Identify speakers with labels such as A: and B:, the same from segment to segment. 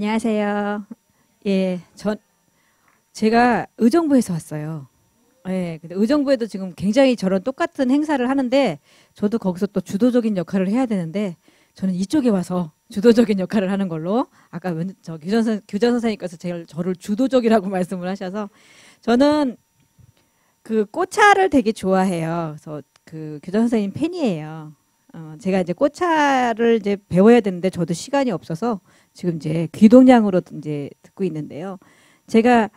A: 안녕하세요. 예, 전 제가 의정부에서 왔어요. 예, 근데 의정부에도 지금 굉장히 저런 똑같은 행사를 하는데 저도 거기서 또 주도적인 역할을 해야 되는데 저는 이쪽에 와서 주도적인 역할을 하는 걸로 아까 저 규전 선 규전 선생님께서 제가 저를 주도적이라고 말씀을 하셔서 저는 그 꽃차를 되게 좋아해요. 그래서 그 규전 선생님 팬이에요. 어, 제가 이제 꽃차를 이제 배워야 되는데 저도 시간이 없어서 지금 이제 귀동냥으로 이제 듣고 있는데요. 제가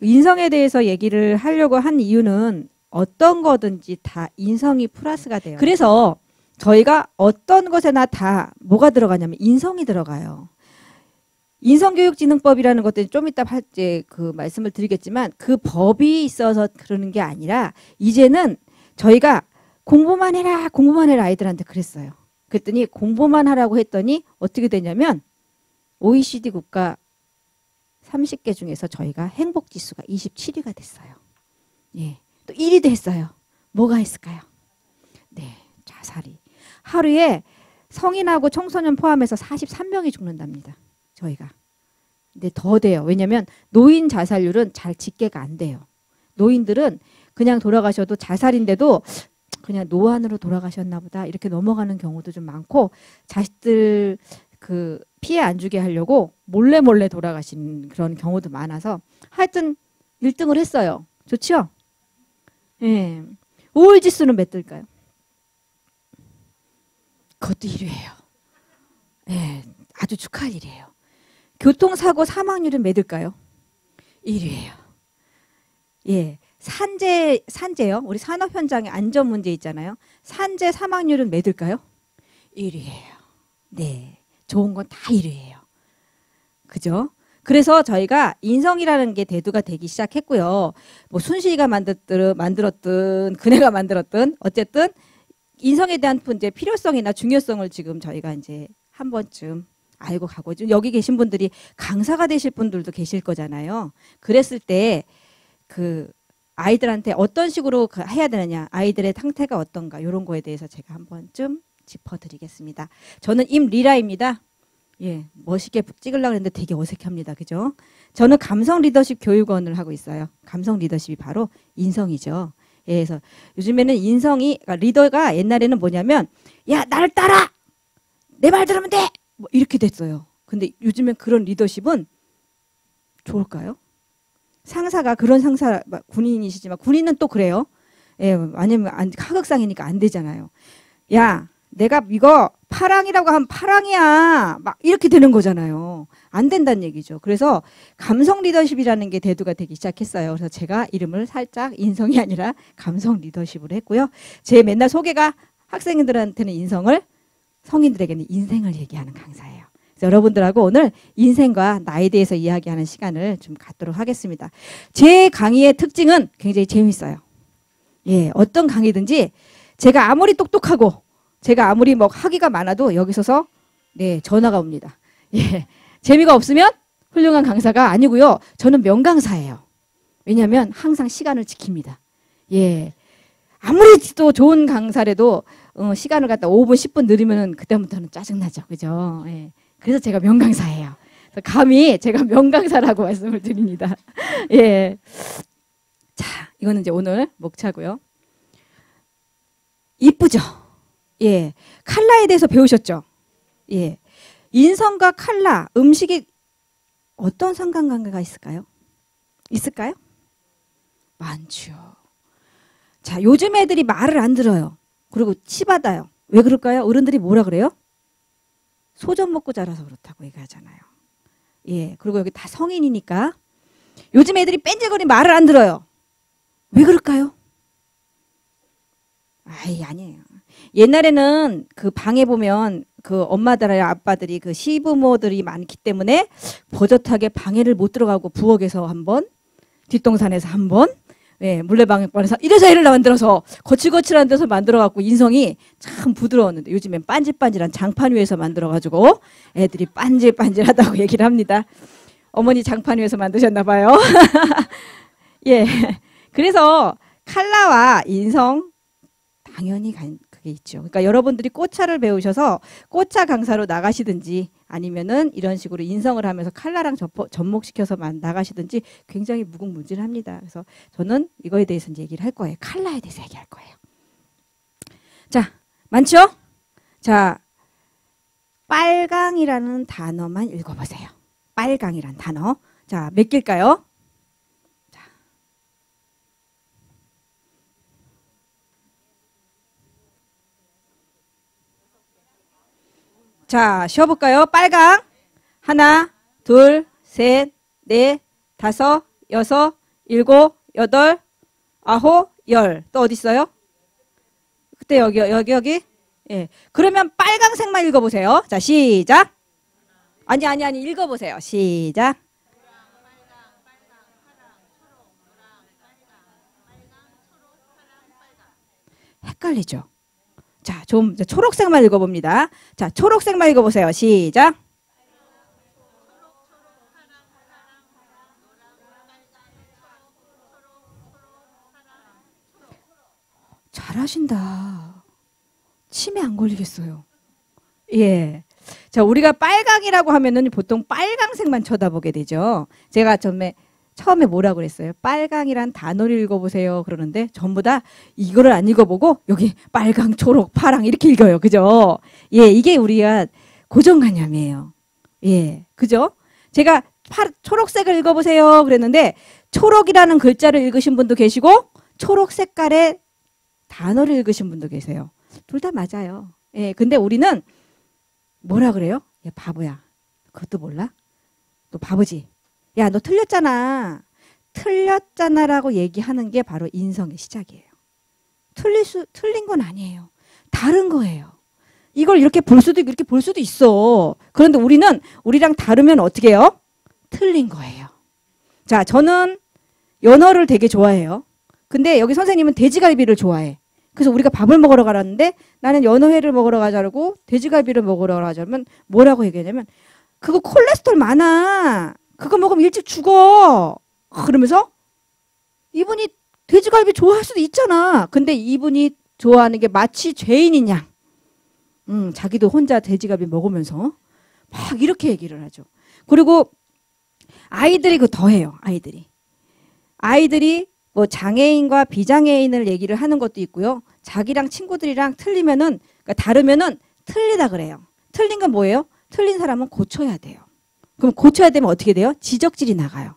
A: 인성에 대해서 얘기를 하려고 한 이유는 어떤 거든지 다 인성이 플러스가 돼요. 그래서 저희가 어떤 것에나 다 뭐가 들어가냐면 인성이 들어가요. 인성교육진흥법이라는 것들이 좀 이따 할때 그 말씀을 드리겠지만 그 법이 있어서 그러는 게 아니라 이제는 저희가 공부만 해라 공부만 해라 아이들한테 그랬어요. 그랬더니 공부만 하라고 했더니 어떻게 되냐면 OECD 국가 30개 중에서 저희가 행복 지수가 27위가 됐어요. 예. 또 1위도 했어요. 뭐가 있을까요? 네. 자살이. 하루에 성인하고 청소년 포함해서 43명이 죽는답니다. 저희가. 근데 더 돼요. 왜냐면 노인 자살률은 잘 집계가 안 돼요. 노인들은 그냥 돌아가셔도 자살인데도 그냥 노안으로 돌아가셨나 보다 이렇게 넘어가는 경우도 좀 많고 자식들 그 피해 안 주게 하려고 몰래 몰래 돌아가신 그런 경우도 많아서 하여튼 1등을 했어요. 좋죠? 예. 우울 지수는 몇 들까요? 그것도 1위예요. 예. 아주 축하할 일이에요. 교통사고 사망률은 몇 들까요? 1위예요. 예. 산재 산재요. 우리 산업 현장의 안전 문제 있잖아요. 산재 사망률은 몇 들까요? 1위예요. 네. 좋은 건다 1위예요. 그죠? 그래서 저희가 인성이라는 게 대두가 되기 시작했고요. 뭐 순실이가 만들었든, 만들었든, 그네가 만들었든, 어쨌든 인성에 대한 이제 필요성이나 중요성을 지금 저희가 이제 한 번쯤 알고 가고 지금 여기 계신 분들이 강사가 되실 분들도 계실 거잖아요. 그랬을 때 그 아이들한테 어떤 식으로 그 해야 되느냐, 아이들의 상태가 어떤가 이런 거에 대해서 제가 한 번쯤 짚어드리겠습니다. 저는 임리라입니다. 예, 멋있게 찍으려고 했는데 되게 어색합니다. 그죠? 저는 감성 리더십 교육원을 하고 있어요. 감성 리더십이 바로 인성이죠. 예, 그래서 요즘에는 인성이, 그러니까 리더가 옛날에는 뭐냐면, 야, 나를 따라! 내 말 들으면 돼! 뭐 이렇게 됐어요. 근데 요즘엔 그런 리더십은 좋을까요? 상사가 그런 상사, 군인이시지만, 군인은 또 그래요. 예, 아니면 하극상이니까 안 되잖아요. 야, 내가 이거 파랑이라고 하면 파랑이야. 막 이렇게 되는 거잖아요. 안 된다는 얘기죠. 그래서 감성 리더십이라는 게 대두가 되기 시작했어요. 그래서 제가 이름을 살짝 인성이 아니라 감성 리더십으로 했고요. 제 맨날 소개가 학생들한테는 인성을 성인들에게는 인생을 얘기하는 강사예요. 그래서 여러분들하고 오늘 인생과 나에 대해서 이야기하는 시간을 좀 갖도록 하겠습니다. 제 강의의 특징은 굉장히 재밌어요. 예, 어떤 강의든지 제가 아무리 똑똑하고 제가 아무리 뭐 학위가 많아도 여기 서서 네 전화가 옵니다. 예 재미가 없으면 훌륭한 강사가 아니고요. 저는 명강사예요. 왜냐하면 항상 시간을 지킵니다. 예 아무리 또 좋은 강사라도 어, 시간을 갖다 5분 10분 느리면 그때부터는 짜증나죠, 그죠? 예 그래서 제가 명강사예요. 감히 제가 명강사라고 말씀을 드립니다. 예. 자, 이거는 이제 오늘 목차고요. 이쁘죠? 예. 칼라에 대해서 배우셨죠? 예. 인성과 칼라, 음식이 어떤 상관관계가 있을까요? 있을까요? 많죠. 자, 요즘 애들이 말을 안 들어요. 그리고 치받아요. 왜 그럴까요? 어른들이 뭐라 그래요? 소전 먹고 자라서 그렇다고 얘기하잖아요. 예. 그리고 여기 다 성인이니까. 요즘 애들이 뺀질거리 말을 안 들어요. 왜 그럴까요? 아이, 아니에요. 옛날에는 그 방에 보면 그 엄마들의 아빠들이 그 시부모들이 많기 때문에 버젓하게 방해를 못 들어가고 부엌에서 한 번, 뒷동산에서 한 번, 예, 물레방앗간에서 이래서 이를 만들어서 거칠거칠한 데서 만들어갖고 인성이 참 부드러웠는데 요즘엔 반질반질한 장판 위에서 만들어가지고 애들이 반질반질하다고 얘기를 합니다. 어머니 장판 위에서 만드셨나 봐요. 예. 그래서 칼라와 인성 당연히 그게 있죠. 그러니까 여러분들이 꽃차를 배우셔서 꽃차 강사로 나가시든지 아니면은 이런 식으로 인성을 하면서 칼라랑 접어, 접목시켜서 나가시든지 굉장히 무궁무진합니다. 그래서 저는 이거에 대해서 이제 얘기를 할 거예요. 칼라에 대해서 얘기할 거예요. 자, 많죠? 자, 빨강이라는 단어만 읽어보세요. 빨강이란 단어. 자, 몇 개일까요? 자, 쉬어볼까요? 빨강. 하나, 둘, 셋, 넷, 다섯, 여섯, 일곱, 여덟, 아홉, 열. 또 어디 있어요? 그때 여기, 여기, 여기. 예. 그러면 빨강색만 읽어보세요. 자, 시작. 아니, 아니, 아니, 읽어보세요. 시작. 헷갈리죠? 자, 좀 초록색만 읽어봅니다. 자, 초록색만 읽어보세요. 시작. 잘하신다. 치매 안 걸리겠어요. 예. 자, 우리가 빨강이라고 하면은 보통 빨강색만 쳐다보게 되죠. 제가 처음에 처음에 뭐라 그랬어요? 빨강이란 단어를 읽어보세요. 그러는데 전부 다 이거를 안 읽어보고 여기 빨강, 초록, 파랑 이렇게 읽어요. 그죠? 예, 이게 우리가 고정관념이에요. 예, 그죠? 제가 파, 초록색을 읽어보세요. 그랬는데 초록이라는 글자를 읽으신 분도 계시고 초록 색깔의 단어를 읽으신 분도 계세요. 둘 다 맞아요. 예, 근데 우리는 뭐라 그래요? 야, 바보야. 그것도 몰라? 너 바보지? 야, 너 틀렸잖아. 틀렸잖아라고 얘기하는 게 바로 인성의 시작이에요. 틀릴 수, 틀린 건 아니에요. 다른 거예요. 이걸 이렇게 볼 수도 있고 이렇게 볼 수도 있어. 그런데 우리는 우리랑 다르면 어떻게 해요? 틀린 거예요. 자, 저는 연어를 되게 좋아해요. 근데 여기 선생님은 돼지갈비를 좋아해. 그래서 우리가 밥을 먹으러 가라는데 나는 연어회를 먹으러 가자고 돼지갈비를 먹으러 가자면 뭐라고 얘기하냐면 그거 콜레스테롤 많아. 그거 먹으면 일찍 죽어. 그러면서 이분이 돼지갈비 좋아할 수도 있잖아. 근데 이분이 좋아하는 게 마치 죄인인 양. 음, 자기도 혼자 돼지갈비 먹으면서 막 이렇게 얘기를 하죠. 그리고 아이들이 그 더해요. 아이들이. 아이들이 뭐 장애인과 비장애인을 얘기를 하는 것도 있고요. 자기랑 친구들이랑 틀리면은 그러니까 다르면은 틀리다 그래요. 틀린 건 뭐예요? 틀린 사람은 고쳐야 돼요. 그럼 고쳐야 되면 어떻게 돼요? 지적질이 나가요.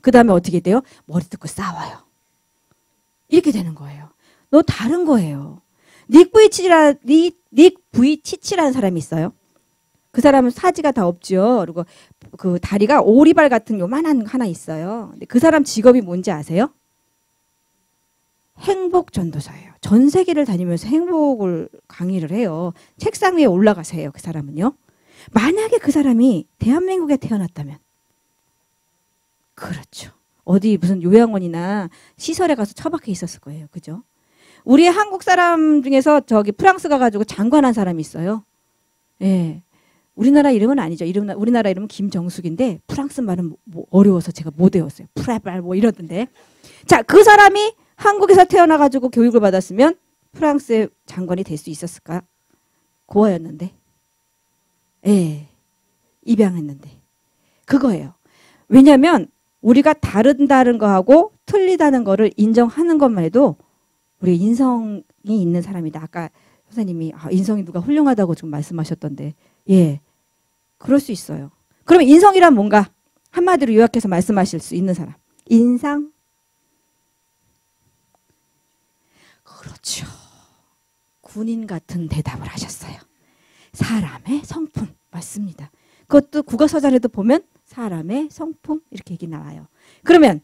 A: 그 다음에 어떻게 돼요? 머리 뜯고 싸워요. 이렇게 되는 거예요. 너 다른 거예요. 닉 부이치라 닉, 닉 부이치치라는 사람이 있어요. 그 사람은 사지가 다 없죠. 그리고 그 다리가 오리발 같은 요만한 하나 있어요. 근데 그 사람 직업이 뭔지 아세요? 행복 전도사예요. 전 세계를 다니면서 행복을 강의를 해요. 책상 위에 올라가세요. 그 사람은요. 만약에 그 사람이 대한민국에 태어났다면 그렇죠. 어디 무슨 요양원이나 시설에 가서 처박혀 있었을 거예요. 그죠? 우리 한국 사람 중에서 저기 프랑스 가가지고 장관한 사람이 있어요. 예. 우리나라 이름은 아니죠. 이름, 우리나라 이름은 김정숙인데 프랑스 말은 뭐 어려워서 제가 못 외웠어요. 프레발 뭐 이러던데. 자, 그 사람이 한국에서 태어나가지고 교육을 받았으면 프랑스의 장관이 될 수 있었을까? 고아였는데. 예. 입양했는데. 그거예요. 왜냐면 우리가 다른다는 거하고 틀리다는 거를 인정하는 것만 해도 우리 인성이 있는 사람이다. 아까 선생님이 아, 인성이 누가 훌륭하다고 지금 말씀하셨던데. 예. 그럴 수 있어요. 그러면 인성이란 뭔가? 한마디로 요약해서 말씀하실 수 있는 사람. 인상? 그렇죠. 군인 같은 대답을 하셨어요. 사람의 성품 맞습니다. 그것도 국어 서전에도 보면 사람의 성품 이렇게 얘기 나와요. 그러면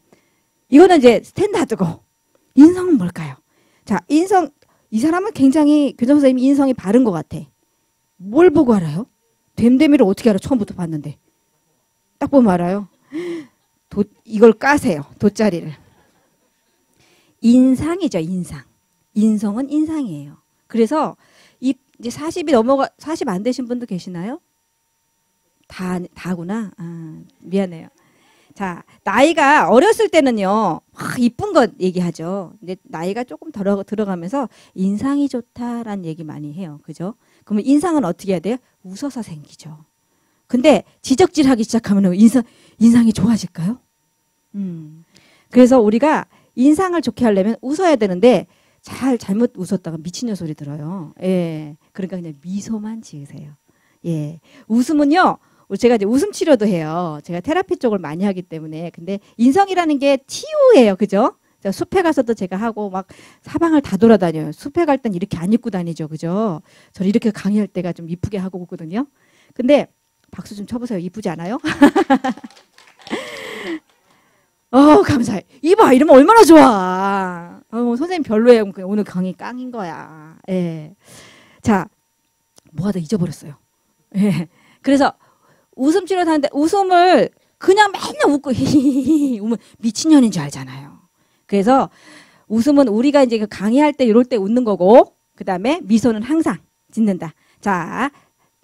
A: 이거는 이제 스탠다드고 인성은 뭘까요? 자, 인성 이 사람은 굉장히 교장 선생님 인성이 바른 것 같아. 뭘 보고 알아요? 됨됨이를 어떻게 알아? 처음부터 봤는데. 딱 보면 알아요. 도, 이걸 까세요. 돗자리를. 인상이죠, 인상. 인성은 인상이에요. 그래서 이제 40이 넘어가 40 안 되신 분도 계시나요? 다 다구나. 아, 미안해요. 자, 나이가 어렸을 때는요, 막 이쁜 것 얘기하죠. 근데 나이가 조금 들어, 들어가면서 인상이 좋다라는 얘기 많이 해요. 그죠? 그러면 인상은 어떻게 해야 돼요? 웃어서 생기죠. 근데 지적질 하기 시작하면 인상 인상이 좋아질까요? 음. 그래서 우리가 인상을 좋게 하려면 웃어야 되는데 잘 잘못 웃었다가 미친년 소리 들어요. 예. 그러니까 그냥 미소만 지으세요. 예. 웃음은요. 제가 이제 웃음 치료도 해요. 제가 테라피 쪽을 많이 하기 때문에. 근데 인성이라는 게 치유예요. 그죠? 숲에 가서도 제가 하고 막 사방을 다 돌아다녀요. 숲에 갈 땐 이렇게 안 입고 다니죠. 그죠? 저는 이렇게 강의할 때가 좀 이쁘게 하고 오거든요. 근데 박수 좀 쳐보세요. 이쁘지 않아요? 어, 감사해. 이봐, 이러면 얼마나 좋아. 어, 선생님 별로예요. 오늘 강의 깡인 거야. 예. 자, 뭐 하다 잊어버렸어요. 예. 그래서 웃음 치료 하는데 웃음을 그냥 맨날 웃고 우면 미친년인 줄 알잖아요. 그래서 웃음은 우리가 이제 그 강의할 때 이럴 때 웃는 거고 그 다음에 미소는 항상 짓는다. 자,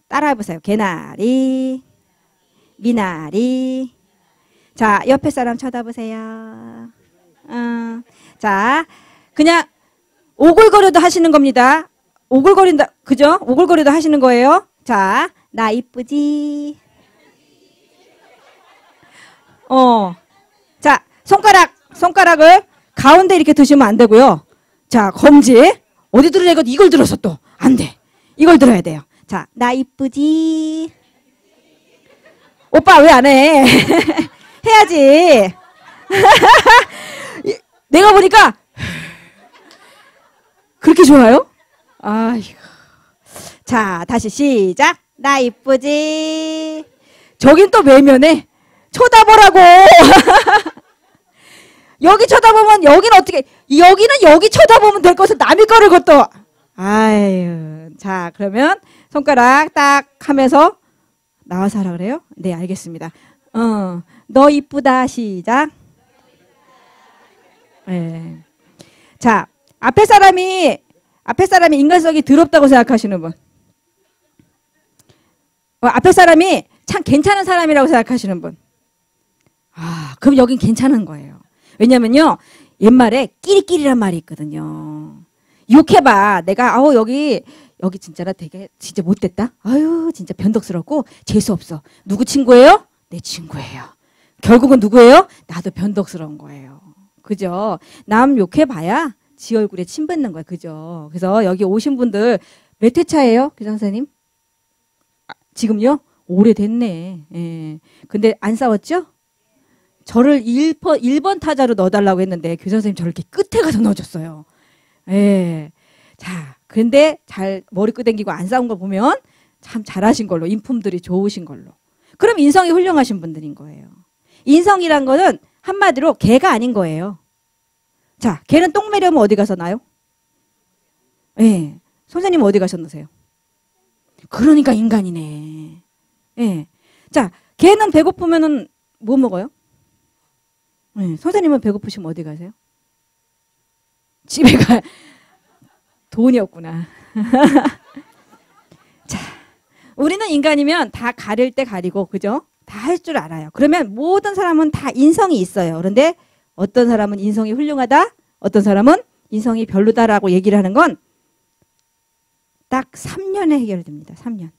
A: 따라해 보세요. 개나리, 미나리, 자, 옆에 사람 쳐다보세요. 어, 자, 그냥 오글거려도 하시는 겁니다. 오글거린다, 그죠? 오글거려도 하시는 거예요. 자, 나 이쁘지? 어. 자, 손가락, 손가락을 가운데 이렇게 드시면 안 되고요. 자, 검지. 어디 이거 이걸 들어서 또. 안 돼. 이걸 들어야 돼요. 자, 나 이쁘지? 오빠 왜 안 해? 해야지. 내가 보니까 그렇게 좋아요? 아휴. 자, 다시 시작. 나 이쁘지? 저긴 또 외면해. 쳐다보라고. 여기 쳐다보면 여기는 어떻게 여기는 여기 쳐다보면 될 것을 남의 거를 것도 아유 자 그러면 손가락 딱 하면서 나와서 하라 그래요? 네 알겠습니다. 어 너 이쁘다 시작. 네. 자 앞에 사람이 앞에 사람이 인간성이 더럽다고 생각하시는 분. 어, 앞에 사람이 참 괜찮은 사람이라고 생각하시는 분. 아 그럼 여긴 괜찮은 거예요. 왜냐면요 옛말에 끼리끼리란 말이 있거든요. 욕해봐. 내가 아우 여기 여기 진짜라 되게 진짜 못됐다. 아유 진짜 변덕스럽고 재수 없어. 누구 친구예요? 내 친구예요. 결국은 누구예요? 나도 변덕스러운 거예요. 그죠? 남 욕해봐야 지 얼굴에 침 뱉는 거야. 그죠? 그래서 여기 오신 분들 몇 회차예요? 교장 선생님? 아, 지금요? 오래됐네. 예. 근데 안 싸웠죠? 저를 1번, 1번 타자로 넣어달라고 했는데 교장 선생님 저를 이렇게 끝에 가서 넣어줬어요. 예. 자, 근데 잘 머리 끄댕기고 안 싸운 걸 보면 참 잘하신 걸로, 인품들이 좋으신 걸로. 그럼 인성이 훌륭하신 분들인 거예요. 인성이란 거는 한마디로 개가 아닌 거예요. 자, 개는 똥 매려면 어디 가서 나요? 예. 네. 선생님 어디 가셨느세요? 그러니까 인간이네. 예. 네. 자, 개는 배고프면은 뭐 먹어요? 예. 네. 선생님은 배고프시면 어디 가세요? 집에 가. 돈이 없구나. 자, 우리는 인간이면 다 가릴 때 가리고, 그죠? 다 할 줄 알아요. 그러면 모든 사람은 다 인성이 있어요. 그런데 어떤 사람은 인성이 훌륭하다, 어떤 사람은 인성이 별로다라고 얘기를 하는 건 딱 3년에 해결됩니다. 3년.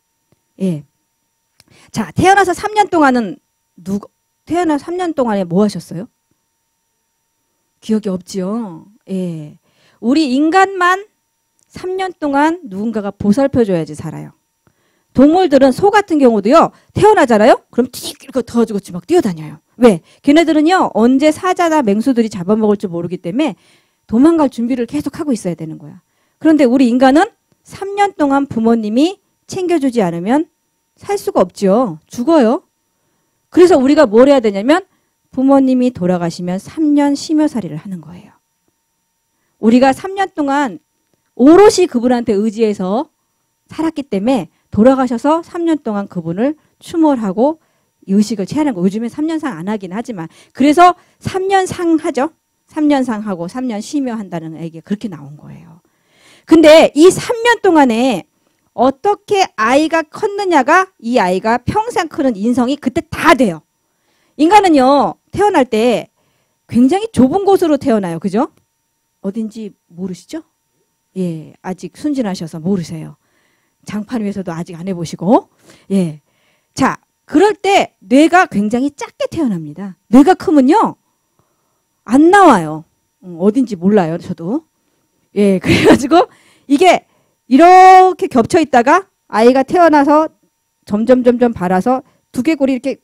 A: 예. 자, 태어나서 3년 동안은 누구 태어나 3년 동안에 뭐 하셨어요? 기억이 없지요. 예. 우리 인간만 3년 동안 누군가가 보살펴 줘야지 살아요. 동물들은 소 같은 경우도요 태어나잖아요 그럼 틱 이렇게 더워지고 막 뛰어다녀요 왜 걔네들은요 언제 사자나 맹수들이 잡아먹을 줄 모르기 때문에 도망갈 준비를 계속 하고 있어야 되는 거야 그런데 우리 인간은 3년 동안 부모님이 챙겨주지 않으면 살 수가 없죠 죽어요 그래서 우리가 뭘 해야 되냐면 부모님이 돌아가시면 3년 심여살이를 하는 거예요 우리가 3년 동안 오롯이 그분한테 의지해서 살았기 때문에 돌아가셔서 3년 동안 그분을 추모하고 의식을 취하는 거. 요즘에 3년상 안 하긴 하지만. 그래서 3년상 하죠. 3년상 하고 3년 쉬며 한다는 얘기가 그렇게 나온 거예요. 근데 이 3년 동안에 어떻게 아이가 컸느냐가 이 아이가 평생 크는 인성이 그때 다 돼요. 인간은요, 태어날 때 굉장히 좁은 곳으로 태어나요. 그죠? 어딘지 모르시죠? 예, 아직 순진하셔서 모르세요. 장판 위에서도 아직 안 해보시고. 예. 자, 그럴 때 뇌가 굉장히 작게 태어납니다. 뇌가 크면요. 안 나와요. 음, 어딘지 몰라요, 저도. 예, 그래가지고 이게 이렇게 겹쳐 있다가 아이가 태어나서 점점 점점 발아서 두개골이 이렇게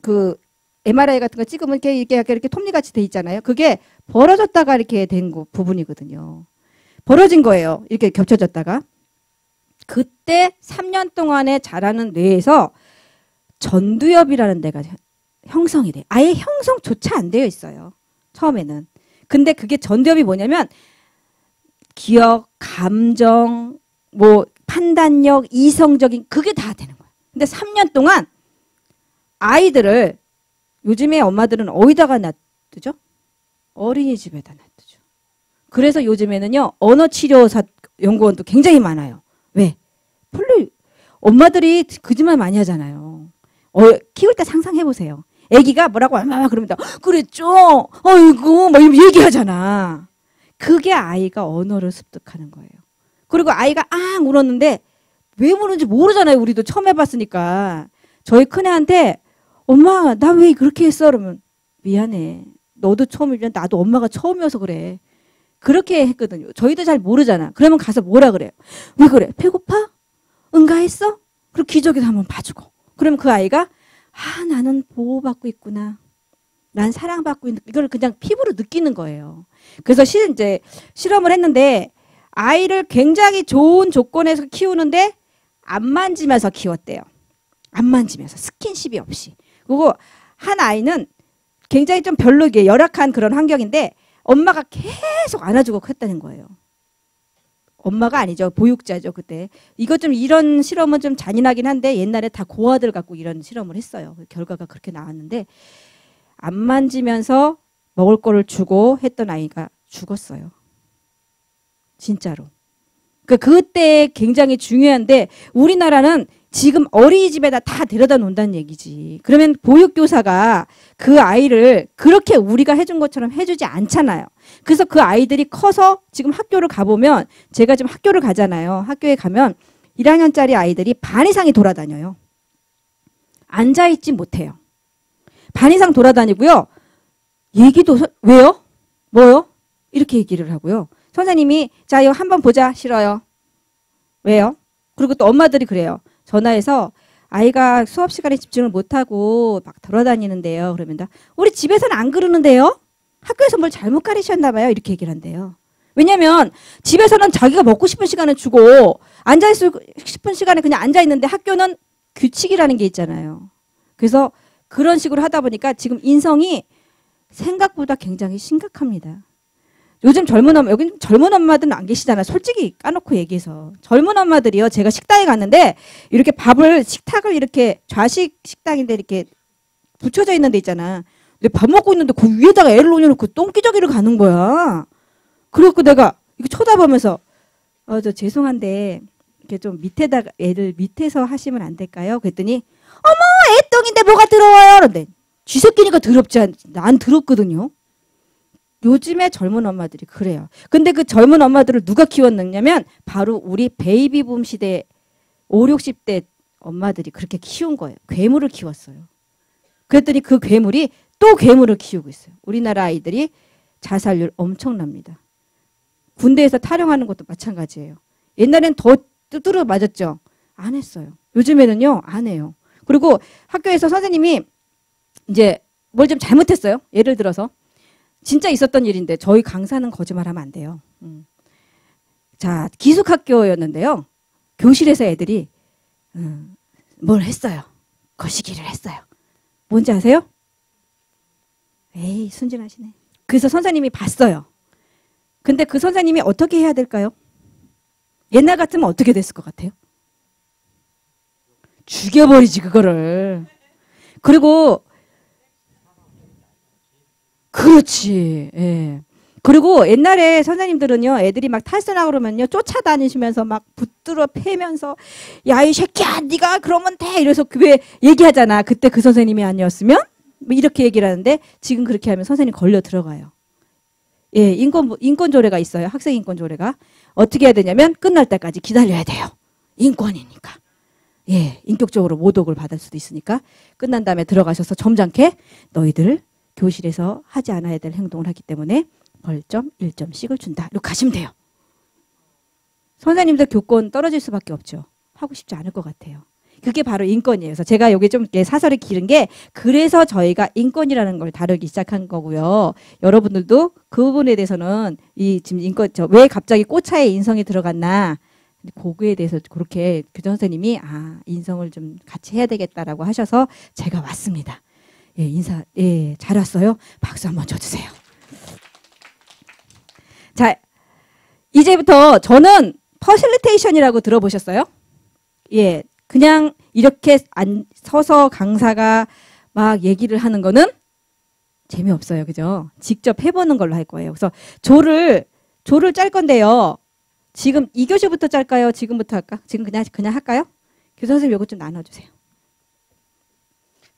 A: 그 MRI 같은 거 찍으면 이렇게 이렇게 이렇게 톱니같이 돼 있잖아요. 그게 벌어졌다가 이렇게 된 부분이거든요. 벌어진 거예요. 이렇게 겹쳐졌다가. 그때 3년 동안에 자라는 뇌에서 전두엽이라는 데가 형성이 돼. 아예 형성조차 안 되어 있어요. 처음에는. 근데 그게 전두엽이 뭐냐면 기억, 감정, 뭐 판단력, 이성적인 그게 다 되는 거예요. 근데 3년 동안 아이들을 요즘에 엄마들은 어디다가 놔두죠? 어린이집에다 놔두죠. 그래서 요즘에는요 언어 치료사 연구원도 굉장히 많아요. 왜? 별로 엄마들이 거짓말 많이 하잖아요. 어, 키울 때 상상해 보세요. 아기가 뭐라고 얼마나 그럽니다. 그랬죠. 아이고 뭐 얘기하잖아. 그게 아이가 언어를 습득하는 거예요. 그리고 아이가 앙 울었는데 왜 우는지 모르잖아요. 우리도 처음 해봤으니까. 저희 큰애한테 엄마 나 왜 그렇게 했어? 그러면 미안해. 너도 처음이면 나도 엄마가 처음이어서 그래. 그렇게 했거든요. 저희도 잘 모르잖아. 그러면 가서 뭐라 그래요? 왜 그래? 배고파? 응가했어? 그리고 기저귀도 한번 봐주고. 그러면 그 아이가 아 나는 보호받고 있구나. 난 사랑받고 있는 이걸 그냥 피부로 느끼는 거예요. 그래서 실 이제 실험을 했는데 아이를 굉장히 좋은 조건에서 키우는데 안 만지면서 키웠대요. 안 만지면서 스킨십이 없이. 그리고 한 아이는 굉장히 좀 별로게 열악한 그런 환경인데 엄마가 계속 안아주고 했다는 거예요. 엄마가 아니죠. 보육자죠, 그때. 이것 좀 이런 실험은 좀 잔인하긴 한데 옛날에 다 고아들 갖고 이런 실험을 했어요. 그 결과가 그렇게 나왔는데 안 만지면서 먹을 거를 주고 했던 아이가 죽었어요. 진짜로. 그 그때 굉장히 중요한데 우리나라는 지금 어린이집에다 다 데려다 놓는다는 얘기지. 그러면 보육교사가 그 아이를 그렇게 우리가 해준 것처럼 해주지 않잖아요. 그래서 그 아이들이 커서 지금 학교를 가보면 제가 지금 학교를 가잖아요. 학교에 가면 1학년짜리 아이들이 반 이상이 돌아다녀요. 앉아있지 못해요. 반 이상 돌아다니고요. 얘기도, 왜요? 뭐요? 이렇게 얘기를 하고요. 선생님이, 자, 이거 한번 보자. 싫어요. 왜요? 그리고 또 엄마들이 그래요. 전화해서 아이가 수업 시간에 집중을 못하고 막 돌아다니는데요. 그러면 다 우리 집에서는 안 그러는데요. 학교에서 뭘 잘못 가르쳤나 봐요. 이렇게 얘기를 한대요. 왜냐면 집에서는 자기가 먹고 싶은 시간을 주고 앉아 있을 싶은 시간에 그냥 앉아 있는데 학교는 규칙이라는 게 있잖아요. 그래서 그런 식으로 하다 보니까 지금 인성이 생각보다 굉장히 심각합니다. 요즘 젊은 엄마, 여기 젊은 엄마들은 안 계시잖아요. 솔직히 까놓고 얘기해서. 젊은 엄마들이요. 제가 식당에 갔는데 이렇게 밥을, 식탁을 이렇게 좌식 식당인데 이렇게 붙여져 있는 데 있잖아. 근데 밥 먹고 있는데 그 위에다가 애를 올려놓고 똥기저귀를 가는 거야. 그래갖고 내가 이거 쳐다보면서 어, 저 죄송한데 이렇게 좀 밑에다가 애를 밑에서 하시면 안 될까요? 그랬더니 어머 애 똥인데 뭐가 더러워요? 그런데 쥐새끼니까 더럽지 않, 난 더럽거든요. 요즘에 젊은 엄마들이 그래요. 근데 그 젊은 엄마들을 누가 키웠느냐면 바로 우리 베이비붐 시대 5, 60대 엄마들이 그렇게 키운 거예요. 괴물을 키웠어요. 그랬더니 그 괴물이 또 괴물을 키우고 있어요. 우리나라 아이들이 자살률 엄청납니다. 군대에서 탈영하는 것도 마찬가지예요. 옛날엔 더 두드러 맞았죠. 안 했어요. 요즘에는요, 안 해요. 그리고 학교에서 선생님이 이제 뭘 좀 잘못했어요. 예를 들어서 진짜 있었던 일인데 저희 강사는 거짓말하면 안 돼요. 음. 자 기숙학교였는데요. 교실에서 애들이 음, 뭘 했어요. 거시기를 했어요. 뭔지 아세요? 에이 순진하시네. 그래서 선생님이 봤어요. 근데 그 선생님이 어떻게 해야 될까요? 옛날 같으면 어떻게 됐을 것 같아요? 죽여버리지 그거를. 그리고 그렇지. 예. 그리고 옛날에 선생님들은요, 애들이 막 탈선하고 그러면요, 쫓아다니시면서 막 붙들어 패면서, 야, 이 새끼야, 네가 그러면 돼! 이래서 그왜 얘기하잖아. 그때 그 선생님이 아니었으면? 뭐 이렇게 얘기를 하는데, 지금 그렇게 하면 선생님 걸려 들어가요. 예, 인권, 인권조례가 있어요. 학생 인권조례가. 어떻게 해야 되냐면, 끝날 때까지 기다려야 돼요. 인권이니까. 예, 인격적으로 모독을 받을 수도 있으니까 끝난 다음에 들어가셔서 점잖게 너희들 교실에서 하지 않아야 될 행동을 하기 때문에 벌점 1점씩을 준다. 이렇게 가시면 돼요. 선생님들 교권 떨어질 수밖에 없죠. 하고 싶지 않을 것 같아요. 그게 바로 인권이에요. 그래서 제가 여기 좀 사설이 기른 게 그래서 저희가 인권이라는 걸 다루기 시작한 거고요. 여러분들도 그 부분에 대해서는 이 지금 인권 저왜 갑자기 꽃차에 인성이 들어갔나 고거에 대해서 그렇게 교장 선생님이 아 인성을 좀 같이 해야 되겠다라고 하셔서 제가 왔습니다. 예 인사 예 잘 왔어요. 박수 한번 쳐주세요. 자 이제부터 저는 facilitation이라고 들어보셨어요? 예 그냥 이렇게 안 서서 강사가 막 얘기를 하는 거는 재미없어요. 그죠? 직접 해보는 걸로 할 거예요. 그래서 조를 조를 짤 건데요. 지금 2교시부터 짤까요? 지금부터 할까? 지금 그냥 그냥 할까요? 교사 선생님 이거 좀 나눠주세요.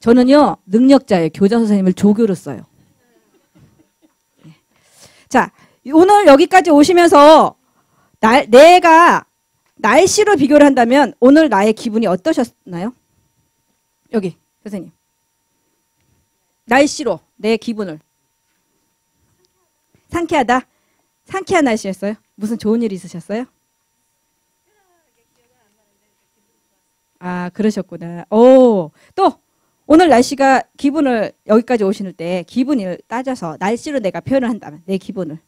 A: 저는요 능력자예요. 교장 선생님을 조교로 써요. 네. 자 오늘 여기까지 오시면서 날, 내가 날씨로 비교를 한다면 오늘 나의 기분이 어떠셨나요? 여기 선생님. 날씨로 내 기분을 상쾌하다. 상쾌한 날씨였어요? 무슨 좋은 일 있으셨어요? 아 그러셨구나. 오 또 오늘 날씨가 기분을 여기까지 오시는 때 기분을 따져서 날씨로 내가 표현을 한다면 내 기분을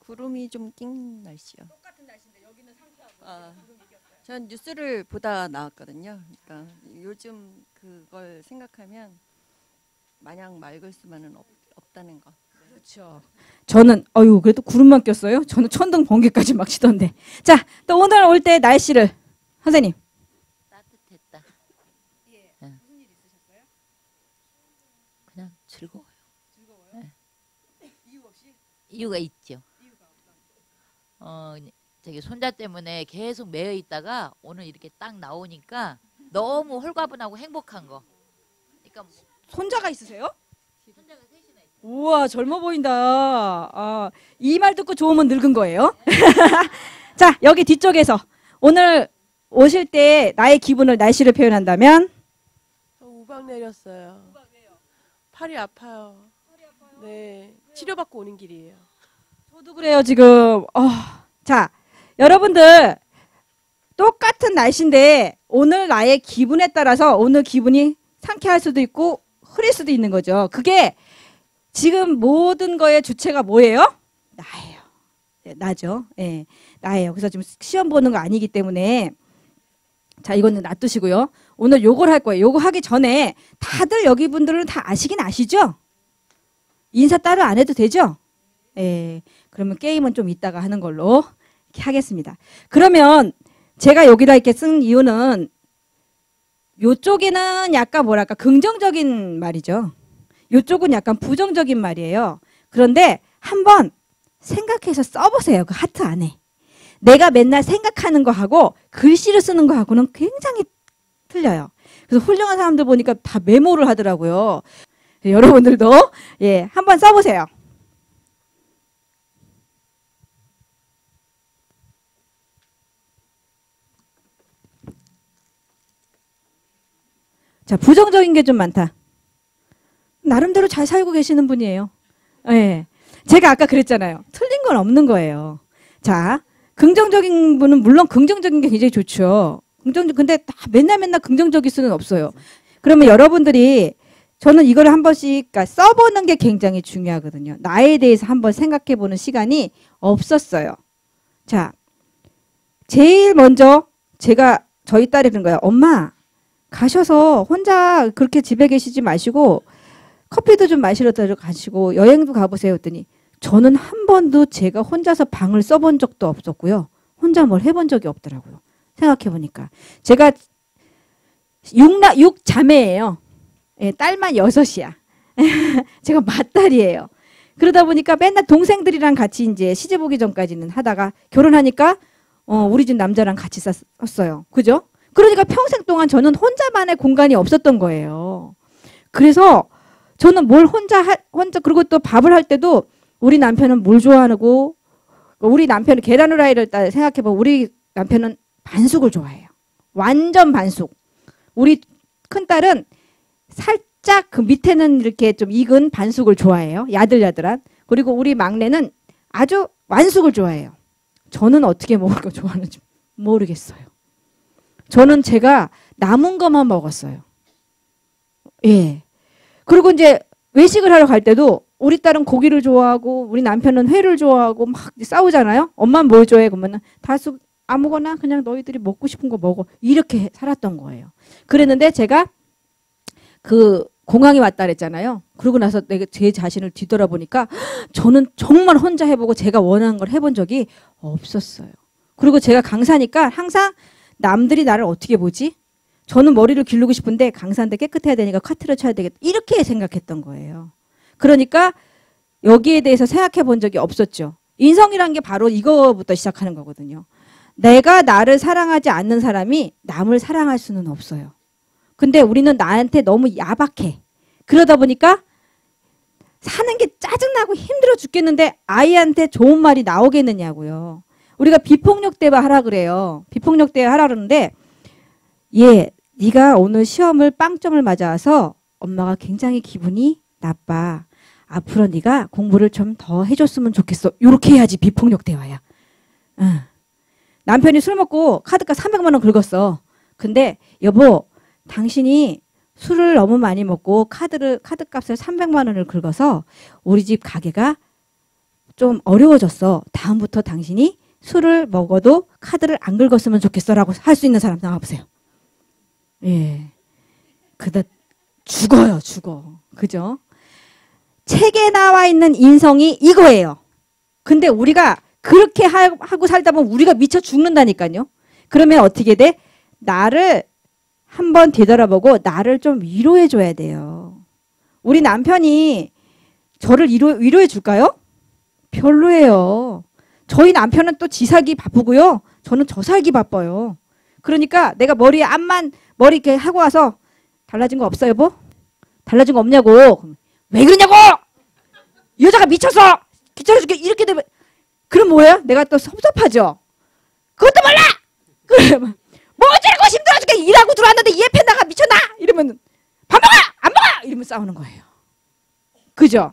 B: 구름이 좀 낀 날씨요. 아, 전 뉴스를 보다 나왔거든요. 그러니까 요즘 그걸 생각하면 마냥 맑을 수만은 없, 없다는 거.
A: 그렇죠. 저는 어유 그래도 구름만 꼈어요. 저는 천둥 번개까지 막 치던데. 자, 또 오늘 올 때 날씨를 선생님.
C: 따뜻했다. 예. 무슨 일 있으셨어요? 그냥 즐거워요. 즐거워요? 네. 이유 없 이? 이유가 있죠. 어, 저기 손자 때문에 계속 매여 있다가 오늘 이렇게 딱 나오니까 너무 홀가분하고 행복한 거.
A: 그러니까 손자가 있으세요? 손자가 셋이나 있어요. 우와 젊어 보인다. 아, 이 말 듣고 좋으면 늙은 거예요. 자 여기 뒤쪽에서 오늘 오실 때 나의 기분을 날씨를 표현한다면
D: 우박 내렸어요. 팔이 아파요. 네, 치료받고 오는 길이에요.
A: 저도 그래요 지금. 어, 자 여러분들 똑같은 날씨인데 오늘 나의 기분에 따라서 오늘 기분이 상쾌할 수도 있고 흐릴 수도 있는 거죠. 그게 지금 모든 거의 주체가 뭐예요? 나예요. 네, 나죠. 예, 네, 나예요. 그래서 지금 시험 보는 거 아니기 때문에 자 이거는 놔두시고요. 오늘 요걸 할 거예요. 요거 하기 전에 다들 여기 분들은 다 아시긴 아시죠? 인사 따로 안 해도 되죠? 예. 그러면 게임은 좀 이따가 하는 걸로 이렇게 하겠습니다. 그러면 제가 여기다 이렇게 쓴 이유는 요쪽에는 약간 뭐랄까 긍정적인 말이죠. 요쪽은 약간 부정적인 말이에요. 그런데 한번 생각해서 써보세요. 그 하트 안에. 내가 맨날 생각하는 거하고 글씨를 쓰는 거하고는 굉장히 틀려요. 그래서 훌륭한 사람들 보니까 다 메모를 하더라고요. 여러분들도 예 한번 써보세요. 자, 부정적인 게 좀 많다. 나름대로 잘 살고 계시는 분이에요. 예. 네. 제가 아까 그랬잖아요. 틀린 건 없는 거예요. 자, 긍정적인 분은 물론 긍정적인 게 굉장히 좋죠. 긍정 근데 다 맨날 맨날 긍정적일 수는 없어요. 그러면 여러분들이 저는 이걸 한 번씩 그러니까 써보는 게 굉장히 중요하거든요. 나에 대해서 한번 생각해 보는 시간이 없었어요. 자, 제일 먼저 제가 저희 딸이 그런 거예요. 엄마, 가셔서 혼자 그렇게 집에 계시지 마시고 커피도 좀 마시러 가시고 여행도 가보세요 했더니 저는 한 번도 제가 혼자서 방을 써본 적도 없었고요. 혼자 뭘 해본 적이 없더라고요. 생각해 보니까 제가 육나 육 자매예요. 예, 딸만 여섯이야. 제가 맏딸이에요. 그러다 보니까 맨날 동생들이랑 같이 이제 시집 오기 전까지는 하다가 결혼하니까 어, 우리 집 남자랑 같이 쌌어요. 그죠? 그러니까 평생 동안 저는 혼자만의 공간이 없었던 거예요. 그래서 저는 뭘 혼자 하, 혼자 그리고 또 밥을 할 때도 우리 남편은 뭘 좋아하고 우리 남편은 계란 후라이를 생각해 보면 우리 남편은 반숙을 좋아해요. 완전 반숙. 우리 큰 딸은 살짝 그 밑에는 이렇게 좀 익은 반숙을 좋아해요. 야들야들한. 그리고 우리 막내는 아주 완숙을 좋아해요. 저는 어떻게 먹을 거 좋아하는지 모르겠어요. 저는 제가 남은 것만 먹었어요. 예. 그리고 이제 외식을 하러 갈 때도 우리 딸은 고기를 좋아하고 우리 남편은 회를 좋아하고 막 싸우잖아요. 엄마는 뭘 좋아해? 그러면은 다수 아무거나 그냥 너희들이 먹고 싶은 거 먹어. 이렇게 살았던 거예요. 그랬는데 제가 그 공항에 왔다 그랬잖아요. 그러고 나서 내가 제 자신을 뒤돌아보니까 저는 정말 혼자 해보고 제가 원하는 걸 해본 적이 없었어요. 그리고 제가 강사니까 항상 남들이 나를 어떻게 보지? 저는 머리를 기르고 싶은데 강사인데 깨끗해야 되니까 카트를 쳐야 되겠다. 이렇게 생각했던 거예요. 그러니까 여기에 대해서 생각해 본 적이 없었죠. 인성이란 게 바로 이거부터 시작하는 거거든요. 내가 나를 사랑하지 않는 사람이 남을 사랑할 수는 없어요. 근데 우리는 나한테 너무 야박해. 그러다 보니까 사는 게 짜증나고 힘들어 죽겠는데 아이한테 좋은 말이 나오겠느냐고요. 우리가 비폭력 대화 하라 그래요. 비폭력 대화 하라 그러는데 예, 네가 오늘 시험을 빵점을 맞아서 엄마가 굉장히 기분이 나빠. 앞으로 네가 공부를 좀 더 해줬으면 좋겠어. 이렇게 해야지 비폭력 대화야. 응. 남편이 술 먹고 카드값 300만 원 긁었어. 근데 여보, 당신이 술을 너무 많이 먹고 카드를 카드값을 300만 원을 긁어서 우리 집 가게가 좀 어려워졌어. 다음부터 당신이 술을 먹어도 카드를 안 긁었으면 좋겠어라고 할 수 있는 사람 나와 보세요. 예. 그다 죽어요, 죽어. 그죠? 책에 나와 있는 인성이 이거예요. 근데 우리가 그렇게 하고 살다 보면 우리가 미쳐 죽는다니까요. 그러면 어떻게 돼? 나를 한번 되돌아보고 나를 좀 위로해 줘야 돼요. 우리 남편이 저를 위로, 위로해 줄까요? 별로예요. 저희 남편은 또 지살기 바쁘고요. 저는 저 살기 바빠요. 그러니까 내가 머리에 암만 머리 이렇게 하고 와서 달라진 거 없어요, 여보? 달라진 거 없냐고. 왜 그러냐고! 여자가 미쳤어! 귀찮아 죽게 이렇게 되면 그럼 뭐예요? 내가 또 섭섭하죠? 그것도 몰라! 그러면 뭐 어쩌고 힘들어 죽게 일하고 들어왔는데 이해팬 나가 미쳤나? 이러면 밥 먹어! 안 먹어! 이러면 싸우는 거예요. 그죠?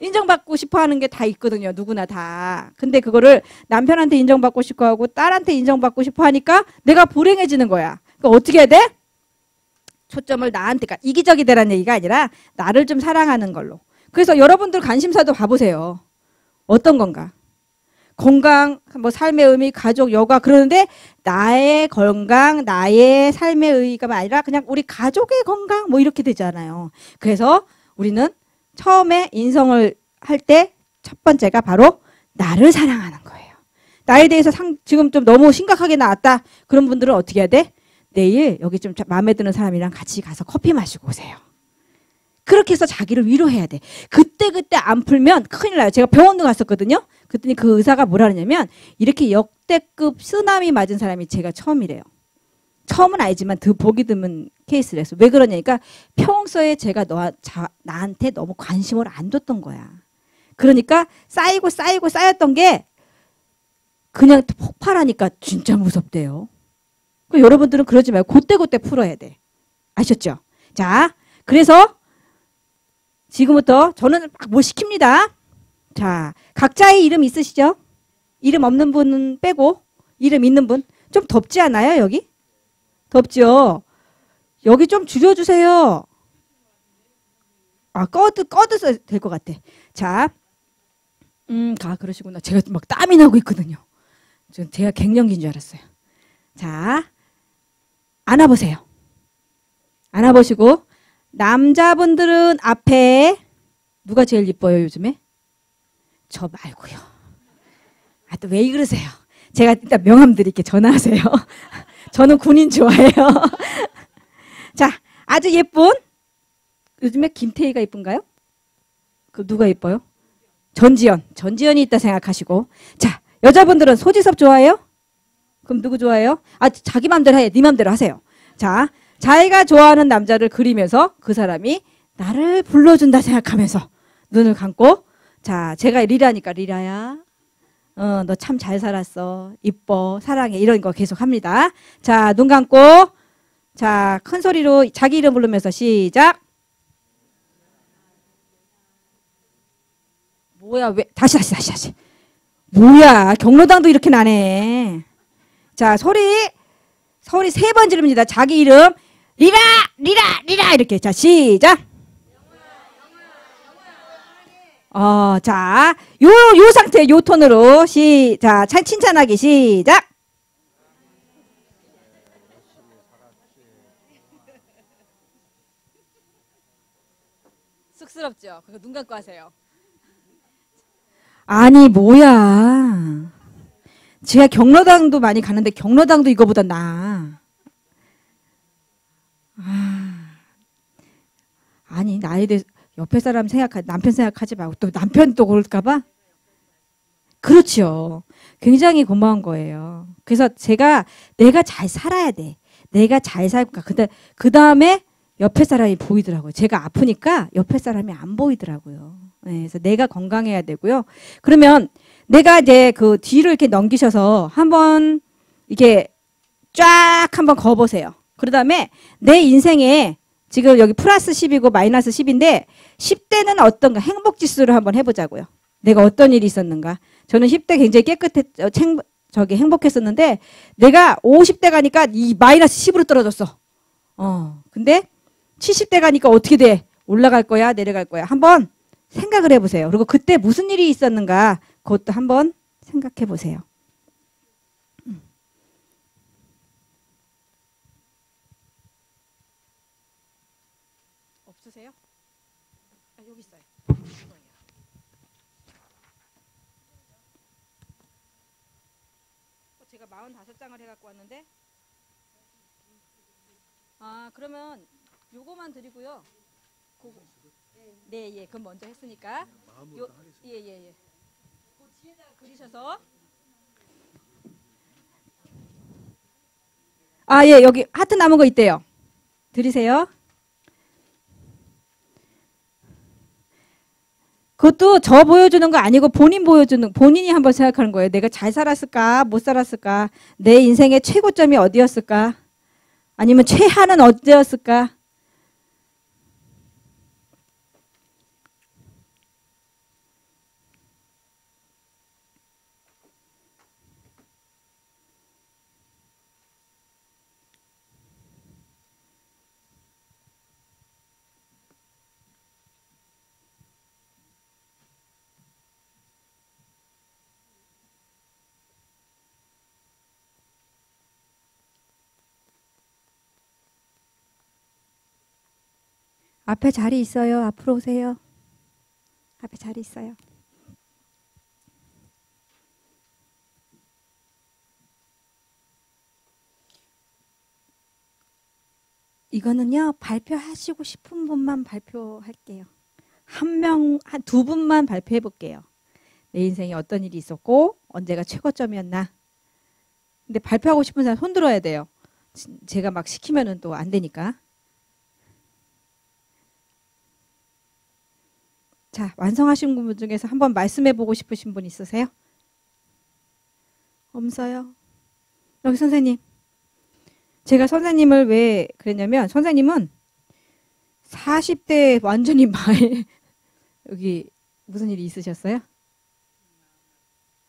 A: 인정받고 싶어 하는 게 다 있거든요. 누구나 다. 근데 그거를 남편한테 인정받고 싶어 하고 딸한테 인정받고 싶어 하니까 내가 불행해지는 거야. 그러니까 어떻게 해야 돼? 초점을 나한테, 그러니까 이기적이 되라는 얘기가 아니라 나를 좀 사랑하는 걸로. 그래서 여러분들 관심사도 봐보세요. 어떤 건가? 건강, 뭐 삶의 의미, 가족, 여가 그러는데 나의 건강, 나의 삶의 의미가 아니라 그냥 우리 가족의 건강 뭐 이렇게 되잖아요. 그래서 우리는 처음에 인성을 할 때 첫 번째가 바로 나를 사랑하는 거예요. 나에 대해서 상, 지금 좀 너무 심각하게 나왔다. 그런 분들은 어떻게 해야 돼? 내일 여기 좀 마음에 드는 사람이랑 같이 가서 커피 마시고 오세요. 그렇게 해서 자기를 위로해야 돼. 그때 그때 안 풀면 큰일 나요. 제가 병원도 갔었거든요. 그랬더니 그 의사가 뭐라 그러냐면 이렇게 역대급 쓰나미 맞은 사람이 제가 처음이래요. 처음은 알지만 더 보기 드문 케이스래서 왜 그러냐니까 평소에 제가 너 자, 나한테 너무 관심을 안 줬던 거야. 그러니까 쌓이고 쌓이고 쌓였던 게 그냥 폭발하니까 진짜 무섭대요. 그러니까 여러분들은 그러지 말고 그때그때 풀어야 돼. 아셨죠? 자, 그래서 지금부터 저는 뭐 시킵니다. 자, 각자의 이름 있으시죠? 이름 없는 분은 빼고 이름 있는 분. 좀 덥지 않아요, 여기? 덥죠? 여기 좀 줄여주세요. 아, 꺼드, 꺼드서 될것 같아. 자, 음, 아, 그러시구나. 제가 막 땀이 나고 있거든요. 제가 갱년기인 줄 알았어요. 자, 안아보세요. 안아보시고, 남자분들은 앞에, 누가 제일 이뻐요, 요즘에? 저 말고요. 아, 또 왜 그러세요? 제가 일단 명함 드릴게 전화하세요. 저는 군인 좋아해요. 자, 아주 예쁜 요즘에 김태희가 예쁜가요? 그 누가 예뻐요? 전지현. 전지현이 있다 생각하시고. 자, 여자분들은 소지섭 좋아해요? 그럼 누구 좋아해요? 아, 자기 맘대로 해. 네 맘대로 하세요. 자, 자기가 좋아하는 남자를 그리면서 그 사람이 나를 불러준다 생각하면서 눈을 감고 자, 제가 리라니까 리라야. 어, 너 참 잘 살았어. 이뻐. 사랑해. 이런 거 계속 합니다. 자, 눈 감고. 자, 큰 소리로 자기 이름 부르면서 시작. 뭐야, 왜, 다시, 다시, 다시, 다시. 뭐야, 경로당도 이렇게 나네. 자, 소리, 소리 세 번 지릅니다. 자기 이름. 리라, 리라, 리라. 이렇게. 자, 시작. 어, 자, 요, 요 상태, 요 톤으로, 시, 자, 차- 칭찬하기, 시작! 쑥스럽죠? 그거 눈 감고 하세요. 아니, 뭐야. 제가 경로당도 많이 가는데 경로당도 이거보다 나 아. 아, 아니, 나에 대해서 옆에 사람 생각하 남편 생각하지 말고 또 남편 또 그럴까봐 그렇죠. 굉장히 고마운 거예요. 그래서 제가 내가 잘 살아야 돼. 내가 잘 살까. 근데 그 다음에 옆에 사람이 보이더라고요. 제가 아프니까 옆에 사람이 안 보이더라고요. 네, 그래서 내가 건강해야 되고요. 그러면 내가 이제 그 뒤를 이렇게 넘기셔서 한번 이게 쫙 한번 거보세요. 그 다음에 내 인생에 지금 여기 플러스 10이고 마이너스 10인데 10대는 어떤가 행복 지수를 한번 해보자고요. 내가 어떤 일이 있었는가. 저는 10대 굉장히 깨끗했, 어, 행, 저기 행복했었는데 내가 50대 가니까 이 마이너스 10으로 떨어졌어. 어, 근데 70대 가니까 어떻게 돼? 올라갈 거야? 내려갈 거야? 한번 생각을 해보세요. 그리고 그때 무슨 일이 있었는가 그것도 한번 생각해 보세요. 아, 여기 있어요. 어, 제가 45장을 해갖고 왔는데 아 그러면 요거만 드리고요. 그거. 네, 예, 그럼 먼저 했으니까. 요, 예, 예, 예. 그 뒤에다가 그리셔서. 아, 예, 여기 하트 남은 거 있대요. 드리세요. 그것도 저 보여주는 거 아니고 본인 보여주는 본인이 한번 생각하는 거예요. 내가 잘 살았을까, 못 살았을까, 내 인생의 최고점이 어디였을까, 아니면 최하는 어디였을까. 앞에 자리 있어요. 앞으로 오세요. 앞에 자리 있어요. 이거는요, 발표하시고 싶은 분만 발표할게요. 한 명, 한 두 분만 발표해 볼게요. 내 인생에 어떤 일이 있었고, 언제가 최고점이었나. 근데 발표하고 싶은 사람 손 들어야 돼요. 지- 제가 막 시키면은 또 안 되니까. 자, 완성하신 분 중에서 한번 말씀해 보고 싶으신 분 있으세요? 없어요. 여기 선생님. 제가 선생님을 왜 그랬냐면 선생님은 40대 완전히 말 여기 무슨 일이 있으셨어요?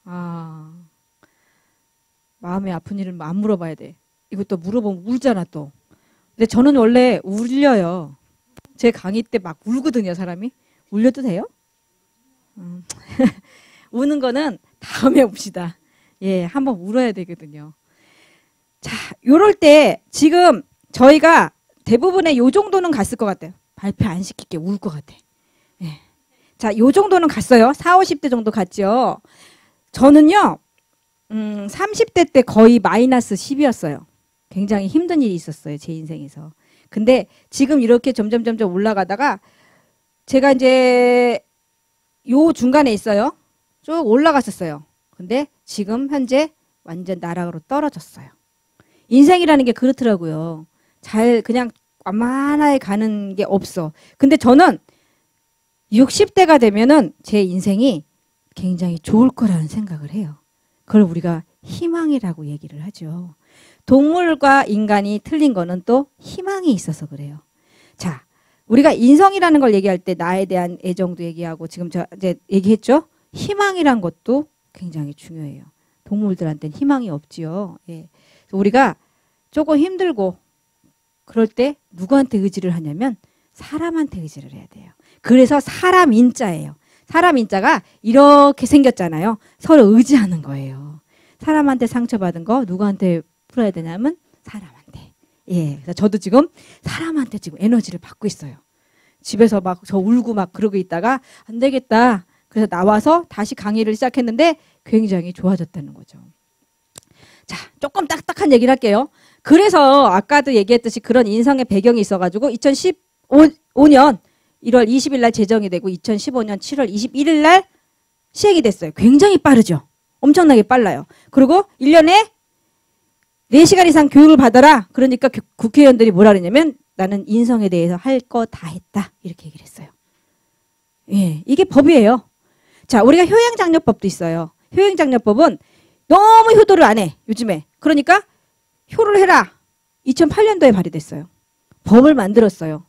A: 아. 마음에 아픈 일은 안 물어봐야 돼. 이것도 물어보면 울잖아 또. 근데 저는 원래 울려요. 제 강의 때 막 울거든요, 사람이. 울려도 돼요? 음. 우는 거는 다음에 봅시다. 예, 한번 울어야 되거든요. 자, 요럴 때 지금 저희가 대부분의 요 정도는 갔을 것 같아요. 발표 안 시킬게 울 것 같아. 예. 자, 요 정도는 갔어요. 4, 50대 정도 갔죠. 저는요, 음, 30대 때 거의 마이너스 10이었어요. 굉장히 힘든 일이 있었어요. 제 인생에서. 근데 지금 이렇게 점점 점점 올라가다가 제가 이제 요 중간에 있어요. 쭉 올라갔었어요. 근데 지금 현재 완전 나락으로 떨어졌어요. 인생이라는 게 그렇더라고요. 잘 그냥 완만하게 가는 게 없어. 근데 저는 60대가 되면은 제 인생이 굉장히 좋을 거라는 생각을 해요. 그걸 우리가 희망이라고 얘기를 하죠. 동물과 인간이 틀린 거는 또 희망이 있어서 그래요. 자, 우리가 인성이라는 걸 얘기할 때 나에 대한 애정도 얘기하고 지금 저 이제 얘기했죠. 희망이란 것도 굉장히 중요해요. 동물들한테는 희망이 없지요. 예. 우리가 조금 힘들고 그럴 때 누구한테 의지를 하냐면 사람한테 의지를 해야 돼요. 그래서 사람 인자예요. 사람 인자가 이렇게 생겼잖아요. 서로 의지하는 거예요. 사람한테 상처받은 거 누구한테 풀어야 되냐면 사람한테. 예. 저도 지금 사람한테 지금 에너지를 받고 있어요. 집에서 막 저 울고 막 그러고 있다가 안 되겠다. 그래서 나와서 다시 강의를 시작했는데 굉장히 좋아졌다는 거죠. 자, 조금 딱딱한 얘기를 할게요. 그래서 아까도 얘기했듯이 그런 인성의 배경이 있어가지고 2015년 1월 20일 날 제정이 되고 2015년 7월 21일 날 시행이 됐어요. 굉장히 빠르죠. 엄청나게 빨라요. 그리고 1년에 4시간 이상 교육을 받아라. 그러니까 국회의원들이 뭐라 그랬냐면 나는 인성에 대해서 할 거 다 했다. 이렇게 얘기를 했어요. 예, 이게 법이에요. 자, 우리가 효행장려법도 있어요. 효행장려법은 너무 효도를 안 해, 요즘에. 그러니까 효를 해라. 2008년도에 발의됐어요. 법을 만들었어요.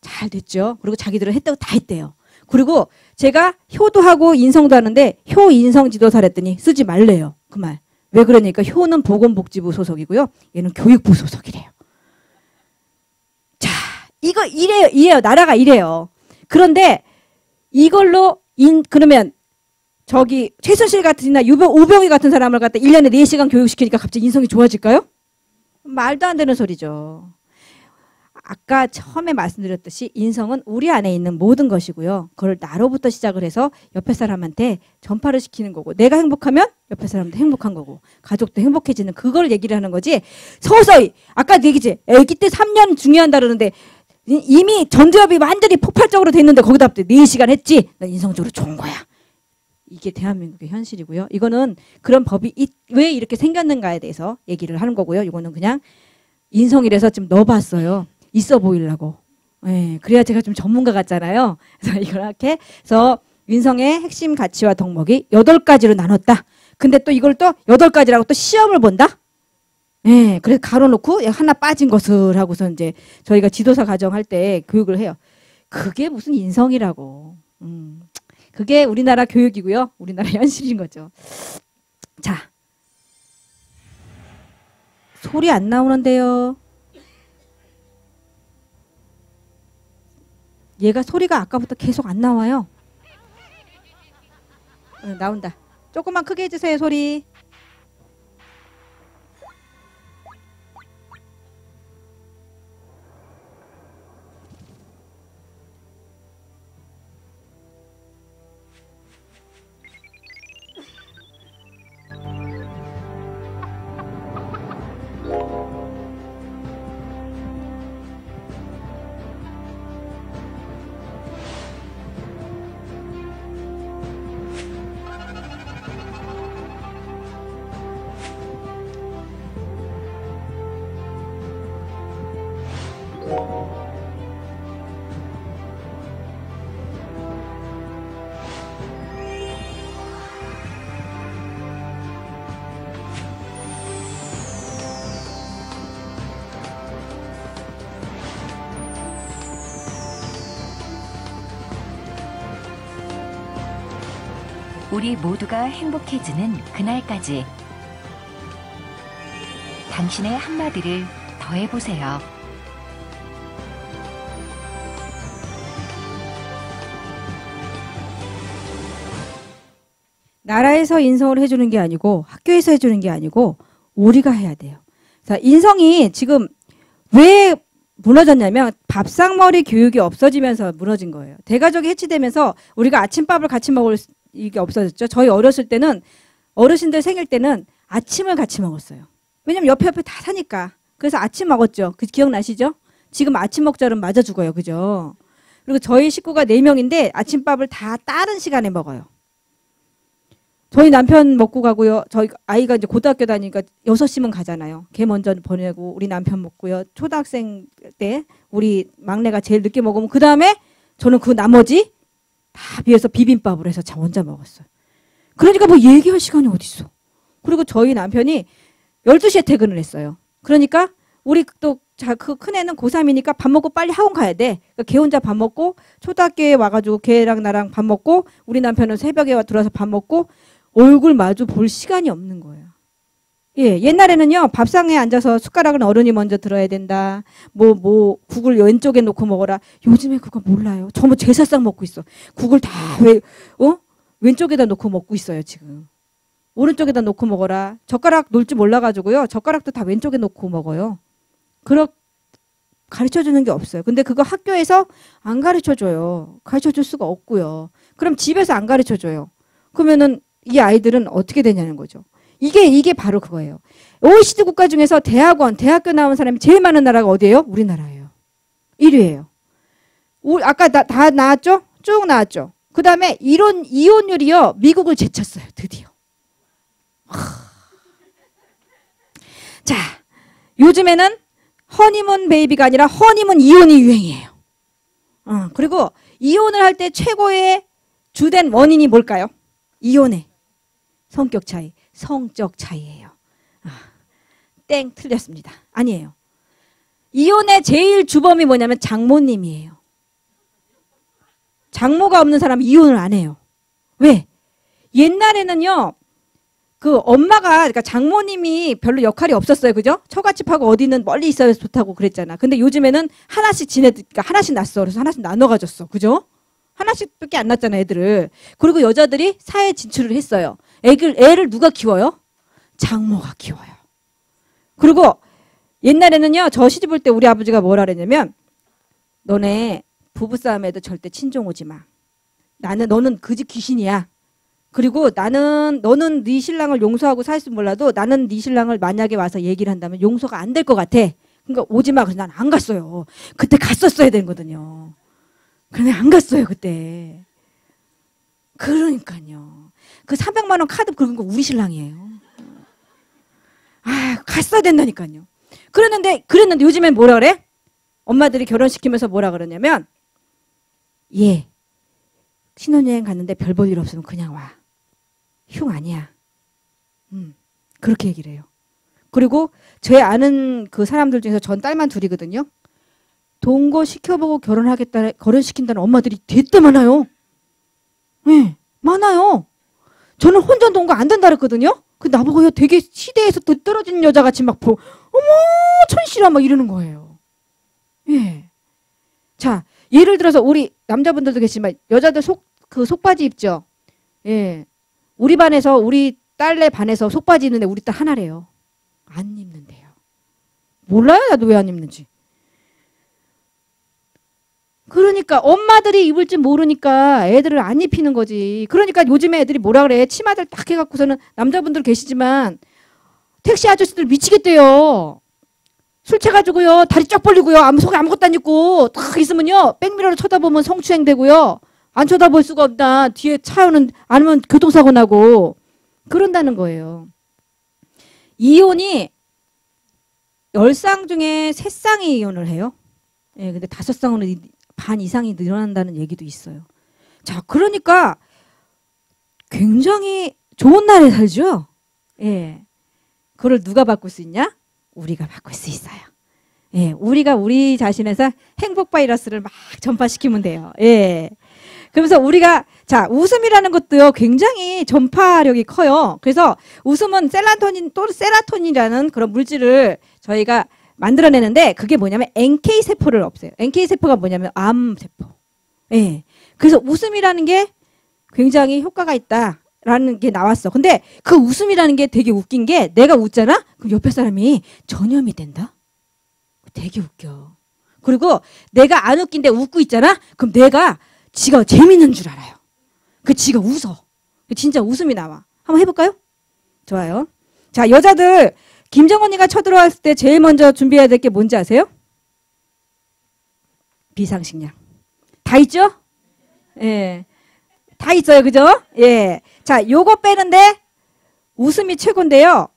A: 잘 됐죠. 그리고 자기들은 했다고 다 했대요. 그리고 제가 효도 하고 인성도 하는데 효 인성 지도사를 했더니 쓰지 말래요. 그 말. 왜 그러니까 효는 보건복지부 소속이고요. 얘는 교육부 소속이래요. 자, 이거 이래요. 이래요. 나라가 이래요. 그런데 이걸로 인 그러면 저기 최순실 같은나 유병 오병이 같은 사람을 갖다 1년에 4시간 교육시키니까 갑자기 인성이 좋아질까요? 말도 안 되는 소리죠. 아까 처음에 말씀드렸듯이 인성은 우리 안에 있는 모든 것이고요. 그걸 나로부터 시작을 해서 옆에 사람한테 전파를 시키는 거고 내가 행복하면 옆에 사람도 행복한 거고 가족도 행복해지는 그걸 얘기를 하는 거지 서서히 아까 얘기지 애기 때 3년 중요한다 그러는데 이미 전두엽이 완전히 폭발적으로 됐는데 거기다 4시간 했지 난 인성적으로 좋은 거야. 이게 대한민국의 현실이고요. 이거는 그런 법이 왜 이렇게 생겼는가에 대해서 얘기를 하는 거고요. 이거는 그냥 인성이라서 좀 넣어봤어요. 있어 보이려고. 예, 그래야 제가 좀 전문가 같잖아요. 그래서 이렇게 해서 인성의 핵심 가치와 덕목이 여덟 가지로 나눴다. 근데 또 이걸 또 여덟 가지라고 또 시험을 본다? 예, 그래서 가로놓고 하나 빠진 것을 하고서 이제 저희가 지도사 과정할 때 교육을 해요. 그게 무슨 인성이라고. 음, 그게 우리나라 교육이고요. 우리나라 현실인 거죠. 자. 소리 안 나오는데요. 얘가 소리가 아까부터 계속 안 나와요. 응, 나온다. 조금만 크게 해주세요, 소리.
E: 우리 모두가 행복해지는 그날까지 당신의 한마디를 더해보세요.
A: 나라에서 인성을 해주는 게 아니고 학교에서 해주는 게 아니고 우리가 해야 돼요. 자, 인성이 지금 왜 무너졌냐면 밥상머리 교육이 없어지면서 무너진 거예요. 대가족이 해치되면서 우리가 아침밥을 같이 먹을 이게 없어졌죠. 저희 어렸을 때는 어르신들 생일 때는 아침을 같이 먹었어요. 왜냐면 옆에 옆에 다 사니까. 그래서 아침 먹었죠. 그 기억나시죠? 지금 아침 먹자면 맞아 죽어요. 그죠? 그리고 저희 식구가 4명인데 아침밥을 다 다른 시간에 먹어요. 저희 남편 먹고 가고요. 저희 아이가 이제 고등학교 다니니까 6시면 가잖아요. 걔 먼저 보내고 우리 남편 먹고요. 초등학생 때 우리 막내가 제일 늦게 먹으면 그 다음에 저는 그 나머지 다 비해서 비빔밥을 해서 저 혼자 먹었어요. 그러니까 뭐 얘기할 시간이 어딨어. 그리고 저희 남편이 12시에 퇴근을 했어요. 그러니까 우리 또 자, 그 큰애는 고3이니까 밥 먹고 빨리 학원 가야 돼. 그러니까 걔 혼자 밥 먹고 초등학교에 와가지고 걔랑 나랑 밥 먹고 우리 남편은 새벽에 들어와서 밥 먹고 얼굴 마주 볼 시간이 없는 거예요. 예, 옛날에는요, 밥상에 앉아서 숟가락은 어른이 먼저 들어야 된다. 뭐, 뭐, 국을 왼쪽에 놓고 먹어라. 요즘에 그거 몰라요. 전부 제사상 먹고 있어. 국을 다 왜, 어? 왼쪽에다 놓고 먹고 있어요, 지금. 오른쪽에다 놓고 먹어라. 젓가락 놓을 줄 몰라가지고요. 젓가락도 다 왼쪽에 놓고 먹어요. 그렇, 가르쳐 주는 게 없어요. 근데 그거 학교에서 안 가르쳐 줘요. 가르쳐 줄 수가 없고요. 그럼 집에서 안 가르쳐 줘요. 그러면은 이 아이들은 어떻게 되냐는 거죠. 이게 이게 바로 그거예요. OECD 국가 중에서 대학원, 대학교 나온 사람이 제일 많은 나라가 어디예요? 우리나라예요. 1위예요. 아까 다, 다 나왔죠? 쭉 나왔죠. 그 다음에 이론 이혼율이요 미국을 제쳤어요. 드디어. 자, 요즘에는 허니문 베이비가 아니라 허니문 이혼이 유행이에요. 어, 그리고 이혼을 할 때 최고의 주된 원인이 뭘까요? 이혼의 성격 차이. 성적 차이예요. 아, 땡 틀렸습니다. 아니에요. 이혼의 제일 주범이 뭐냐면 장모님이에요. 장모가 없는 사람 이혼을 안 해요. 왜? 옛날에는요. 그 엄마가 그러니까 장모님이 별로 역할이 없었어요. 그죠? 처갓집하고 어디는 멀리 있어야 좋다고 그랬잖아. 근데 요즘에는 하나씩 지내니까 하나씩 낳았어. 그래서 하나씩 나눠 가졌어. 그죠? 하나씩밖에 안 낳잖아, 애들을. 그리고 여자들이 사회 진출을 했어요. 애를, 애를 누가 키워요? 장모가 키워요. 그리고 옛날에는요, 저 시집 올 때 우리 아버지가 뭐라 그랬냐면, 너네 부부싸움에도 절대 친정 오지 마. 나는, 너는 그집 귀신이야. 그리고 나는, 너는 네 신랑을 용서하고 살수 몰라도 나는 네 신랑을 만약에 와서 얘기를 한다면 용서가 안 될 것 같아. 그러니까 오지 마. 그래서 난 안 갔어요. 그때 갔었어야 되거든요. 그런데 안 갔어요, 그때. 그러니까요. 그 300만 원 카드 긁은 거 우리 신랑이에요. 아, 갔어야 된다니까요. 그랬는데, 그랬는데 요즘엔 뭐라 그래? 엄마들이 결혼시키면서 뭐라 그러냐면, 예, 신혼여행 갔는데 별 볼 일 없으면 그냥 와. 흉 아니야. 음, 그렇게 얘기를 해요. 그리고 제 아는 그 사람들 중에서 전 딸만 둘이거든요. 동거 시켜보고 결혼하겠다, 결혼시킨다는 엄마들이 되게 많아요. 예, 네, 많아요. 저는 혼전 동거 안 된다 그랬거든요. 그 나보고 되게 시대에서 또 떨어진 여자같이 막 보, 어머 천실아 막 이러는 거예요. 예. 자 예를 들어서 우리 남자분들도 계시지만 여자들 속 그 속바지 입죠. 예. 우리 반에서 우리 딸네 반에서 속바지 입는데 우리 딸 하나래요. 안 입는데요. 몰라요 나도 왜 안 입는지. 그러니까 엄마들이 입을 줄 모르니까 애들을 안 입히는 거지. 그러니까 요즘에 애들이 뭐라 그래. 치마들 딱 해갖고서는 남자분들 계시지만 택시 아저씨들 미치겠대요. 술 취해가지고요. 다리 쫙 벌리고요. 아무 속에 아무것도 안 입고 딱 있으면요. 백미러로 쳐다보면 성추행 되고요. 안 쳐다볼 수가 없다. 뒤에 차 오는 아니면 교통사고 나고 그런다는 거예요. 이혼이 열쌍 중에 세 쌍이 이혼을 해요. 예, 근데 다섯 쌍은 반 이상이 늘어난다는 얘기도 있어요. 자, 그러니까 굉장히 좋은 날에 살죠. 예. 그걸 누가 바꿀 수 있냐? 우리가 바꿀 수 있어요. 예, 우리가 우리 자신에서 행복 바이러스를 막 전파시키면 돼요. 예. 그러면서 우리가 자 웃음이라는 것도요 굉장히 전파력이 커요. 그래서 웃음은 셀라토닌 또 세라토닌이라는 그런 물질을 저희가 만들어내는데 그게 뭐냐면 NK 세포를 없애요. NK 세포가 뭐냐면 암 세포. 예. 그래서 웃음이라는 게 굉장히 효과가 있다라는 게 나왔어. 근데 그 웃음이라는 게 되게 웃긴 게 내가 웃잖아? 그럼 옆에 사람이 전염이 된다? 되게 웃겨. 그리고 내가 안 웃긴데 웃고 있잖아? 그럼 내가 지가 재밌는 줄 알아요. 그 지가 웃어. 진짜 웃음이 나와. 한번 해볼까요? 좋아요. 자, 여자들 김정 언니가 쳐들어왔을 때 제일 먼저 준비해야 될 게 뭔지 아세요? 비상식량. 다 있죠? 예. 다 있어요. 그죠? 예. 자, 요거 빼는데 웃음이 최고인데요.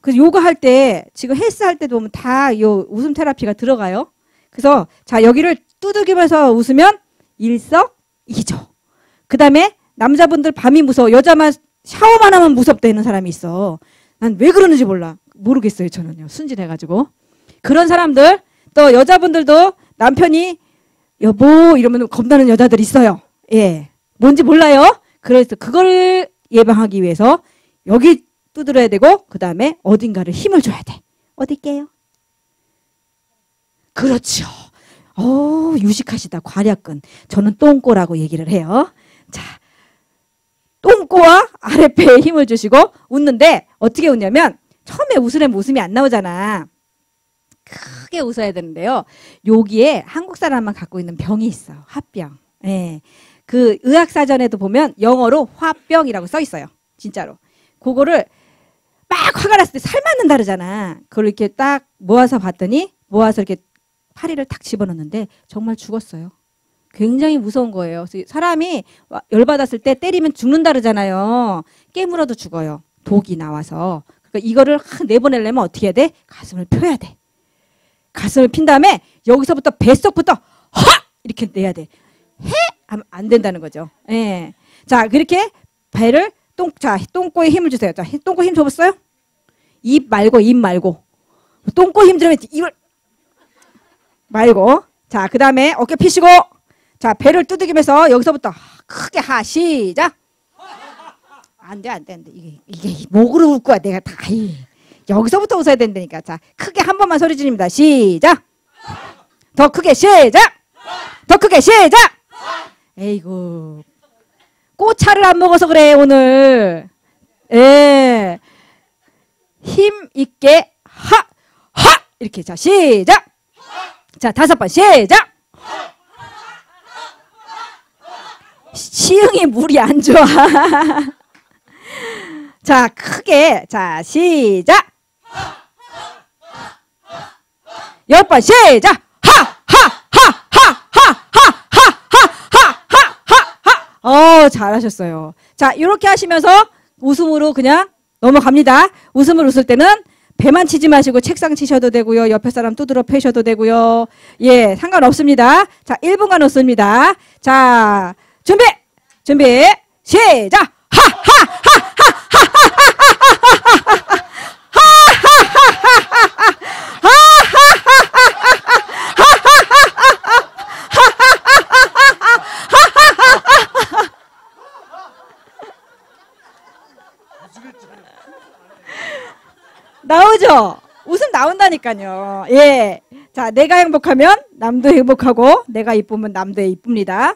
A: 그 요거 할 때, 지금 헬스 할 때도 보면 다 요 웃음 테라피가 들어가요. 그래서 자, 여기를 두들기면서 웃으면 일석이조. 그 다음에 남자분들 밤이 무서워. 여자만 샤워만 하면 무섭다는 사람이 있어. 난 왜 그러는지 몰라. 모르겠어요, 저는요. 순진해가지고. 그런 사람들, 또 여자분들도 남편이 여보 이러면 겁나는 여자들 있어요. 예. 뭔지 몰라요. 그래서 그걸 예방하기 위해서 여기 두드려야 되고 그 다음에 어딘가를 힘을 줘야 돼. 어딜게요? 그렇죠. 어 유식하시다 과략근. 저는 똥꼬라고 얘기를 해요. 자, 똥꼬와 아랫배에 힘을 주시고 웃는데 어떻게 웃냐면 처음에 웃으려면 웃음이 안 나오잖아. 크게 웃어야 되는데요. 여기에 한국 사람만 갖고 있는 병이 있어. 화병. 예. 그 의학 사전에도 보면 영어로 화병이라고 써 있어요. 진짜로. 그거를 막 화가 났을 때 살 맞는다 그러잖아. 그걸 이렇게 딱 모아서 봤더니 모아서 이렇게 파리를 탁 집어넣는데 정말 죽었어요. 굉장히 무서운 거예요. 사람이 열받았을 때 때리면 죽는다 그러잖아요. 깨물어도 죽어요. 독이 나와서. 그러니까 이거를 내보내려면 어떻게 해야 돼? 가슴을 펴야 돼. 가슴을 핀 다음에 여기서부터 뱃속부터 하! 이렇게 내야 돼. 해! 하면 안 된다는 거죠. 예. 자, 그렇게 배를 똥, 자, 똥꼬에 힘을 주세요. 자, 똥꼬 힘 줘봤어요? 입 말고, 입 말고. 똥꼬 힘 들으면 이걸 말고. 자, 그 다음에 어깨 피시고. 자, 배를 두드리면서 여기서부터 크게 하, 시작. 안 돼, 안 돼, 안 돼. 이게, 이게 목으로 울 거야. 내가 다. 이. 여기서부터 웃어야 된다니까. 자, 크게 한 번만 소리 지릅니다. 시작. 더 크게 시작. 더 크게 시작. 에이구. 꽃차를 안 먹어서 그래, 오늘. 예. 힘 있게 하, 하! 이렇게. 자, 시작. 자, 다섯 번 시작. 시흥이 물이 안 좋아. 자, 크게. 자, 시작. 열 번 시작. 하, 하, 하, 하, 하, 하, 하, 하, 하, 하, 하. 어, 잘하셨어요. 자, 이렇게 하시면서 웃음으로 그냥 넘어갑니다. 웃음을 웃을 때는 배만 치지 마시고 책상 치셔도 되고요. 옆에 사람 두드러 패셔도 되고요. 예, 상관없습니다. 자, 1분간 웃습니다. 자, 준비! 준비! 시작! 나오죠? 웃음 나온다니까요. 예. 자, 내가 행복하면 남도 행복하고 내가 이쁘면 남도 이쁩니다.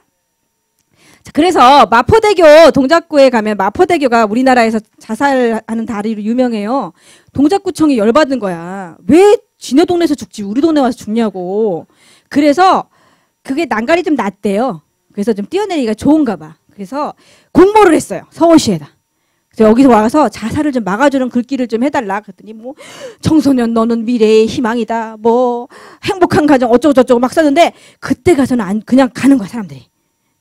A: 자, 그래서 마포대교 동작구에 가면 마포대교가 우리나라에서 자살하는 다리로 유명해요. 동작구청이 열받은 거야. 왜 지네 동네에서 죽지 우리 동네 와서 죽냐고. 그래서 그게 난간이 좀 낮대요. 그래서 좀 뛰어내리기가 좋은가 봐. 그래서 공모를 했어요. 서울시에다. 여기서 와서 자살을 좀 막아주는 글귀를 좀 해달라. 그랬더니 뭐 청소년 너는 미래의 희망이다. 뭐 행복한 가정 어쩌고 저쩌고 막 썼는데 그때 가서는 안 그냥 가는 거야 사람들이.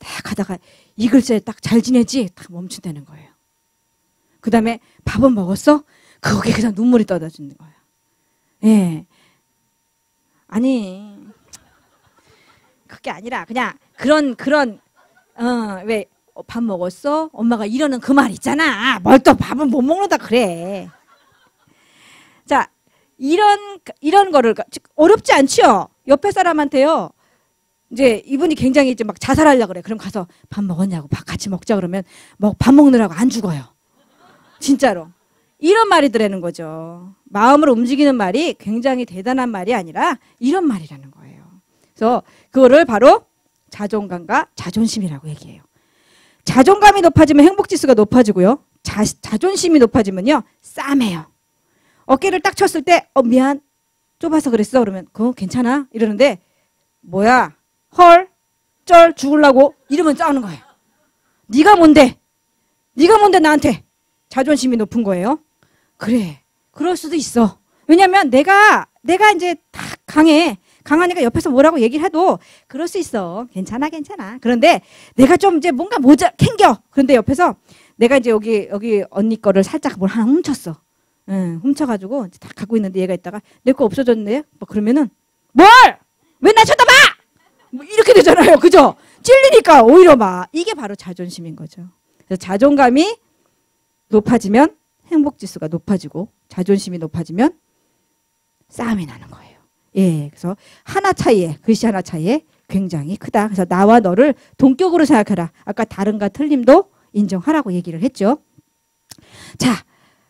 A: 딱 가다가 이 글쎄 딱잘 지내지 딱 멈춘다는 거예요. 그 다음에 밥은 먹었어? 거기에 그냥 눈물이 떨어지는 거예요. 예. 아니 그게 아니라 그냥 그런 그런 어왜 어, 밥 먹었어? 엄마가 이러는 그 말 있잖아. 뭘 또 밥은 못 먹는다 그래. 자, 이런 이런 거를 어렵지 않죠. 옆에 사람한테요. 이제 이분이 굉장히 이제 막 자살하려 그래. 그럼 가서 밥 먹었냐고 밥 같이 먹자 그러면 뭐밥 먹느라고 안 죽어요. 진짜로. 이런 말이 들라는 거죠. 마음으로 움직이는 말이 굉장히 대단한 말이 아니라 이런 말이라는 거예요. 그래서 그거를 바로 자존감과 자존심이라고 얘기해요. 자존감이 높아지면 행복 지수가 높아지고요. 자, 자존심이 높아지면요. 싸매요. 어깨를 딱 쳤을 때, 어, 미안. 좁아서 그랬어. 그러면, 그거 괜찮아? 이러는데, 뭐야? 헐? 쩔? 죽을라고? 이러면 싸우는 거예요. 네가 뭔데? 네가 뭔데 나한테? 자존심이 높은 거예요. 그래. 그럴 수도 있어. 왜냐면 내가, 내가 이제 다 강해. 강한이가 옆에서 뭐라고 얘기를 해도 그럴 수 있어. 괜찮아, 괜찮아. 그런데 내가 좀 이제 뭔가 모자, 캥겨. 그런데 옆에서 내가 이제 여기, 여기 언니 거를 살짝 뭘 하나 훔쳤어. 응, 훔쳐가지고 다 갖고 있는데 얘가 있다가 내 거 없어졌네? 뭐 그러면은 뭘! 왜 나 쳐다봐! 뭐 이렇게 되잖아요. 그죠? 찔리니까 오히려 막 이게 바로 자존심인 거죠. 그래서 자존감이 높아지면 행복 지수가 높아지고 자존심이 높아지면 싸움이 나는 거예요. 예, 그래서 하나 차이에 글씨 하나 차이에 굉장히 크다. 그래서 나와 너를 동격으로 생각해라. 아까 다른가 틀림도 인정하라고 얘기를 했죠. 자,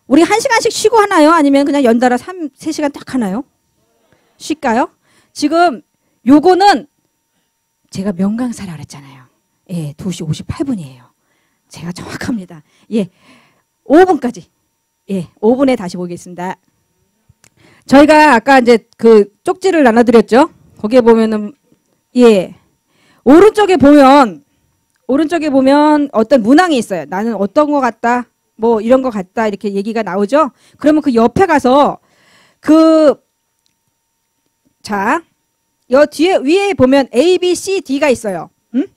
A: 우리 한 시간씩 쉬고 하나요? 아니면 그냥 연달아 3, 3시간 딱 하나요? 쉴까요? 지금 요거는 제가 명강사라 그랬잖아요. 예, 2시 58분이에요. 제가 정확합니다. 예, 5분까지. 예, 5분에 다시 보겠습니다. 저희가 아까 이제 그 쪽지를 나눠드렸죠? 거기에 보면은, 예, 오른쪽에 보면, 오른쪽에 보면 어떤 문항이 있어요. 나는 어떤 것 같다, 뭐 이런 것 같다, 이렇게 얘기가 나오죠? 그러면 그 옆에 가서 그, 자, 여 뒤에, 위에 보면 A, B, C, D가 있어요. 음?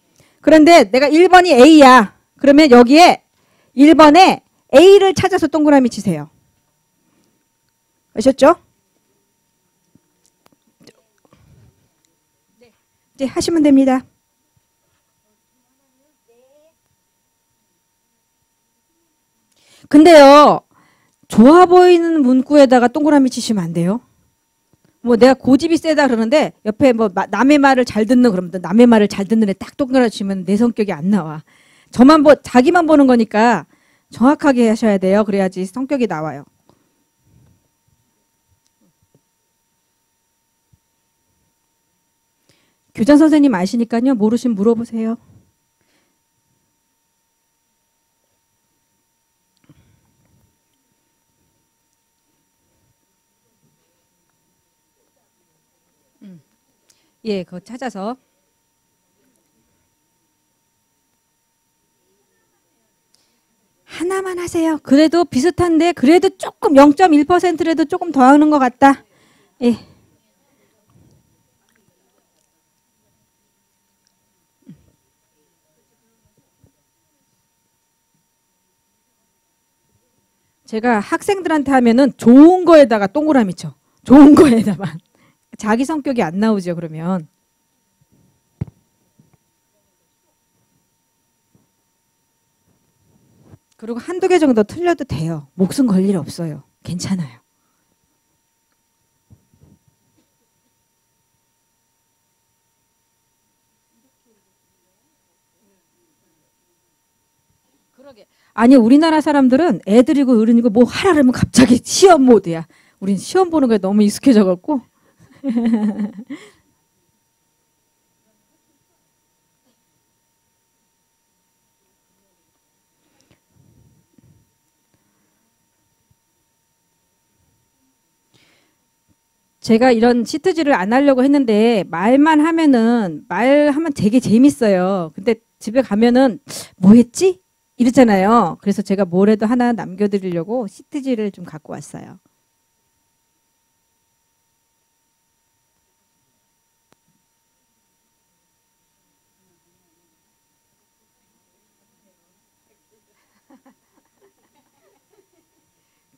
A: 그런데 내가 1번이 A야. 그러면 여기에 1번에 A를 찾아서 동그라미 치세요. 아셨죠? 네. 이제 하시면 됩니다. 근데요, 좋아 보이는 문구에다가 동그라미 치시면 안 돼요. 뭐 내가 고집이 세다 그러는데 옆에 뭐 남의 말을 잘 듣는 그러면 남의 말을 잘 듣는 애딱 동그라미 치면 내 성격이 안 나와. 저만 보 자기만 보는 거니까 정확하게 하셔야 돼요. 그래야지 성격이 나와요. 교장 선생님 아시니까요. 모르시면 물어보세요. 예, 그거 찾아서 하나만 하세요. 그래도 비슷한데 그래도 조금 0.1%라도 조금 더 하는 것 같다. 예. 제가 학생들한테 하면은 좋은 거에다가 동그라미 쳐. 좋은 거에다만. 자기 성격이 안 나오죠, 그러면. 그리고 한두 개 정도 틀려도 돼요. 목숨 걸일 없어요. 괜찮아요. 아니 우리나라 사람들은 애들이고 어른이고 뭐 하라 그러면 갑자기 시험 모드야. 우린 시험 보는 거에 너무 익숙해져 갖고. 제가 이런 시트지를 안 하려고 했는데 말만 하면은 말하면 되게 재밌어요. 근데 집에 가면은 뭐 했지? 이러잖아요. 그래서 제가 뭐래도 하나 남겨드리려고 시트지를 좀 갖고 왔어요.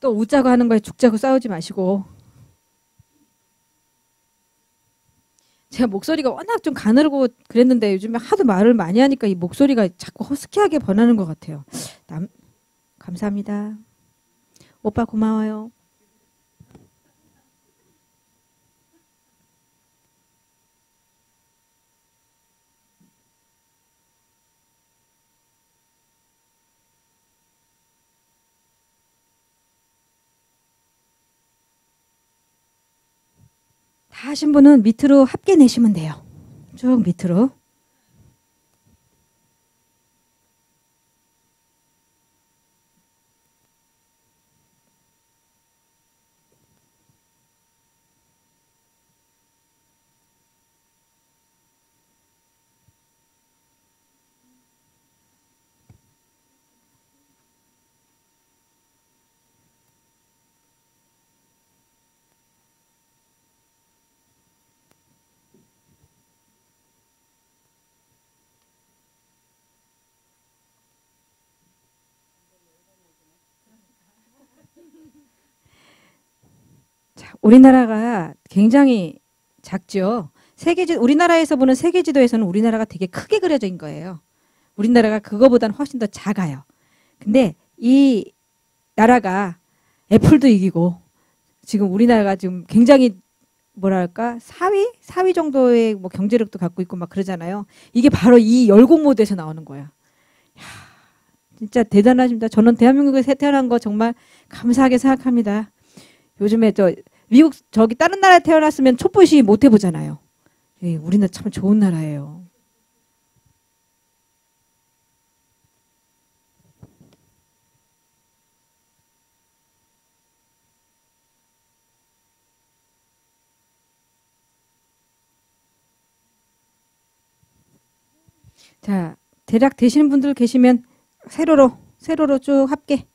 A: 또 웃자고 하는 거에 죽자고 싸우지 마시고 제가 목소리가 워낙 좀 가늘고 그랬는데 요즘에 하도 말을 많이 하니까 이 목소리가 자꾸 허스키하게 번하는 것 같아요. 남, 감사합니다. 오빠 고마워요. 하신 분은 밑으로 합계 내시면 돼요. 쭉 밑으로. 우리나라가 굉장히 작죠. 세계지 우리나라에서 보는 세계 지도에서는 우리나라가 되게 크게 있는 거예요. 우리나라가 그거보다는 훨씬 더 작아요. 근데 이 나라가 애플도 이기고 지금 우리나라가 지금 굉장히 뭐랄까 4위? 4위 정도의 뭐 경제력도 갖고 있고 막 그러잖아요. 이게 바로 이 열공 모드에서 나오는 거야. 야, 진짜 대단하십니다. 저는 대한민국에 태어난 거 정말 감사하게 생각합니다. 요즘에 저 미국 저기 다른 나라에 태어났으면 촛불 시위 못 해보잖아요. 예, 우리는 참 좋은 나라예요. 자, 대략 되시는 분들 계시면 세로로 세로로 쭉 합계.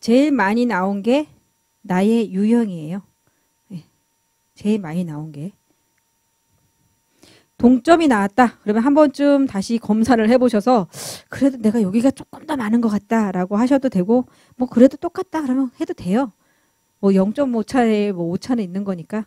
A: 제일 많이 나온 게 나의 유형이에요. 네. 제일 많이 나온 게. 동점이 나왔다. 그러면 한 번쯤 다시 검사를 해보셔서 그래도 내가 여기가 조금 더 많은 것 같다라고 하셔도 되고 뭐 그래도 똑같다 그러면 해도 돼요. 뭐 0.5차에 뭐 5차는 있는 거니까.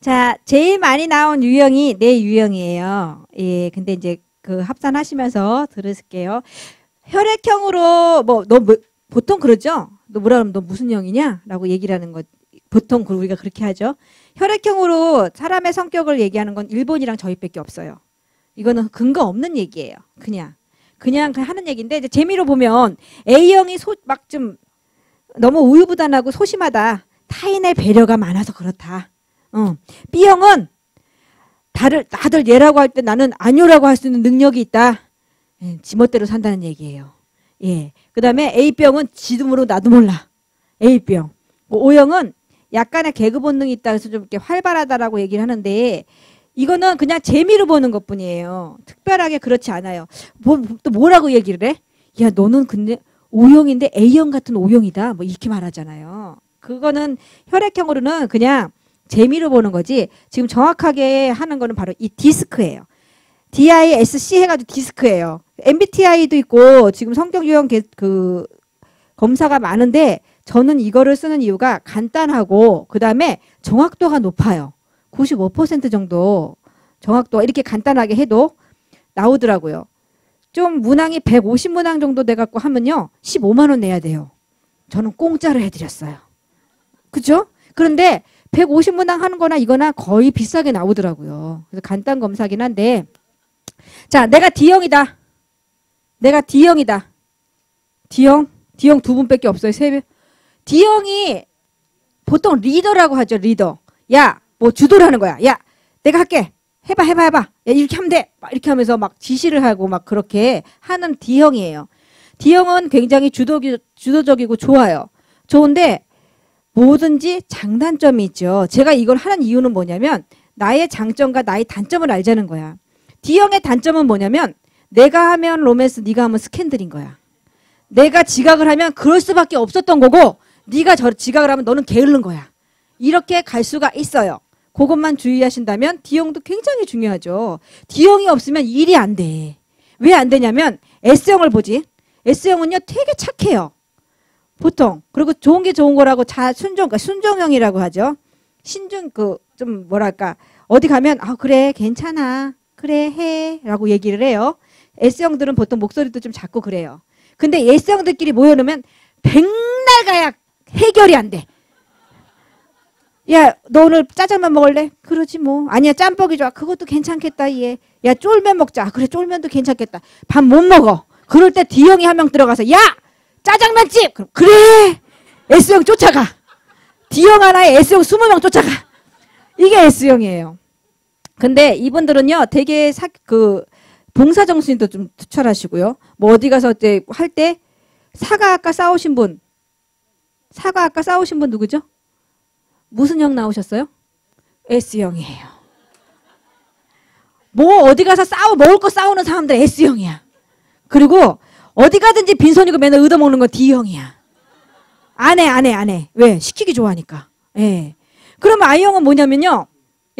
A: 제일 많이 나온 유형이 내 유형이에요. 예, 근데 이제 그 합산하시면서 들으실게요. 혈액형으로 뭐 너 뭐, 보통 그러죠? 너 뭐라 그러면 너 무슨 형이냐?라고 얘기를 하는 거 보통 그 우리가 그렇게 하죠. 혈액형으로 사람의 성격을 얘기하는 건 일본이랑 저희밖에 없어요. 이거는 근거 없는 얘기예요. 그냥 그냥 하는 얘기인데 이제 재미로 보면 A형이 막 좀 너무 우유부단하고 소심하다. 타인의 배려가 많아서 그렇다. 어. B형은 다들 다들 얘라고 할 때 나는 아니오라고 할 수 있는 능력이 있다. 예, 지멋대로 산다는 얘기예요. 예. 그다음에 A병은 지dum으로 나도 몰라. A병. 뭐 O형은 약간의 개그 본능이 있다 해서 좀 이렇게 활발하다라고 얘기를 하는데 이거는 그냥 재미로 보는 것 뿐이에요. 특별하게 그렇지 않아요. 뭐, 또 뭐라고 얘기를 해? 야 너는 근데 O형인데 A형 같은 O형이다. 뭐 이렇게 말하잖아요. 그거는 혈액형으로는 그냥 재미로 보는 거지 지금 정확하게 하는 거는 바로 이 디스크예요. DISC 해가지고 디스크예요. MBTI도 있고 지금 성격 유형 그 검사가 많은데 저는 이거를 쓰는 이유가 간단하고 그 다음에 정확도가 높아요. 95% 정도 정확도가 이렇게 간단하게 해도 나오더라고요. 좀 문항이 150문항 정도 돼갖고 하면요. 15만 원 내야 돼요. 저는 공짜로 해드렸어요. 그죠? 그런데 150문항 하는 거나 이거나 거의 비싸게 나오더라고요. 그래서 간단 검사긴 한데 자, 내가 D형이다. 내가 D형이다. D형? D형 두 분밖에 없어요. 세 명. D형이 보통 리더라고 하죠. 리더. 야, 뭐 주도를 하는 거야. 야, 내가 할게. 해봐, 해봐, 해봐. 야, 이렇게 하면 돼. 막 이렇게 하면서 막 지시를 하고 막 그렇게 하는 D형이에요. D형은 굉장히 주도, 주도적이고 좋아요. 좋은데 뭐든지 장단점이 있죠. 제가 이걸 하는 이유는 뭐냐면 나의 장점과 나의 단점을 알자는 거야. D형의 단점은 뭐냐면 내가 하면 로맨스, 네가 하면 스캔들인 거야. 내가 지각을 하면 그럴 수밖에 없었던 거고 네가 저 지각을 하면 너는 게으른 거야. 이렇게 갈 수가 있어요. 그것만 주의하신다면 D형도 굉장히 중요하죠. D형이 없으면 일이 안 돼. 왜 안 되냐면 S형을 보지. S형은요 되게 착해요. 보통 그리고 좋은 게 좋은 거라고 자 순종 그러니까 순종형이라고 하죠. 신중 그 좀 뭐랄까 어디 가면 아 그래 괜찮아 그래 해라고 얘기를 해요. S형들은 보통 목소리도 좀 작고 그래요. 근데 S형들끼리 모여놓으면 백날 가야 해결이 안 돼. 야, 너 오늘 짜장면 먹을래? 그러지 뭐. 아니야, 짬뽕이 좋아. 그것도 괜찮겠다, 얘. 야, 쫄면 먹자. 아, 그래, 쫄면도 괜찮겠다. 밥 못 먹어. 그럴 때 D형이 한 명 들어가서, 야! 짜장면집! 그럼, 그래! S형 쫓아가. D형 하나에 S형 20명 쫓아가. 이게 S형이에요. 근데 이분들은요, 되게 사, 그, 봉사정신도 좀 투철하시고요. 뭐 어디 가서 이제 할 때, 사과 아까 싸우신 분, 사과 아까 싸우신 분 누구죠? 무슨 형 나오셨어요? S형이에요. 뭐 어디 가서 싸우 먹을 거 싸우는 사람들 S형이야. 그리고 어디 가든지 빈손이고 맨날 얻어먹는 거 D형이야. 안 해, 안 해, 안 해. 왜? 시키기 좋아하니까. 예. 그러면 I형은 뭐냐면요.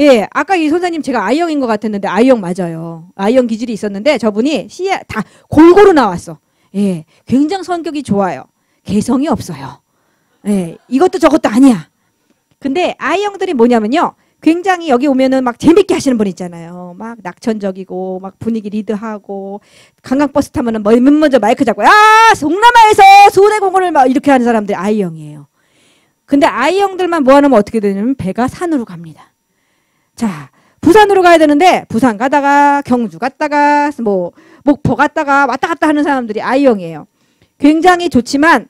A: 예, 아까 이 선생님 제가 I형인 것 같았는데 I형 맞아요. I형 기질이 있었는데 저분이 시야 다 골고루 나왔어. 예, 굉장히 성격이 좋아요. 개성이 없어요. 예, 이것도 저것도 아니야. 근데 I형들이 뭐냐면요. 굉장히 여기 오면은 막 재밌게 하시는 분 있잖아요. 막 낙천적이고 막 분위기 리드하고 관광버스 타면은 뭐 먼저 마이크 잡고 야 송남아에서 손해공원을 막 이렇게 하는 사람들이 I형이에요. 근데 I형들만 모아놓으면 어떻게 되냐면 배가 산으로 갑니다. 자 부산으로 가야 되는데 부산 가다가 경주 갔다가 뭐 목포 갔다가 왔다 갔다 하는 사람들이 I형이에요. 굉장히 좋지만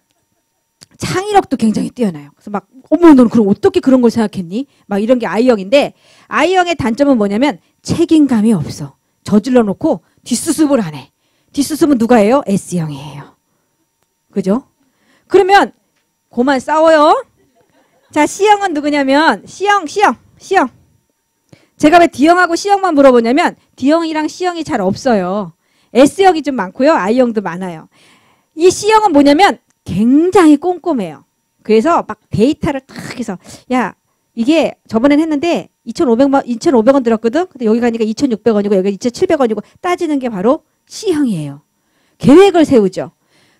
A: 창의력도 굉장히 뛰어나요. 그래서 막 어머 너는 그럼 어떻게 그런 걸 생각했니? 막 이런 게 I형인데 I형의 단점은 뭐냐면 책임감이 없어. 저질러 놓고 뒷수습을 안 해. 뒷수습은 누가 해요? S형이에요. 그죠? 그러면 고만 싸워요. 자 C형은 누구냐면 C형 C형 C형 제가 왜 D형하고 C형만 물어보냐면 D형이랑 C형이 잘 없어요. S형이 좀 많고요. I형도 많아요. 이 C형은 뭐냐면 굉장히 꼼꼼해요. 그래서 막 데이터를 딱 해서 야 이게 저번엔 했는데 2,500만 2,500원 들었거든. 근데 여기 가니까 2,600원이고 여기 2,700원이고 따지는 게 바로 C형이에요. 계획을 세우죠.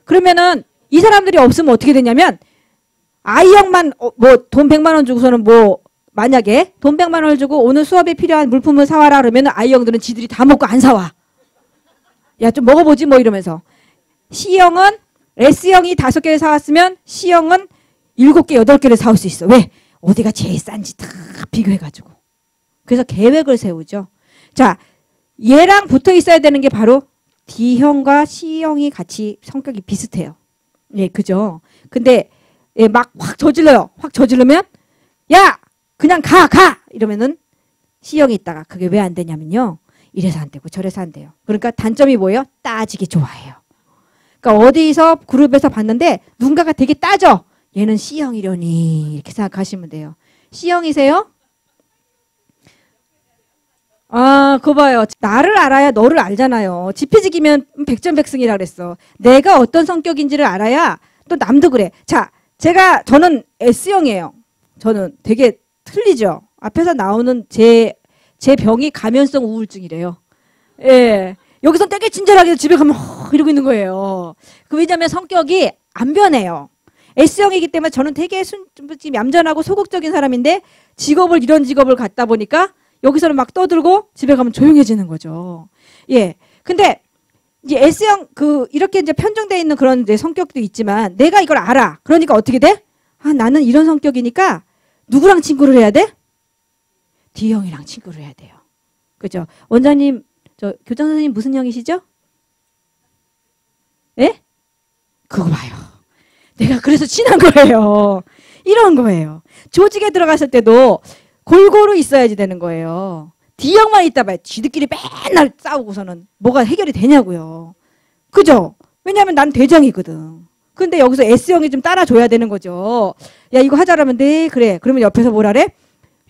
A: 그러면은 이 사람들이 없으면 어떻게 되냐면 I형만 어, 뭐돈 100만 원 주고서는 뭐 만약에 돈 100만 원을 주고 오늘 수업에 필요한 물품을 사와라 그러면은 I형들은 지들이 다 먹고 안 사와. 야 좀 먹어보지 뭐 이러면서 C형은 S형이 다섯 개를 사왔으면 C형은 일곱 개, 여덟 개를 사올 수 있어. 왜? 어디가 제일 싼지 다 비교해가지고. 그래서 계획을 세우죠. 자, 얘랑 붙어 있어야 되는 게 바로 D형과 C형이 같이 성격이 비슷해요. 예, 그죠? 근데 예, 막 확 저질러요. 확 저질르면 야! 그냥 가! 가! 이러면은 C형이 있다가 그게 왜 안 되냐면요. 이래서 안 되고 저래서 안 돼요. 그러니까 단점이 뭐예요? 따지기 좋아해요. 그러니까 어디서 그룹에서 봤는데 누군가가 되게 따져. 얘는 C형이려니 이렇게 생각하시면 돼요. C형이세요? 아, 그거 봐요. 나를 알아야 너를 알잖아요. 지피지기면 백전백승이라 그랬어. 내가 어떤 성격인지를 알아야 또 남도 그래. 자, 제가 저는 S형이에요. 저는 되게 틀리죠. 앞에서 나오는 제 제 병이 가면성 우울증이래요. 예. 여기서 되게 친절하게 집에 가면 허, 이러고 있는 거예요. 그 왜냐면 성격이 안 변해요. S형이기 때문에 저는 되게 순, 좀 얌전하고 소극적인 사람인데 직업을 이런 직업을 갖다 보니까 여기서는 막 떠들고 집에 가면 조용해지는 거죠. 예. 근데 이제 S형 그 이렇게 이제 편중돼 있는 그런 이제 성격도 있지만 내가 이걸 알아. 그러니까 어떻게 돼? 아, 나는 이런 성격이니까 누구랑 친구를 해야 돼? D형이랑 친구를 해야 돼요. 그죠? 원장님, 저 교장 선생님 무슨 형이시죠? 예? 그거 봐요. 내가 그래서 친한 거예요. 이런 거예요. 조직에 들어갔을 때도 골고루 있어야지 되는 거예요. D형만 있다 봐요. 지들끼리 맨날 싸우고서는 뭐가 해결이 되냐고요. 그죠? 왜냐하면 난 대장이거든. 근데 여기서 S형이 좀 따라줘야 되는 거죠. 야 이거 하자라면 네 그래. 그러면 옆에서 뭐라래?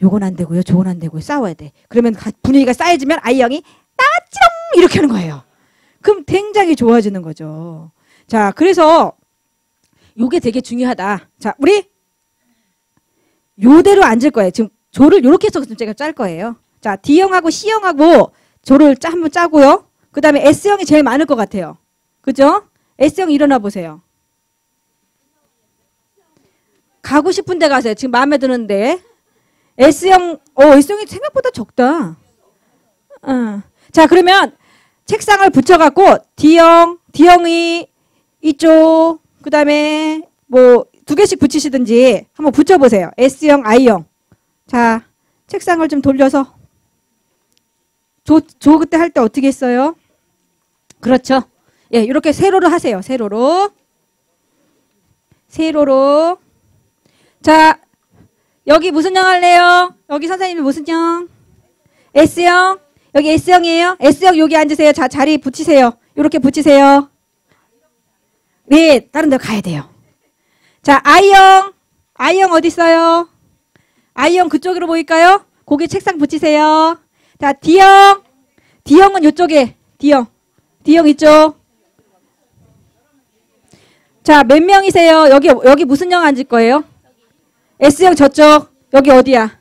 A: 요건 안 되고요. 저건 안 되고요. 싸워야 돼. 그러면 분위기가 쌓여지면 I형이 따지롱 이렇게 하는 거예요. 그럼 굉장히 좋아지는 거죠. 자 그래서 요게 되게 중요하다. 자 우리 요대로 앉을 거예요. 지금 조를 요렇게 해서 제가 짤 거예요. 자 D형하고 C형하고 조를 짜, 한번 짜고요. 그 다음에 S형이 제일 많을 것 같아요. 그죠? S형 일어나 보세요. 가고 싶은 데 가세요. 지금 마음에 드는데. S형, 어, S형이 생각보다 적다. 어. 자, 그러면 책상을 붙여갖고 D형, D형이 이쪽, 그 다음에 뭐 두 개씩 붙이시든지 한번 붙여보세요. S형, I형. 자, 책상을 좀 돌려서. 조, 조 그때 할 때 어떻게 했어요? 그렇죠. 예, 이렇게 세로로 하세요. 세로로. 세로로. 자, 여기 무슨 형 할래요? 여기 선생님이 무슨 형? S형? 여기 S형이에요? S형 여기 앉으세요. 자, 자리 붙이세요. 이렇게 붙이세요. 네, 다른 데 가야 돼요. 자, I형. I형 어디 있어요? I형 그쪽으로 보일까요? 고개 책상 붙이세요. 자, D형. D형은 이쪽에. D형. D형 이쪽. 자, 몇 명이세요? 여기, 여기 무슨 형 앉을 거예요? S형 저쪽. 여기 어디야?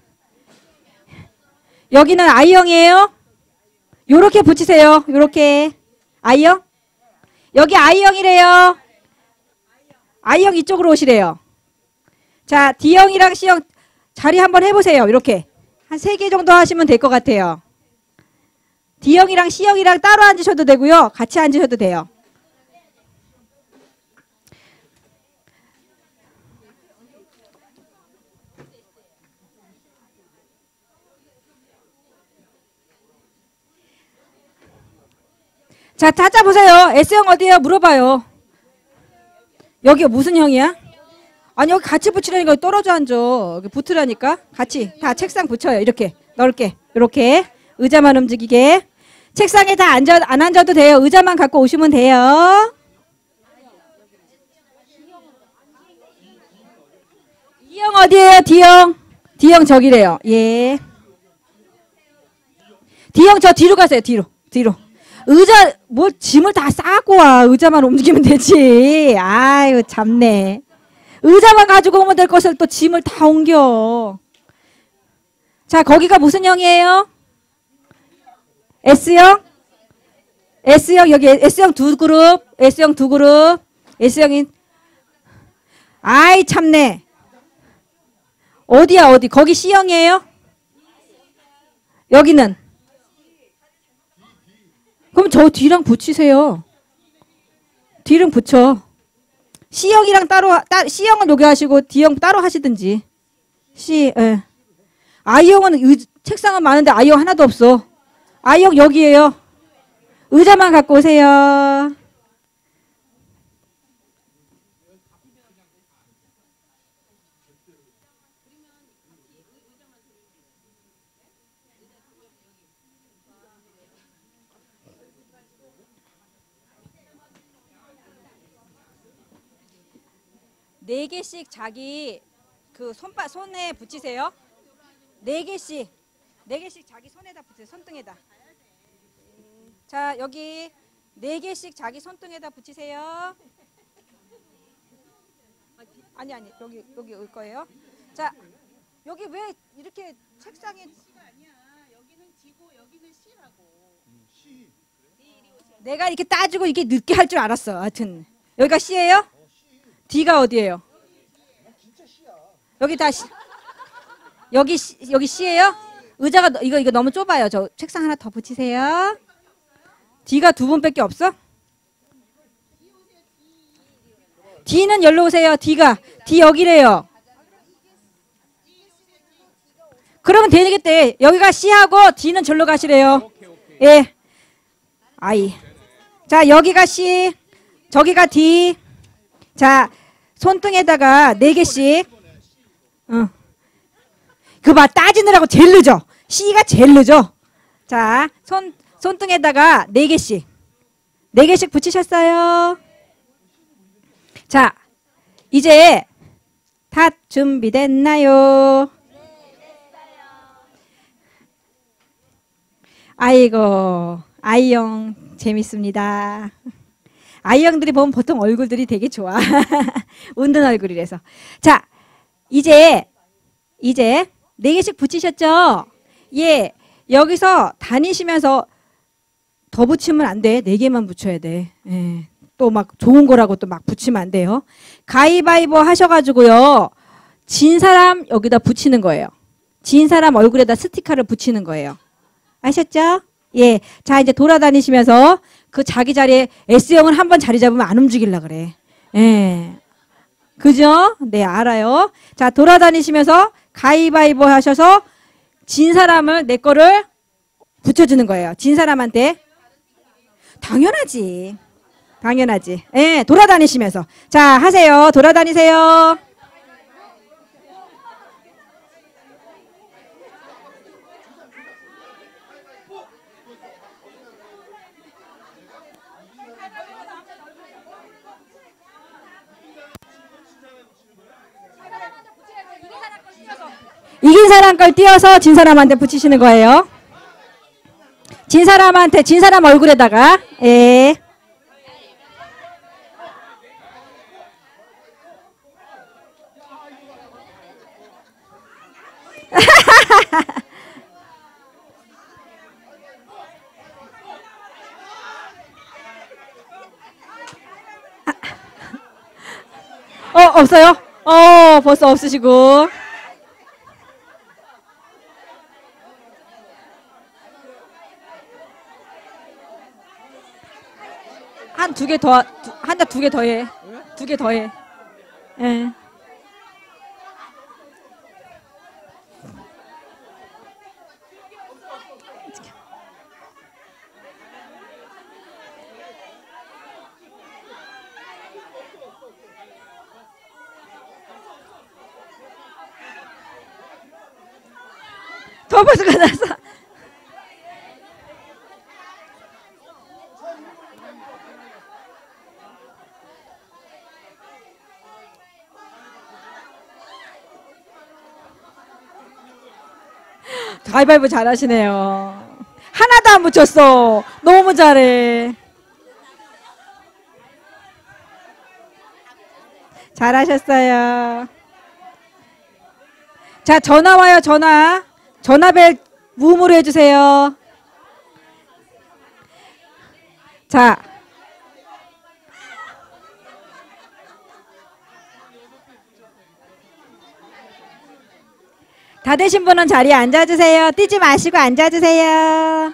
A: 여기는 I형이에요? 요렇게 붙이세요. 요렇게. I형? 여기 I형이래요. I형 이쪽으로 오시래요. 자, D형이랑 C형 자리 한번 해보세요. 이렇게. 한 세 개 정도 하시면 될 것 같아요. D형이랑 C형이랑 따로 앉으셔도 되고요. 같이 앉으셔도 돼요. 자, 찾아보세요. S형 어디에요? 물어봐요. 여기가 무슨 형이야? 아니, 여기 같이 붙이라니까 떨어져 앉아. 여기 붙으라니까. 같이. 다 책상 붙여요. 이렇게. 넓게. 이렇게. 의자만 움직이게. 책상에 다 앉아, 안 앉아도 돼요. 의자만 갖고 오시면 돼요. D형 어디에요? D형. D형 저기래요. 예. D형 저 뒤로 가세요. 뒤로. 뒤로. 의자 뭘 짐을 다 싸고 와. 의자만 움직이면 되지. 아유 참네. 의자만 가지고 오면 될 것을 또 짐을 다 옮겨. 자 거기가 무슨 형이에요? S형? S형 여기 S형 두 그룹. S형 두 그룹. S형인 아이 참네. 어디야 어디? 거기 C형이에요? 여기는 그럼 저 D랑 붙이세요. D랑 붙여. C형이랑 따로 따, C형은 여기 하시고 D형 따로 하시든지. C 예. I형은 의, 책상은 많은데 I형 하나도 없어. I형 여기에요. 의자만 갖고 오세요. 네 개씩 자기 그 손바 손에 붙이세요. 네 개씩 네 개씩 자기 손에다 붙이세요. 손등에다. 자 여기 네 개씩 자기 손등에다 붙이세요. 아니 아니 여기 여기 올 거예요. 자 여기 왜 이렇게 책상에 내가 이렇게 따지고 이게 늦게 할 줄 알았어. 하여튼 여기가 C예요? D가 어디예요? 여기 다 시, 여기 시, 여기 C예요? 의자가 너- 이거 이거 너무 좁아요. 저 책상 하나 더 붙이세요. D가 두 분밖에 없어? D는 열로 오세요. D가 D 여기래요. 그러면 되겠대. 여기가 C하고 D는 절로 가시래요. 예. 아이. 자, 여기가 C, 저기가 D. 자, 손등에다가 네 개씩. 응. 그봐 따지느라고 제일 늦어. C가 제일 늦어. 자, 손 손등에다가 네 개씩. 네 개씩 붙이셨어요. 자, 이제 다 준비됐나요? 아이고, 아이형 재밌습니다. 아이형들이 보면 보통 얼굴들이 되게 좋아. 웃는 얼굴이라서. 자, 이제, 이제, 네 개씩 붙이셨죠? 예, 여기서 다니시면서 더 붙이면 안 돼. 네 개만 붙여야 돼. 예. 또 막 좋은 거라고 또 막 붙이면 안 돼요. 가위바위보 하셔가지고요. 진 사람 여기다 붙이는 거예요. 진 사람 얼굴에다 스티커를 붙이는 거예요. 아셨죠? 예. 자, 이제 돌아다니시면서 그 자기 자리에 S형은 한 번 자리 잡으면 안 움직일라 그래. 예. 그죠? 네, 알아요. 자, 돌아다니시면서 가위바위보 하셔서 진 사람을 내 거를 붙여주는 거예요. 진 사람한테. 당연하지. 당연하지. 예, 돌아다니시면서. 자, 하세요. 돌아다니세요. 이긴 사람 걸 띄어서 진 사람한테 붙이시는 거예요. 진 사람한테 진 사람 얼굴에다가 예. 어 없어요? 어 벌써 없으시고 한 두 개 더, 한 달 두 개 더 해. 두 개 더 해. 예. 더 벌써 끝났어. 가위바위보 잘하시네요. 하나도 안 붙였어. 너무 잘해. 잘하셨어요. 자, 전화 와요, 전화. 전화벨 무음으로 해주세요. 자. 다 되신 분은 자리에 앉아주세요. 뛰지 마시고 앉아주세요.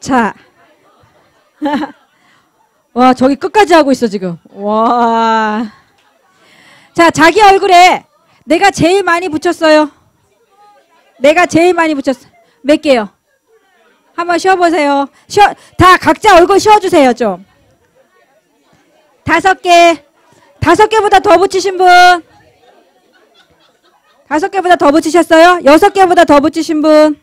A: 자. 와, 저기 끝까지 하고 있어, 지금. 와. 자, 자기 얼굴에 내가 제일 많이 붙였어요. 내가 제일 많이 붙였어. 몇 개요? 한번 쉬어보세요. 쉬어, 다 각자 얼굴 쉬어주세요, 좀. 다섯 개. 다섯 개보다 더 붙이신 분. 다섯 개보다 더 붙이셨어요? 여섯 개보다 더 붙이신 분.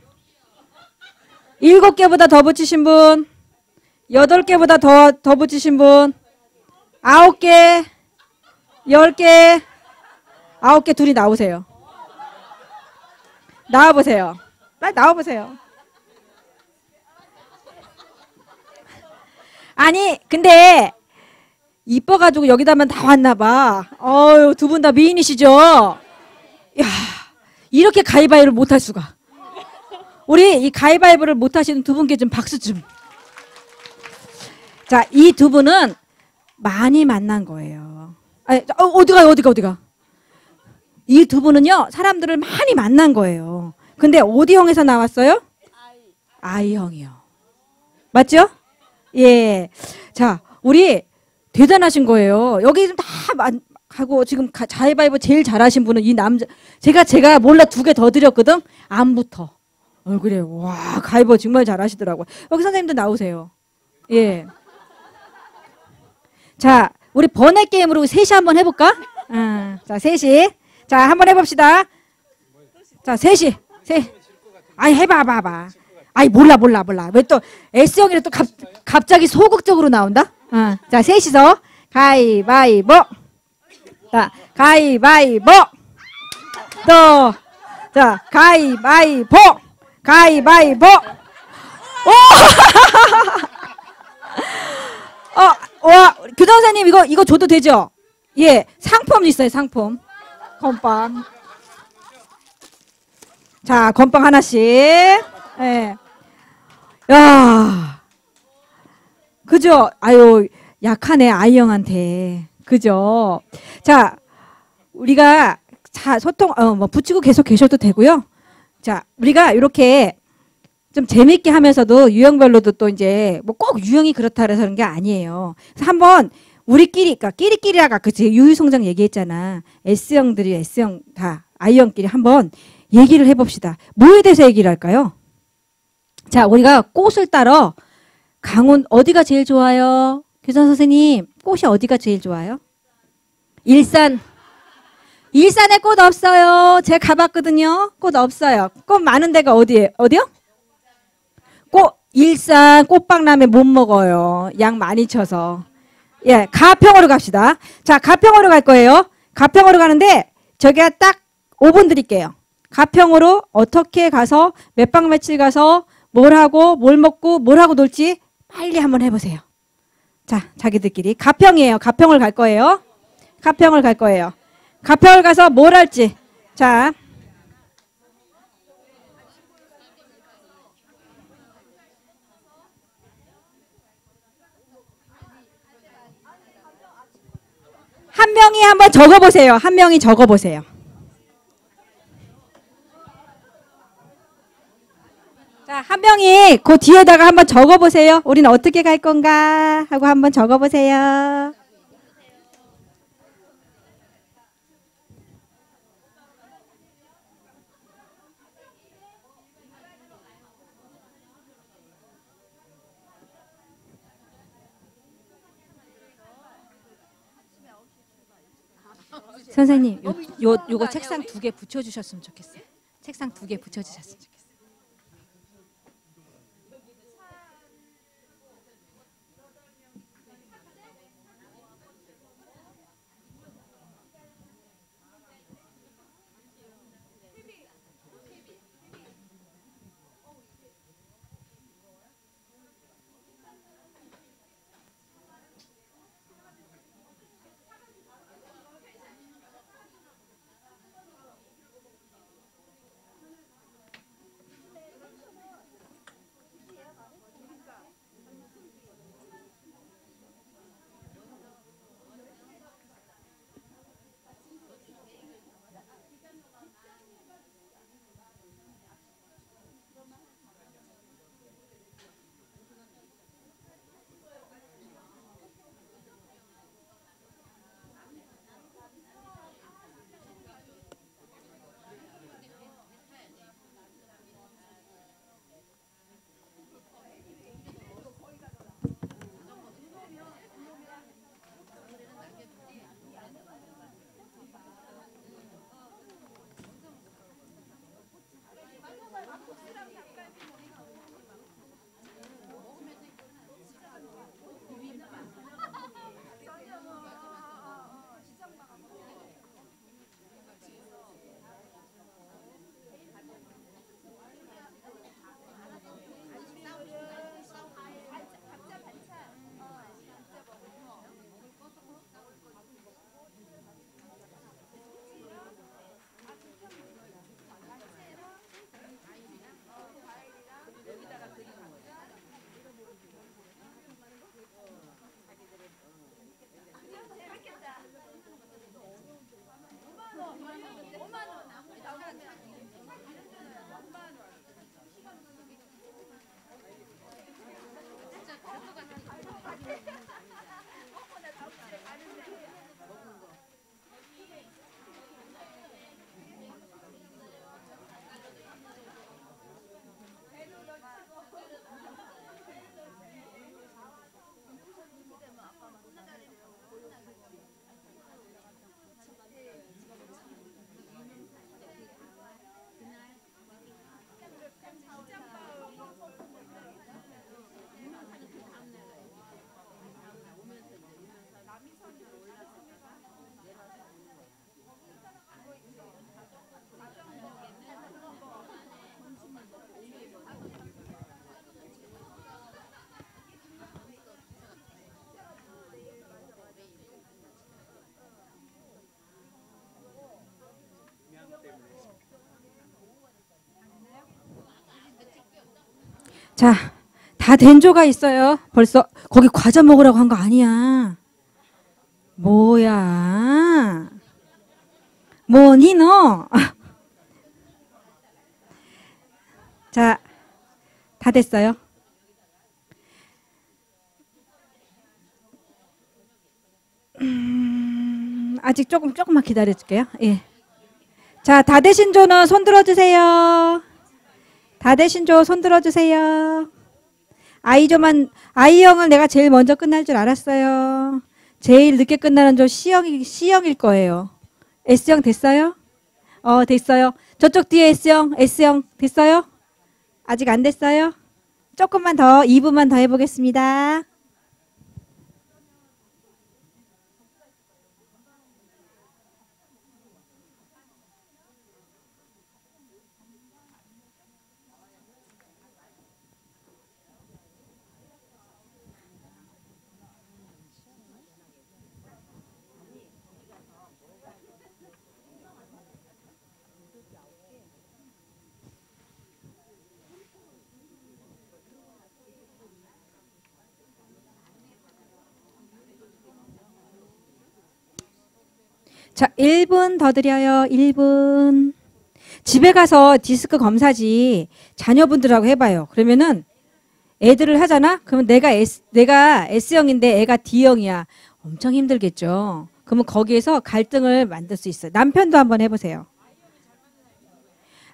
A: 일곱 개보다 더 붙이신 분. 여덟 개보다 더, 더 붙이신 분. 아홉 개. 열 개. 아홉 개 둘이 나오세요. 나와보세요. 빨리 나와보세요. 아니, 근데, 이뻐가지고 여기다만 다 왔나봐. 어유 두 분 다 미인이시죠? 야 이렇게 가위바위보를 못할 수가. 우리 이 가위바위보를 못하시는 두 분께 좀 박수 좀. 자, 이 두 분은 많이 만난 거예요. 아니, 어, 디가 어디가, 어디가? 이 두 분은요, 사람들을 많이 만난 거예요. 근데 어디형에서 나왔어요? I형이요. 맞죠? 예. 자, 우리 대단하신 거예요. 여기 다 만- 하고 지금 가- 자의바이브 제일 잘하신 분은 이 남자. 제가 제가 몰라 두 개 더 드렸거든. 안부터 얼굴에 와 가이버 정말 잘하시더라고요. 여기 선생님도 나오세요. 예. 자, 우리 번외 게임으로 셋이 한번 해볼까? 아, 자, 셋이. 자, 한번 해봅시다. 자, 셋이. 셋. 아니, 해봐, 봐봐. 봐. 아니, 몰라, 몰라, 몰라. 왜 또 S형이라 또 갑, 갑자기 소극적으로 나온다? 어. 자, 셋이서 가위바위보. 자, 가위바위보. 또, 자, 가위바위보. 가위바위보. 오! 어, 와, 교장선생님 이거 이거 줘도 되죠? 예, 상품 있어요, 상품. 건빵. 자, 건빵 하나씩. 예. 야. 그죠? 아유, 약하네, 아이 형한테. 그죠? 자, 우리가 자, 소통, 어, 뭐, 붙이고 계속 계셔도 되고요. 자, 우리가 이렇게 좀 재밌게 하면서도 유형별로도 또 이제 뭐 꼭 유형이 그렇다 그래서 그런 게 아니에요. 한번 우리끼리, 그러니까 끼리끼리가 그치 유유성장 얘기했잖아. S형들이 S형 다 I형끼리 한번 얘기를 해봅시다. 뭐에 대해서 얘기를 할까요? 자, 우리가 꽃을 따러 강원 어디가 제일 좋아요? 교장 선생님, 꽃이 어디가 제일 좋아요? 일산. 일산에 꽃 없어요. 제가 가봤거든요. 꽃 없어요. 꽃 많은 데가 어디에 어디요? 꽃 일산 꽃박람회 못 먹어요. 양 많이 쳐서. 예, 가평으로 갑시다. 자, 가평으로 갈 거예요. 가평으로 가는데 저기가 딱 5분 드릴게요. 가평으로 어떻게 가서 몇 박 며칠 가서 뭘 하고 뭘 먹고 뭘 하고 놀지 빨리 한번 해보세요. 자, 자기들끼리 가평이에요. 가평을 갈 거예요. 가평을 갈 거예요. 가평을 가서 뭘 할지. 자, 한 명이 한번 적어보세요. 한 명이 적어보세요. 자, 한 명이 그 뒤에다가 한번 적어보세요. 우리는 어떻게 갈 건가 하고 한번 적어보세요. 선생님, 요, 요 요거 책상 두 개 붙여주셨으면 좋겠어요. 책상 두 개 붙여주셨으면 좋겠어요. 자, 다 된 조가 있어요. 벌써 거기 과자 먹으라고 한 거 아니야. 뭐야? 뭐니 너? 자, 다 됐어요. 음, 아직 조금 조금만 기다려 줄게요. 예. 자, 다 되신 조는 손 들어 주세요. 다 되신 조 손 들어 주세요. 아이조만 아이형을 내가 제일 먼저 끝날 줄 알았어요. 제일 늦게 끝나는 조 C형이 C형일 거예요. S형 됐어요? 어, 됐어요. 저쪽 뒤에 S형, S형 됐어요? 아직 안 됐어요? 조금만 더 2분만 더 해보겠습니다. 자, 1분 더 드려요. 1분. 집에 가서 디스크 검사지 자녀분들하고 해봐요. 그러면은 애들을 하잖아? 그러면 내가 S, 내가 S형인데 애가 D형이야. 엄청 힘들겠죠. 그러면 거기에서 갈등을 만들 수 있어요. 남편도 한번 해보세요.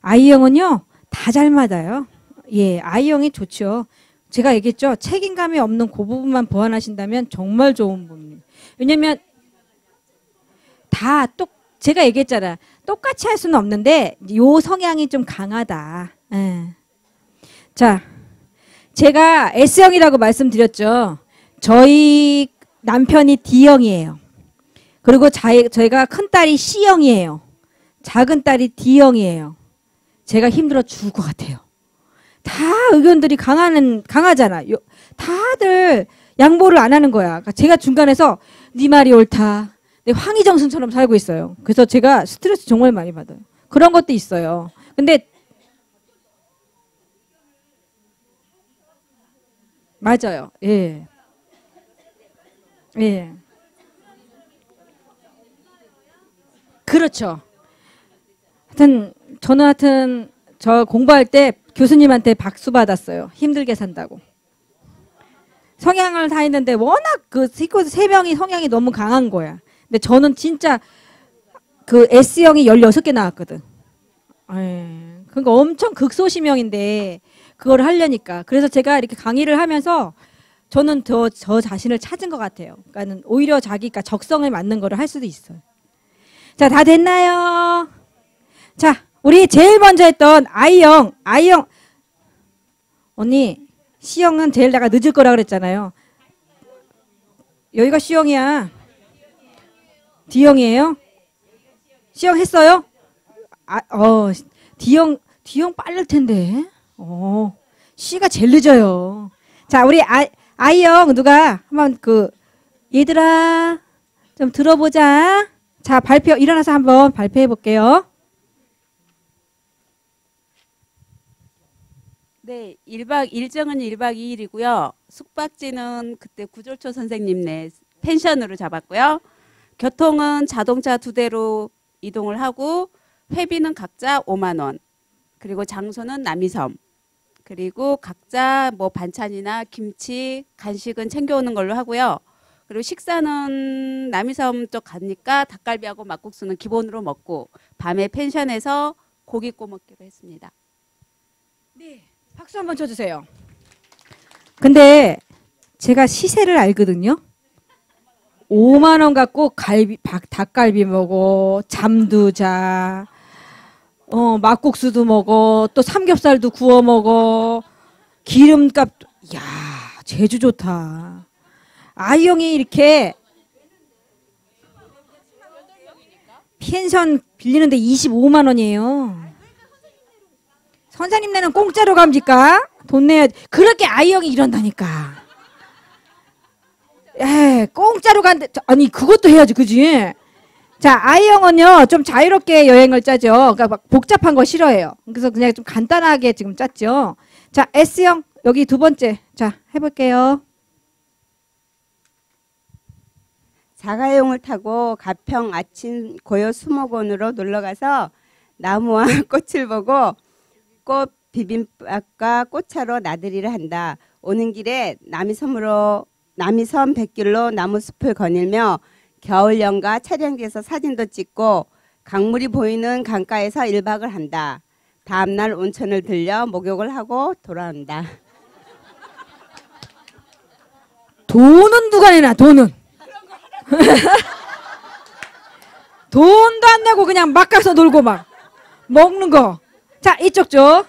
A: I형은요, 다 잘 맞아요. 예, I형이 좋죠. 제가 얘기했죠. 책임감이 없는 그 부분만 보완하신다면 정말 좋은 분입니다. 왜냐면 다 똑, 제가 얘기했잖아. 똑같이 할 수는 없는데, 요 성향이 좀 강하다. 예. 자, 제가 S형이라고 말씀드렸죠. 저희 남편이 D형이에요. 그리고 자이, 저희가 큰 딸이 C형이에요. 작은 딸이 D형이에요. 제가 힘들어 죽을 것 같아요. 다 의견들이 강하는, 강하잖아. 요, 다들 양보를 안 하는 거야. 그러니까 제가 중간에서 네 말이 옳다. 내 황희정선처럼 살고 있어요. 그래서 제가 스트레스 정말 많이 받아요. 그런 것도 있어요. 근데 맞아요. 예. 예. 그렇죠. 하여튼 저는 하여튼 저 공부할 때 교수님한테 박수 받았어요. 힘들게 산다고. 성향을 다 했는데 워낙 그 식구 세 명이 성향이 너무 강한 거야. 근데 저는 진짜 그 S형이 16개 나왔거든. 예. 그러니까 엄청 극소심형인데 그걸 하려니까. 그래서 제가 이렇게 강의를 하면서 저는 저, 저 자신을 찾은 것 같아요. 그러니까는 오히려 자기가 적성에 맞는 거를 할 수도 있어요. 자, 다 됐나요? 자, 우리 제일 먼저 했던 I형, I형. 언니, C형은 제일 내가 늦을 거라 그랬잖아요. 여기가 C형이야. D형이에요? C형 했어요? 아, 어, D형, D형 빠를 텐데. 어, C가 제일 늦어요. 자, 우리 아, I형 누가 한번 그, 얘들아, 좀 들어보자. 자, 발표, 일어나서 한번 발표해 볼게요.
F: 네, 1박 일정은 1박 2일이고요. 숙박지는 그때 구졸초 선생님 네 펜션으로 잡았고요. 교통은 자동차 두 대로 이동을 하고 회비는 각자 5만 원. 그리고 장소는 남이섬. 그리고 각자 뭐 반찬이나 김치, 간식은 챙겨오는 걸로 하고요. 그리고 식사는 남이섬 쪽 가니까 닭갈비하고 막국수는 기본으로 먹고 밤에 펜션에서 고기 구워 먹기로 했습니다.
A: 네. 박수 한번 쳐주세요. 근데 제가 시세를 알거든요. 5만 원 갖고 갈비, 박, 닭갈비 먹어, 잠도 자, 어, 막국수도 먹어, 또 삼겹살도 구워 먹어, 기름값, 야 제주 좋다. 아이형이 이렇게 펜션 빌리는데 25만 원이에요. 선생님 네는 공짜로 갑니까? 돈 내야 그렇게 아이형이 이런다니까. 에 공짜로 간대. 아니 그것도 해야지, 그지? 자 아이형은요 좀 자유롭게 여행을 짜죠. 그러니까 막 복잡한 거 싫어해요. 그래서 그냥 좀 간단하게 지금 짰죠. 자 S형 여기 두 번째. 자, 해볼게요.
G: 자가용을 타고 가평 아침 고요 수목원으로 놀러 가서 나무와 꽃을 보고 꽃 비빔밥과 꽃차로 나들이를 한다. 오는 길에 남이 섬으로 남이섬 백길로 나무숲을 거닐며 겨울연가 촬영지에서 사진도 찍고 강물이 보이는 강가에서 1박을 한다. 다음날 온천을 들려 목욕을 하고 돌아온다.
A: 돈은 누가 내나, 돈은. 돈도 안 내고 그냥 막 가서 놀고 막 먹는 거. 자, 이쪽 쪽.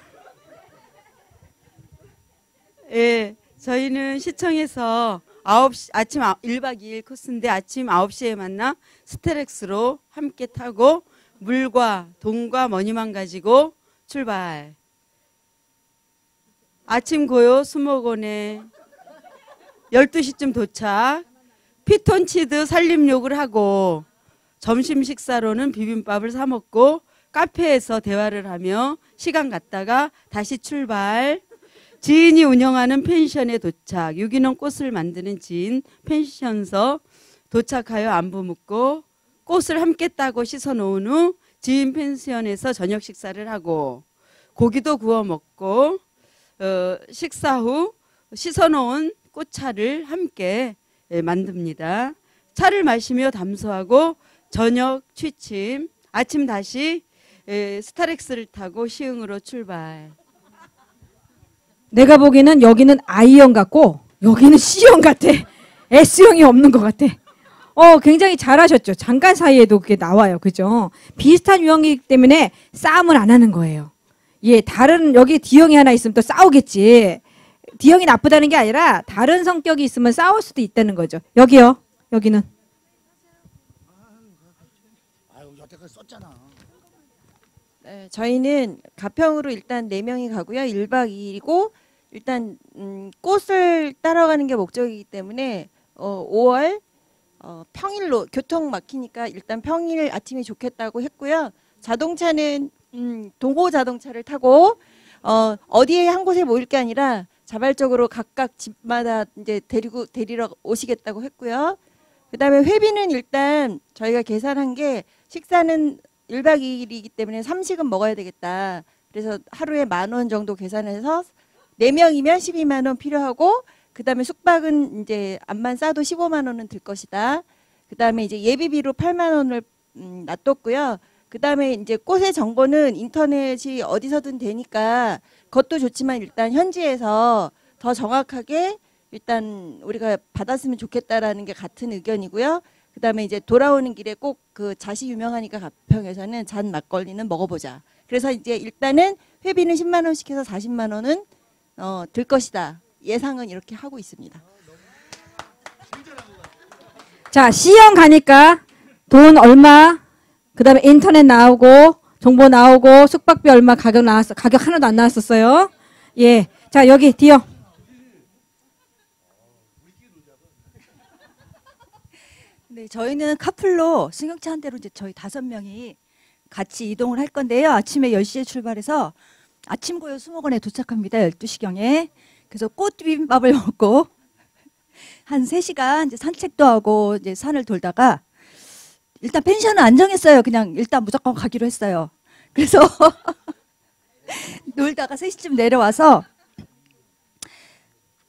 F: 예, 저희는 시청에서 9시, 아침 1박 2일 코스인데 아침 9시에 만나 스테렉스로 함께 타고 물과 돈과 머니만 가지고 출발. 아침 고요 수목원에 12시쯤 도착. 피톤치드 살림욕을 하고 점심 식사로는 비빔밥을 사 먹고 카페에서 대화를 하며 시간 갔다가 다시 출발. 지인이 운영하는 펜션에 도착. 유기농 꽃을 만드는 지인 펜션서 도착하여 안부 묻고 꽃을 함께 따고 씻어 놓은 후 지인 펜션에서 저녁 식사를 하고 고기도 구워 먹고 어, 식사 후 씻어 놓은 꽃차를 함께 예, 만듭니다. 차를 마시며 담소하고 저녁 취침, 아침 다시 예, 스타렉스를 타고 시흥으로 출발.
A: 내가 보기에는 여기는 I형 같고 여기는 C형 같아. S형이 없는 것 같아. 어, 굉장히 잘하셨죠. 잠깐 사이에도 그게 나와요. 그죠? 비슷한 유형이기 때문에 싸움을 안 하는 거예요. 예, 다른, 여기 D형이 하나 있으면 또 싸우겠지. D형이 나쁘다는 게 아니라 다른 성격이 있으면 싸울 수도 있다는 거죠. 여기요. 여기는.
H: 아유 여태까지 썼잖아.
B: 네, 저희는 가평으로 일단 네 명이 가고요. 1박 2일이고 일단 음, 꽃을 따라가는 게 목적이기 때문에 어, 5월 어, 평일로 교통 막히니까 일단 평일 아침이 좋겠다고 했고요. 자동차는 음, 동호 자동차를 타고 어, 어디에 한 곳에 모일 게 아니라 자발적으로 각각 집마다 이제 데리고 데리러 오시겠다고 했고요. 그다음에 회비는 일단 저희가 계산한 게 식사는 1박 2일이기 때문에 삼식은 먹어야 되겠다. 그래서 하루에 만 원 정도 계산해서 네 명이면 12만 원 필요하고 그다음에 숙박은 이제 암만 싸도 15만 원은 들 것이다. 그다음에 이제 예비비로 8만 원을 음, 놔뒀고요. 그다음에 이제 꽃의 정보는 인터넷이 어디서든 되니까 그것도 좋지만 일단 현지에서 더 정확하게 일단 우리가 받았으면 좋겠다라는 게 같은 의견이고요. 그다음에 이제 돌아오는 길에 꼭그 잣이 유명하니까 가평에서는 잣 막걸리는 먹어보자. 그래서 이제 일단은 회비는 10만 원씩 해서 40만 원은 어, 들 것이다. 예상은 이렇게 하고 있습니다.
A: 자, C형 가니까 돈 얼마, 그 다음에 인터넷 나오고, 정보 나오고, 숙박비 얼마 가격 나왔어. 가격 하나도 안 나왔었어요. 예. 자, 여기 D형.
I: 네, 저희는 카풀로 승용차 한 대로 이제 저희 다섯 명이 같이 이동을 할 건데요. 아침에 10시에 출발해서 아침 고요 수목원에 도착합니다. 12시경에. 그래서 꽃 비빔밥을 먹고 한 3시간 이제 산책도 하고 이제 산을 돌다가 일단 펜션은 안 정했어요. 그냥 일단 무조건 가기로 했어요. 그래서 놀다가 3시쯤 내려와서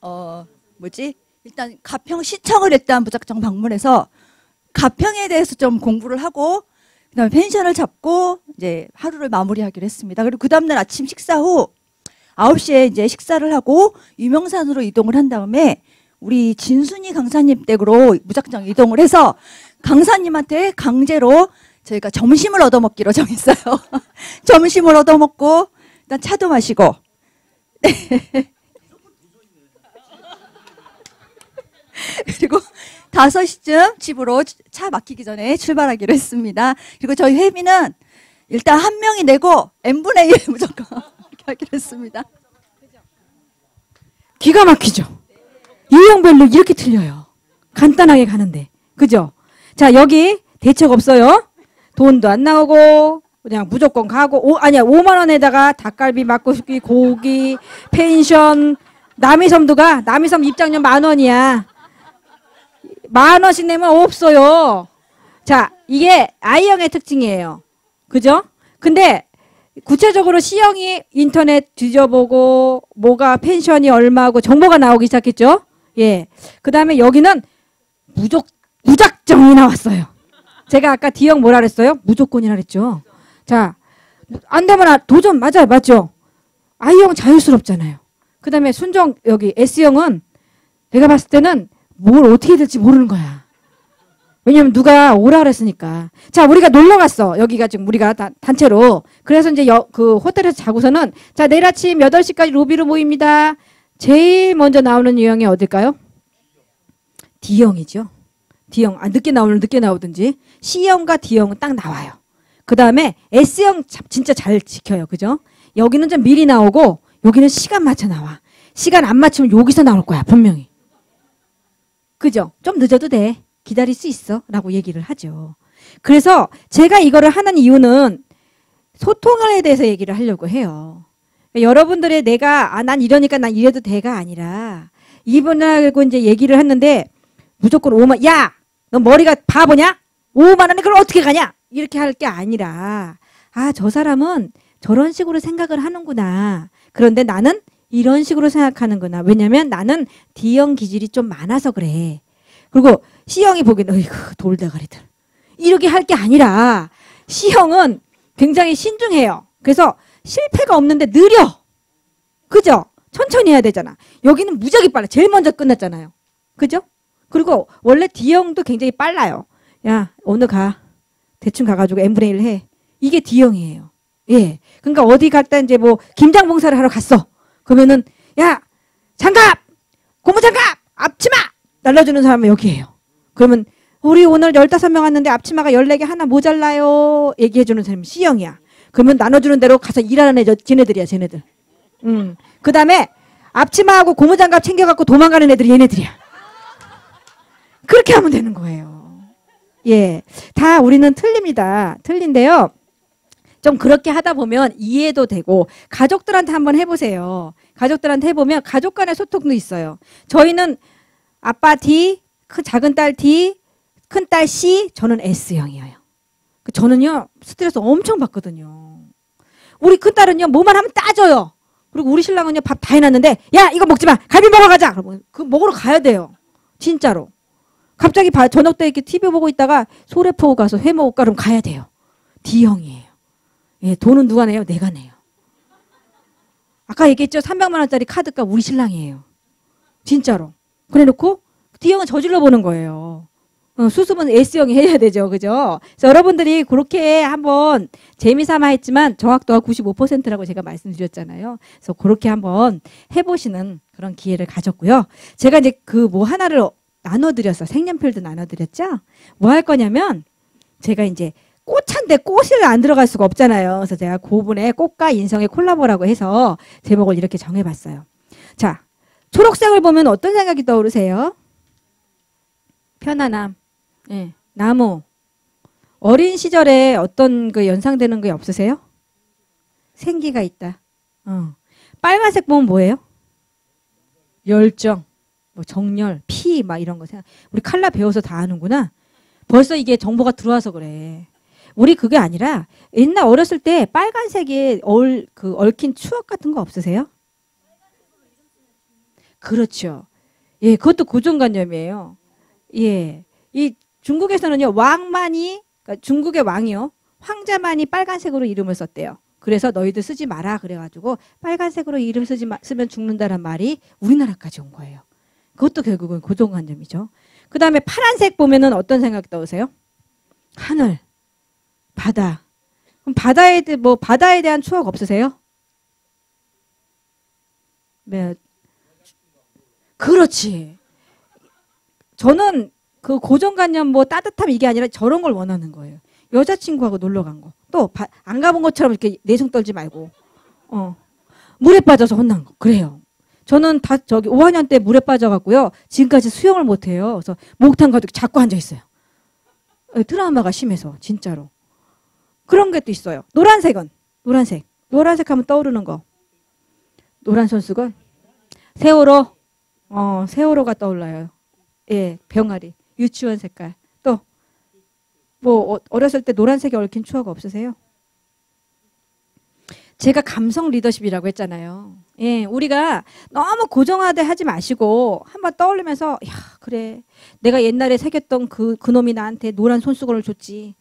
I: 어 뭐지? 일단 가평 시청을 일단 무작정 방문해서 가평에 대해서 좀 공부를 하고 그다음에 펜션을 잡고 이제 하루를 마무리하기로 했습니다. 그리고 그 다음날 아침 식사 후 9시에 이제 식사를 하고 유명산으로 이동을 한 다음에 우리 진순이 강사님 댁으로 무작정 이동을 해서 강사님한테 강제로 저희가 점심을 얻어먹기로 정했어요. 점심을 얻어먹고 일단 차도 마시고 그리고 5시쯤 집으로 차 막히기 전에 출발하기로 했습니다. 그리고 저희 회비는 일단 한 명이 내고 n분의 1 무조건 하기로 했습니다.
A: 기가 막히죠? 유형별로 이렇게 틀려요. 간단하게 가는데. 그죠? 자, 여기 대책 없어요. 돈도 안 나오고, 그냥 무조건 가고, 오, 아니야, 5만 원에다가 닭갈비, 막고기, 고기, 펜션, 남이섬도 가. 남이섬 입장료 만 원이야. 만 원씩 내면 없어요. 자, 이게 I형의 특징이에요. 그죠? 근데 구체적으로 C형이 인터넷 뒤져보고 뭐가 펜션이 얼마고 정보가 나오기 시작했죠. 예. 그 다음에 여기는 무적, 무작정이 나왔어요. 제가 아까 D형 뭐라 그랬어요? 무조건이라 그랬죠. 자, 안 되면 아- 도전 맞아요. 맞죠? I형 자유스럽잖아요. 그 다음에 순정 여기 S형은 내가 봤을 때는 뭘 어떻게 될지 모르는 거야. 왜냐면 누가 오라 그랬으니까. 자, 우리가 놀러 갔어. 여기가 지금 우리가 다, 단체로. 그래서 이제 여, 그 호텔에서 자고서는 자, 내일 아침 8시까지 로비로 모입니다. 제일 먼저 나오는 유형이 어딜까요? D형이죠. D형. 아, 늦게 나오면 늦게 나오든지. C형과 D형은 딱 나와요. 그 다음에 S형 참- 진짜 잘 지켜요. 그죠? 여기는 좀 미리 나오고 여기는 시간 맞춰 나와. 시간 안 맞추면 여기서 나올 거야. 분명히. 그죠? 좀 늦어도 돼. 기다릴 수 있어. 라고 얘기를 하죠. 그래서 제가 이거를 하는 이유는 소통에 대해서 얘기를 하려고 해요. 그러니까 여러분들의 내가, 아, 난 이러니까 난 이래도 돼가 아니라 이분하고 이제 얘기를 했는데 무조건 5만, 야! 너 머리가 바보냐? 5만 원에 그걸 어떻게 가냐? 이렇게 할 게 아니라, 아, 저 사람은 저런 식으로 생각을 하는구나. 그런데 나는 이런 식으로 생각하는구나. 왜냐면 나는 D형 기질이 좀 많아서 그래. 그리고 C형이 보기에는 어이구 돌대가리들. 이렇게 할 게 아니라 C형은 굉장히 신중해요. 그래서 실패가 없는데 느려. 그죠? 천천히 해야 되잖아. 여기는 무지하게 빨라. 제일 먼저 끝났잖아요. 그죠? 그리고 원래 D형도 굉장히 빨라요. 야 오늘 가. 대충 가가지고 1 해. 이게 D형이에요. 예. 그러니까 어디 갔다 이제 뭐 김장 봉사를 하러 갔어. 그러면은 야 장갑 고무장갑 앞치마 날라주는 사람은 여기에요. 그러면 우리 오늘 15명 왔는데 앞치마가 14개 하나 모자라요. 얘기해주는 사람이 C형이야. 그러면 나눠주는 대로 가서 일하는 애, 저, 쟤네들이야, 쟤네들. 음. 그 다음에 앞치마하고 고무장갑 챙겨갖고 도망가는 애들이 얘네들이야. 그렇게 하면 되는 거예요. 예. 다 우리는 틀립니다. 틀린데요. 좀 그렇게 하다 보면 이해도 되고 가족들한테 한번 해보세요. 가족들한테 해보면 가족 간의 소통도 있어요. 저희는 아빠 D, 큰 작은 딸 D, 큰 딸 C, 저는 S형이에요. 그 저는요 스트레스 엄청 받거든요. 우리 큰 딸은요 뭐만 하면 따져요. 그리고 우리 신랑은요 밥 다 해놨는데 야 이거 먹지 마 갈비 먹으러 가자. 그 먹으러 가야 돼요. 진짜로. 갑자기 바- 저녁 때 이렇게 TV 보고 있다가 소래포 가서 회 먹을까 그럼 가야 돼요. D형이에요. 예, 돈은 누가 내요? 내가 내요. 아까 얘기했죠? 300만 원짜리 카드값 우리 신랑이에요. 진짜로. 그래 놓고 D형은 저질러 보는 거예요. 어, 수습은 S형이 해야 되죠. 그죠? 그래서 여러분들이 그렇게 한번 재미삼아 했지만 정확도가 95%라고 제가 말씀드렸잖아요. 그래서 그렇게 한번 해보시는 그런 기회를 가졌고요. 제가 이제 그 뭐 하나를 나눠드렸어. 색연필도 나눠드렸죠? 뭐 할 거냐면 제가 이제 꽃한데 꽃을 안 들어갈 수가 없잖아요. 그래서 제가 고분의 꽃과 인성의 콜라보라고 해서 제목을 이렇게 정해봤어요. 자, 초록색을 보면 어떤 생각이 떠오르세요? 편안함, 예, 나무. 어린 시절에 어떤 그 연상되는 게 없으세요? 생기가 있다. 어. 빨간색 보면 뭐예요? 열정, 뭐 정열, 피, 막 이런 거 생각. 우리 칼라 배워서 다 아는구나. 벌써 이게 정보가 들어와서 그래. 우리 그게 아니라 옛날 어렸을 때 빨간색에 얼, 그 얽힌 추억 같은 거 없으세요? 그렇죠. 예, 그것도 고정관념이에요. 예. 이 중국에서는요, 왕만이, 그러니까 중국의 왕이요, 황자만이 빨간색으로 이름을 썼대요. 그래서 너희들 쓰지 마라. 그래가지고 빨간색으로 이름 쓰지 마, 쓰면 죽는다는 말이 우리나라까지 온 거예요. 그것도 결국은 고정관념이죠. 그 다음에 파란색 보면은 어떤 생각이 떠오세요? 하늘, 바다. 그럼 바다에 대- 뭐 바다에 대한 추억 없으세요? 네. 그렇지. 저는 그 고정관념 뭐 따뜻함 이게 아니라 저런 걸 원하는 거예요. 여자친구하고 놀러 간 거. 또 안 가본 것처럼 이렇게 내숭 떨지 말고. 어. 물에 빠져서 혼난 거. 그래요. 저는 다 저기 5학년 때 물에 빠져갖고요. 지금까지 수영을 못해요. 그래서 목욕탕 가도 자꾸 앉아 있어요. 예, 트라우마가 심해서 진짜로. 그런 게 또 있어요. 노란색은 노란색. 노란색 하면 떠오르는 거. 노란 선수가 세월호. 어, 세월호가 떠올라요. 예, 병아리. 유치원 색깔. 또, 뭐, 어- 어렸을 때 노란색에 얽힌 추억 없으세요? 제가 감성 리더십이라고 했잖아요. 예, 우리가 너무 고정화돼 하지 마시고 한번 떠올리면서 야, 그래. 내가 옛날에 새겼던 그 그놈이 나한테 노란 손수건을 줬지.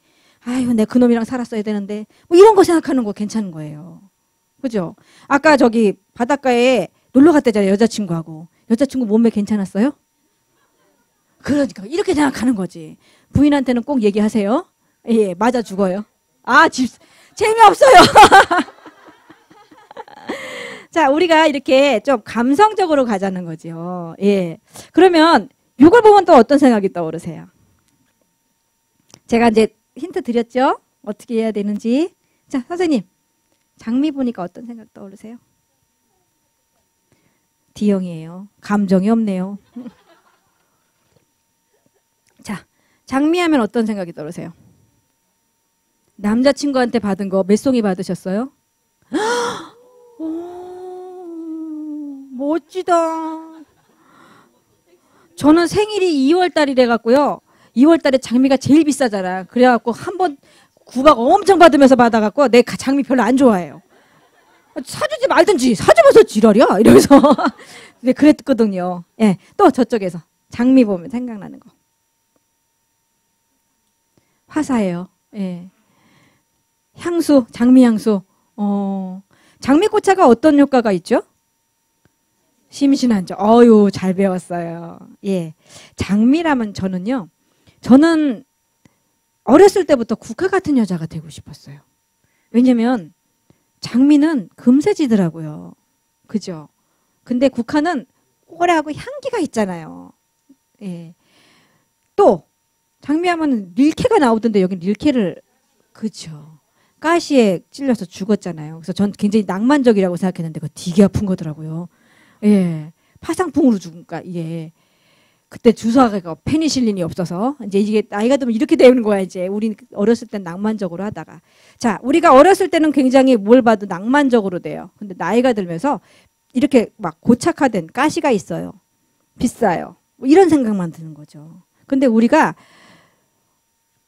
A: 아유, 내가 그놈이랑 살았어야 되는데. 뭐 이런 거 생각하는 거 괜찮은 거예요. 그죠? 아까 저기 바닷가에 놀러 갔대잖아요. 여자친구하고. 여자친구 몸매 괜찮았어요? 그러니까 이렇게 생각하는 거지. 부인한테는 꼭 얘기하세요. 예, 맞아 죽어요. 아, 집 재미없어요. 자, 우리가 이렇게 좀 감성적으로 가자는 거죠. 예. 그러면 이걸 보면 또 어떤 생각이 떠오르세요? 제가 이제 힌트 드렸죠? 어떻게 해야 되는지. 자, 선생님. 장미 보니까 어떤 생각 떠오르세요? D형이에요. 감정이 없네요. 자, 장미 하면 어떤 생각이 떠오르세요? 남자친구한테 받은 거 몇 송이 받으셨어요? 오, 멋지다. 저는 생일이 2월 달이래 갖고요. 2월 달에 장미가 제일 비싸잖아. 그래 갖고 한 번 구박 엄청 받으면서 받아 갖고 내 가- 장미 별로 안 좋아해요. 사주지 말든지 사주면서 지랄이야 이러면서 네, 그랬거든요. 예. 또 저쪽에서 장미 보면 생각나는 거. 화사예요. 예. 향수, 장미 향수. 어. 장미꽃차가 어떤 효과가 있죠? 심신한죠. 어유, 잘 배웠어요. 예. 장미라면 저는요. 저는 어렸을 때부터 국화 같은 여자가 되고 싶었어요. 왜냐면 장미는 금세 지더라고요. 그죠? 근데 국화는 오래하고 향기가 있잖아요. 예. 또 장미하면 릴케가 나오던데 여기 릴케를 그죠. 가시에 찔려서 죽었잖아요. 그래서 전 굉장히 낭만적이라고 생각했는데 그거 되게 아픈 거더라고요. 예. 파상풍으로 죽으니까 이게 그때 주사가 페니실린이 없어서 이제 이게 나이가 들면 이렇게 되는 거야 이제 우리 어렸을 땐 낭만적으로 하다가 자 우리가 어렸을 때는 굉장히 뭘 봐도 낭만적으로 돼요. 근데 나이가 들면서 이렇게 막 고착화된 가시가 있어요. 비싸요. 뭐 이런 생각만 드는 거죠. 근데 우리가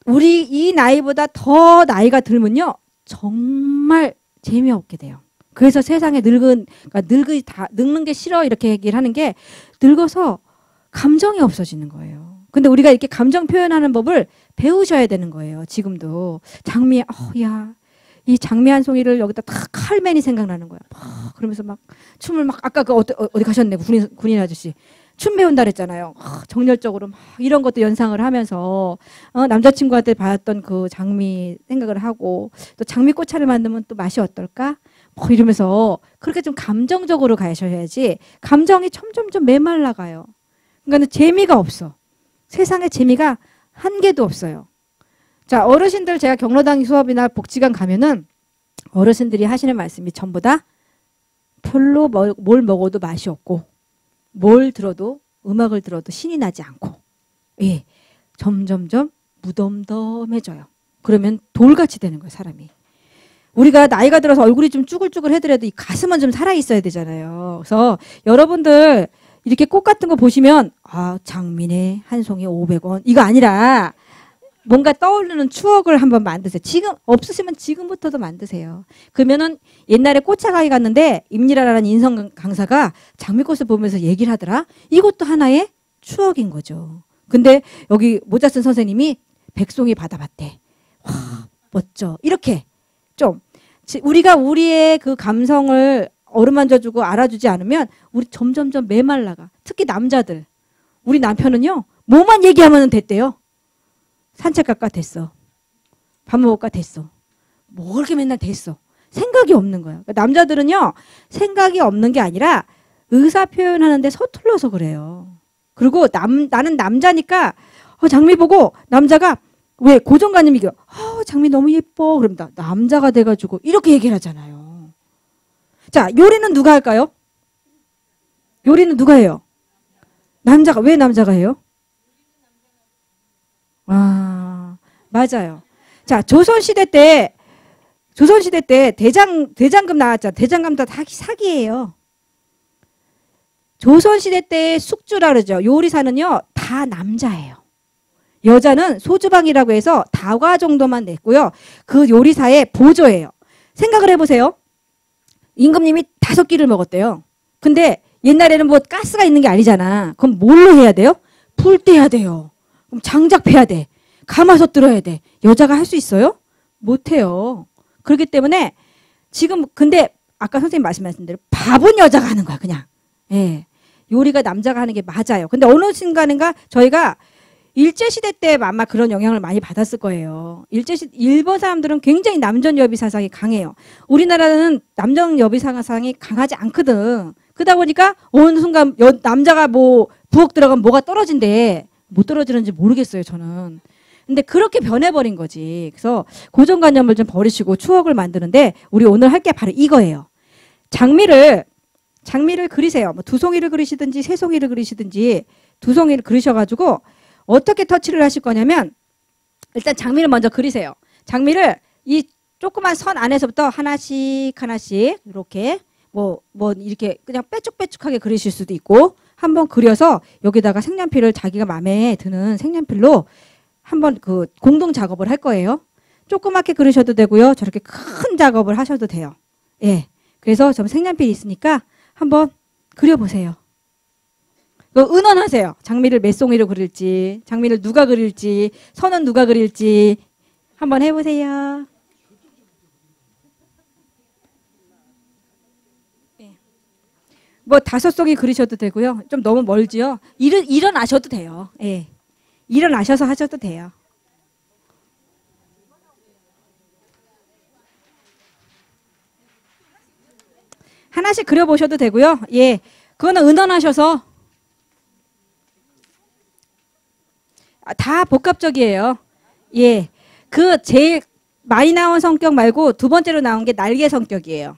A: 우리 이 나이보다 더 나이가 들면요 정말 재미없게 돼요. 그래서 세상에 늙은 그러니까 늙이 다 늙는 게 싫어 이렇게 얘기를 하는 게 늙어서 감정이 없어지는 거예요. 근데 우리가 이렇게 감정 표현하는 법을 배우셔야 되는 거예요. 지금도 장미, 어, 야, 이 장미 한 송이를 여기다 탁 칼맨이 생각나는 거야. 막 그러면서 막 춤을 막 아까 그 어디, 어디 가셨네 군인 군인 아저씨 춤 배운다 그랬잖아요. 아, 정열적으로 막 이런 것도 연상을 하면서 어, 남자친구한테 받았던 그 장미 생각을 하고 또 장미 꽃차를 만들면 또 맛이 어떨까? 뭐 이러면서 그렇게 좀 감정적으로 가셔야지 감정이 점점점 메말라가요. 그러니까 재미가 없어. 세상에 재미가 한 개도 없어요. 자, 어르신들 제가 경로당 수업이나 복지관 가면은 어르신들이 하시는 말씀이 전부 다 별로 뭘, 뭘 먹어도 맛이 없고 뭘 들어도 음악을 들어도 신이 나지 않고 예. 점점점 무덤덤해져요. 그러면 돌같이 되는 거예요, 사람이. 우리가 나이가 들어서 얼굴이 좀 쭈글쭈글 해더라도 이 가슴은 좀 살아 있어야 되잖아요. 그래서 여러분들 이렇게 꽃 같은 거 보시면 아 장미네 한 송이 500원 이거 아니라 뭔가 떠오르는 추억을 한번 만드세요. 지금 없으시면 지금부터도 만드세요. 그러면은 옛날에 꽃차가게 갔는데 임리라라는 인성 강사가 장미꽃을 보면서 얘기를 하더라. 이것도 하나의 추억인 거죠. 근데 여기 모자 쓴 선생님이 백송이 받아봤대. 와 멋져. 이렇게 좀 지- 우리가 우리의 그 감성을 어루만져주고 알아주지 않으면 우리 점점점 메말라가. 특히 남자들. 우리 남편은요. 뭐만 얘기하면 됐대요. 산책 갈까 됐어. 밥 먹을까 됐어. 뭐 그렇게 맨날 됐어. 생각이 없는 거야. 그러니까 남자들은요. 생각이 없는 게 아니라 의사 표현하는데 서툴러서 그래요. 그리고 남 나는 남자니까 어, 장미 보고 남자가 왜 고정관념이 이겨. 어, 장미 너무 예뻐. 나 남자가 돼가지고 이렇게 얘기를 하잖아요. 자 요리는 누가 할까요? 요리는 누가 해요? 남자가 왜 남자가 해요? 아 맞아요. 자 조선 시대 때 조선 시대 때 대장 대장금 나왔죠. 대장금 다 사기 사기예요. 조선시대 때 숙주라 그러죠. 요리사는요, 다 남자예요. 여자는 소주방이라고 해서 다과 정도만 냈고요. 그 요리사의 보조예요. 생각을 해보세요. 임금님이 다섯 끼를 먹었대요. 근데 옛날에는 뭐 가스가 있는 게 아니잖아. 그럼 뭘로 해야 돼요? 불 떼야 돼요. 그럼 장작 패야 돼. 가마솥 들어야 돼. 여자가 할 수 있어요? 못해요. 그렇기 때문에 지금 근데 아까 선생님 말씀하신 대로 밥은 여자가 하는 거야 그냥. 예. 요리가 남자가 하는 게 맞아요. 근데 어느 순간인가 저희가 일제시대 때 아마 그런 영향을 많이 받았을 거예요. 일제시, 일본 사람들은 굉장히 남전 여비 사상이 강해요. 우리나라는 남전 여비 사상이 강하지 않거든. 그러다 보니까 어느 순간 여, 남자가 뭐 부엌 들어가면 뭐가 떨어진대. 못 떨어지는지 모르겠어요, 저는. 근데 그렇게 변해버린 거지. 그래서 고정관념을 좀 버리시고 추억을 만드는데 우리 오늘 할 게 바로 이거예요. 장미를 장미를 그리세요. 뭐 두 송이를 그리시든지 세 송이를 그리시든지 두 송이를 그리셔가지고 어떻게 터치를 하실 거냐면 일단 장미를 먼저 그리세요. 장미를 이 조그만 선 안에서부터 하나씩 하나씩 이렇게 뭐뭐 이렇게 그냥 빼쭉빼쭉하게 그리실 수도 있고 한번 그려서 여기다가 색연필을 자기가 마음에 드는 색연필로 한번 그 공동 작업을 할 거예요. 조그맣게 그리셔도 되고요. 저렇게 큰 작업을 하셔도 돼요. 예. 그래서 좀 색연필이 있으니까 한번 그려보세요. 그 은원하세요. 장미를 몇 송이로 그릴지, 장미를 누가 그릴지, 선은 누가 그릴지 한번 해보세요. 예. 뭐 다섯 송이 그리셔도 되고요. 좀 너무 멀지요. 일어, 일어나셔도 돼요. 예. 일어나셔서 하셔도 돼요. 하나씩 그려보셔도 되고요. 예. 그거는 은원하셔서 다 복합적이에요. 예. 그 제일 많이 나온 성격 말고 두 번째로 나온 게 날개 성격이에요.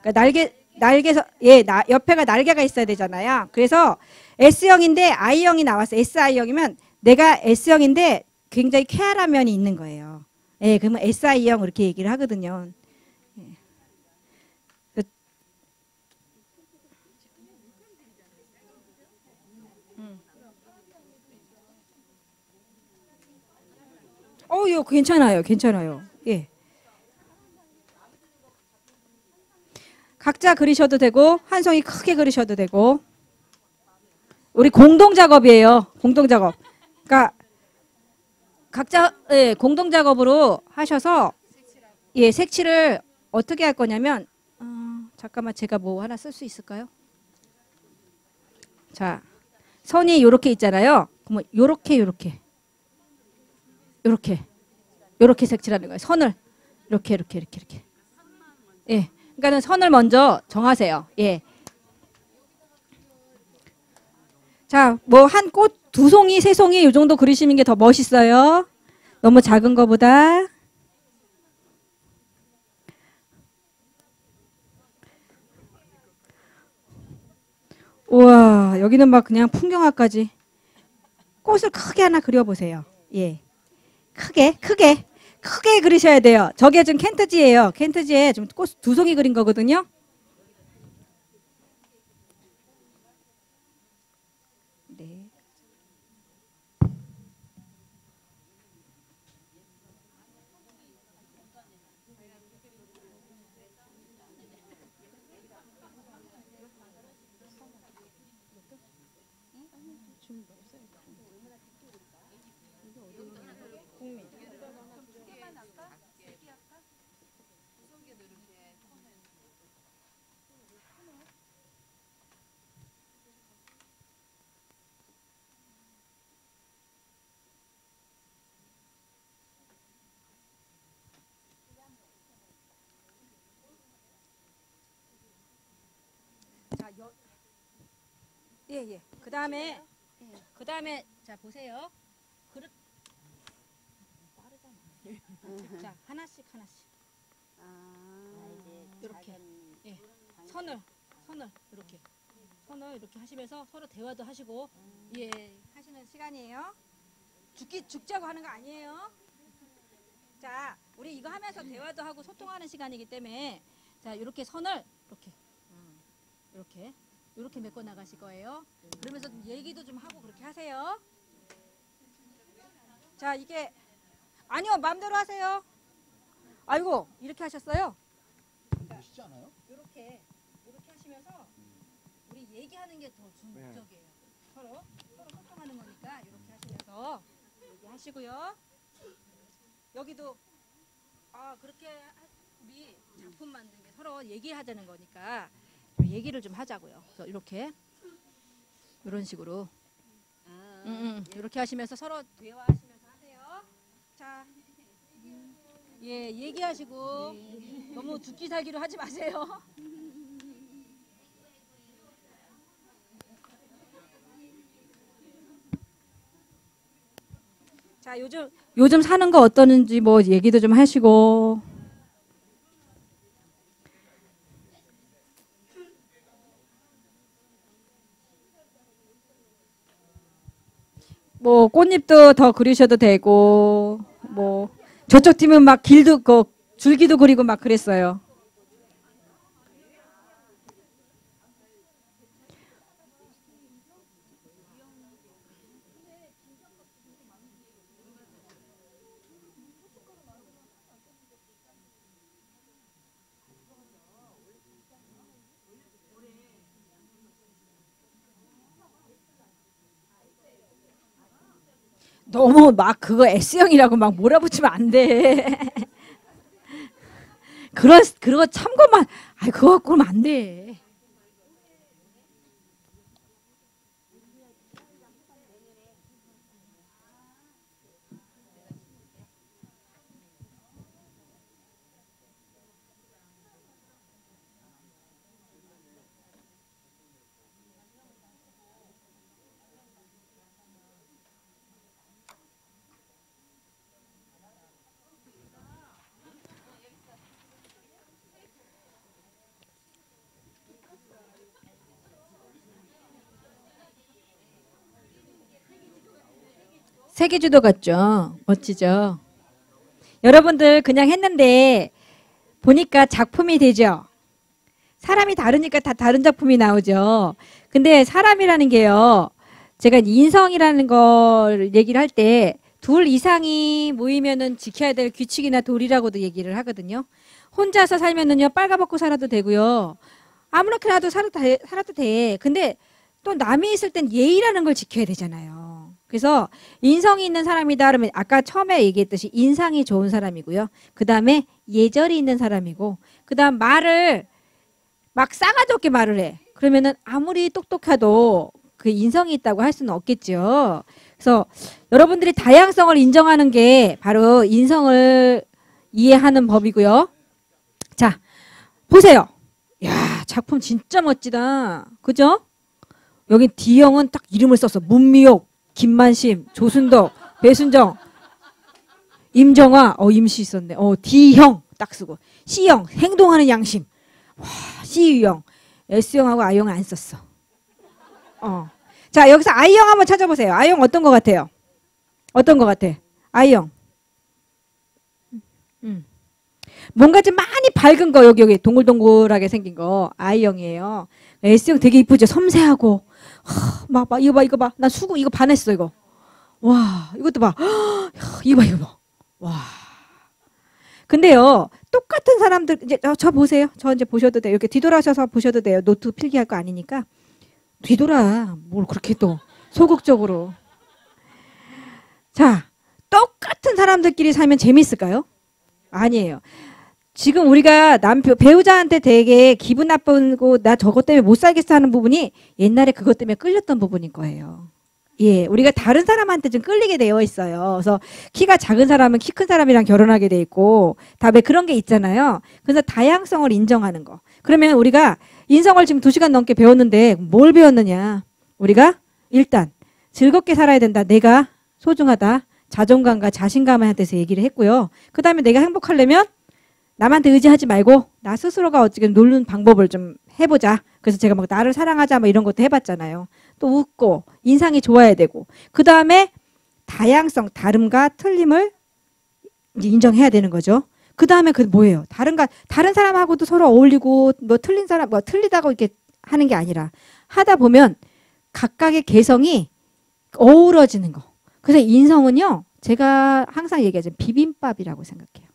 A: 그러니까 날개 날개서 예, 나, 옆에가 날개가 있어야 되잖아요. 그래서 S형인데 I형이 나왔어요. SI형이면 내가 S형인데 굉장히 쾌활한 면이 있는 거예요. 예, 그러면 SI형 이렇게 얘기를 하거든요. 어, 이거 괜찮아요. 괜찮아요. 예. 각자 그리셔도 되고 한 송이 크게 그리셔도 되고 우리 공동 작업이에요. 공동 작업. 그러니까 각자 예, 공동 작업으로 하셔서 예, 색칠을 어떻게 할 거냐면 어, 잠깐만 제가 뭐 하나 쓸 수 있을까요? 자, 선이 이렇게 있잖아요. 그러면 요렇게 요렇게 요렇게 요렇게 색칠하는 거예요. 선을 이렇게 이렇게 이렇게 이렇게. 예. 그러니까는 선을 먼저 정하세요. 예. 자, 뭐 한 꽃 두 송이, 세 송이 이 정도 그리시는 게 더 멋있어요. 너무 작은 거보다. 우와, 여기는 막 그냥 풍경화까지. 꽃을 크게 하나 그려보세요. 예. 크게, 크게, 크게 그리셔야 돼요. 저게 지금 켄트지예요. 켄트지에 좀 꽃 두 송이 그린 거거든요. 네. 자, 여, 예, 예. 그 다음에, 그 다음에, 자, 보세요. 그릇. 빠르잖아. 자, 하나씩, 하나씩. 이렇게. 예. 선을, 선을, 이렇게. 선을 이렇게 하시면서 서로 대화도 하시고, 예, 하시는 시간이에요. 죽기, 죽자고 하는 거 아니에요. 자, 우리 이거 하면서 대화도 하고 소통하는 시간이기 때문에, 자, 이렇게 선을, 이렇게. 이렇게 이렇게 메꿔 나가실 거예요. 그러면서 좀 얘기도 좀 하고 그렇게 하세요. 자, 이게 아니요, 마음대로 하세요. 아이고, 이렇게 하셨어요?
H: 않아요?
A: 이렇게 이렇게 하시면서 우리 얘기하는 게 더 중목적이에요. 서로 서로 소통하는 거니까 이렇게 하시면서 얘기하시고요. 여기도 아 그렇게 하- 우리 작품 만드는 게 서로 얘기하자는 거니까 얘기를 좀 하자고요. 그래서 이렇게 이런 식으로 음, 음, 이렇게 하시면서 서로 대화하시면서 하세요. 자, 예 얘기하시고 너무 죽기 살기로 하지 마세요. 자 요즘 요즘 사는 거 어떠는지 뭐 얘기도 좀 하시고 뭐 꽃잎도 더 그리셔도 되고 뭐 저쪽 팀은 막 길도 그 줄기도 그리고 막 그랬어요. 너무 막 그거 S형이라고 막 몰아붙이면 안 돼. 그런 그거 참고만 아 그거 갖고 그러면 안 돼. 세계 주도 같죠? 멋지죠? 여러분들 그냥 했는데 보니까 작품이 되죠? 사람이 다르니까 다 다른 작품이 나오죠. 근데 사람이라는 게요. 제가 인성이라는 걸 얘기를 할 때 둘 이상이 모이면은 지켜야 될 규칙이나 도리라고도 얘기를 하거든요. 혼자서 살면은요 빨가벗고 살아도 되고요. 아무렇게나도 살아도 돼. 근데 또 남이 있을 땐 예의라는 걸 지켜야 되잖아요. 그래서 인성이 있는 사람이다 그러면 아까 처음에 얘기했듯이 인상이 좋은 사람이고요. 그 다음에 예절이 있는 사람이고 그 다음 말을 막 싸가지 없게 말을 해. 그러면은 아무리 똑똑해도 그 인성이 있다고 할 수는 없겠죠. 그래서 여러분들이 다양성을 인정하는 게 바로 인성을 이해하는 법이고요. 자, 보세요. 야, 작품 진짜 멋지다. 그죠? 여기 D형은 딱 이름을 썼어. 문미옥, 김만심, 조순덕, 배순정, 임정화, 어 임시 있었네. 어 D형 딱 쓰고 C형 행동하는 양심. 와, C형, S형하고 I형 안 썼어. 어. 자 여기서 I형 한번 찾아보세요. I형 어떤 것 같아요? 어떤 것 같아? I형. 음. 뭔가 좀 많이 밝은 거 여기 여기 동글동글하게 생긴 거 I형이에요. S형 되게 이쁘죠? 섬세하고 하, 막, 막 이거 봐 이거 봐. 나 수국 이거 반했어 이거. 와 이것도 봐. 야, 이거 봐 이거 봐. 와. 근데요 똑같은 사람들 이제 저, 저 보세요. 저 이제 보셔도 돼요. 이렇게 뒤돌아셔서 보셔도 돼요. 노트 필기할 거 아니니까 뒤돌아. 뭘 그렇게 또 소극적으로. 자 똑같은 사람들끼리 살면 재밌을까요? 아니에요. 지금 우리가 남편 배우자한테 되게 기분 나쁘고 나 저것 때문에 못 살겠어 하는 부분이 옛날에 그것 때문에 끌렸던 부분인 거예요. 예, 우리가 다른 사람한테 좀 끌리게 되어 있어요. 그래서 키가 작은 사람은 키 큰 사람이랑 결혼하게 돼 있고 다음에 그런 게 있잖아요. 그래서 다양성을 인정하는 거. 그러면 우리가 인성을 지금 두 시간 넘게 배웠는데 뭘 배웠느냐? 우리가 일단 즐겁게 살아야 된다. 내가 소중하다. 자존감과 자신감에 대해서 얘기를 했고요. 그 다음에 내가 행복하려면 남한테 의지하지 말고 나 스스로가 어떻게 노는 방법을 좀 해보자. 그래서 제가 막 나를 사랑하자 뭐 이런 것도 해봤잖아요. 또 웃고 인상이 좋아야 되고 그 다음에 다양성, 다름과 틀림을 인정해야 되는 거죠. 그 다음에 그 뭐예요? 다른가 다른 사람하고도 서로 어울리고 뭐 틀린 사람 뭐 틀리다고 이렇게 하는 게 아니라 하다 보면 각각의 개성이 어우러지는 거. 그래서 인성은요, 제가 항상 얘기하죠. 비빔밥이라고 생각해요.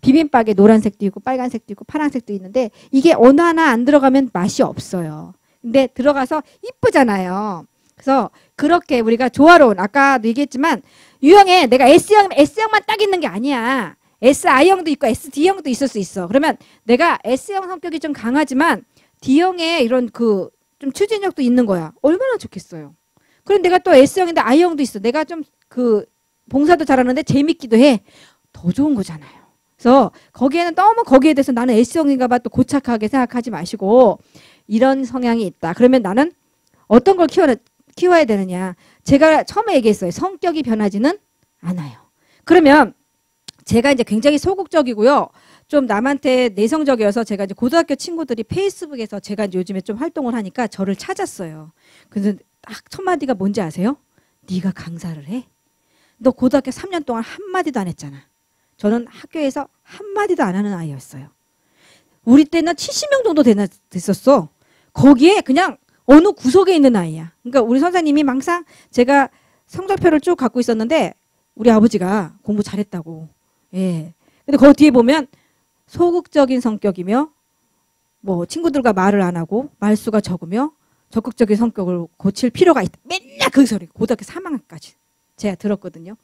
A: 비빔밥에 노란색도 있고 빨간색도 있고 파란색도 있는데 이게 어느 하나 안 들어가면 맛이 없어요. 근데 들어가서 이쁘잖아요. 그래서 그렇게 우리가 조화로운 아까도 얘기했지만 유형에 내가 S형 S형만 딱 있는 게 아니야. SI형도 있고 SD형도 있을 수 있어. 그러면 내가 S형 성격이 좀 강하지만 D형에 이런 그 좀 추진력도 있는 거야. 얼마나 좋겠어요. 그럼 내가 또 S형인데 I형도 있어. 내가 좀 그 봉사도 잘하는데 재밌기도 해. 더 좋은 거잖아요. 그래서 거기에는 너무 거기에 대해서 나는 S형인가 봐 또 고착하게 생각하지 마시고 이런 성향이 있다. 그러면 나는 어떤 걸 키워, 키워야 되느냐. 제가 처음에 얘기했어요. 성격이 변하지는 않아요. 그러면 제가 이제 굉장히 소극적이고요. 좀 남한테 내성적이어서 제가 이제 고등학교 친구들이 페이스북에서 제가 이제 요즘에 좀 활동을 하니까 저를 찾았어요. 그래서 딱 첫 마디가 뭔지 아세요? 네가 강사를 해? 너 고등학교 3년 동안 한 마디도 안 했잖아. 저는 학교에서 한 마디도 안 하는 아이였어요. 우리 때는 70명 정도 됐었어. 거기에 그냥 어느 구석에 있는 아이야. 그러니까 우리 선생님이 항상 제가 성적표를 쭉 갖고 있었는데 우리 아버지가 공부 잘했다고. 예. 근데 거기 뒤에 보면 소극적인 성격이며 뭐 친구들과 말을 안 하고 말수가 적으며 적극적인 성격을 고칠 필요가 있다. 맨날 그 소리. 고등학교 3학년까지 제가 들었거든요.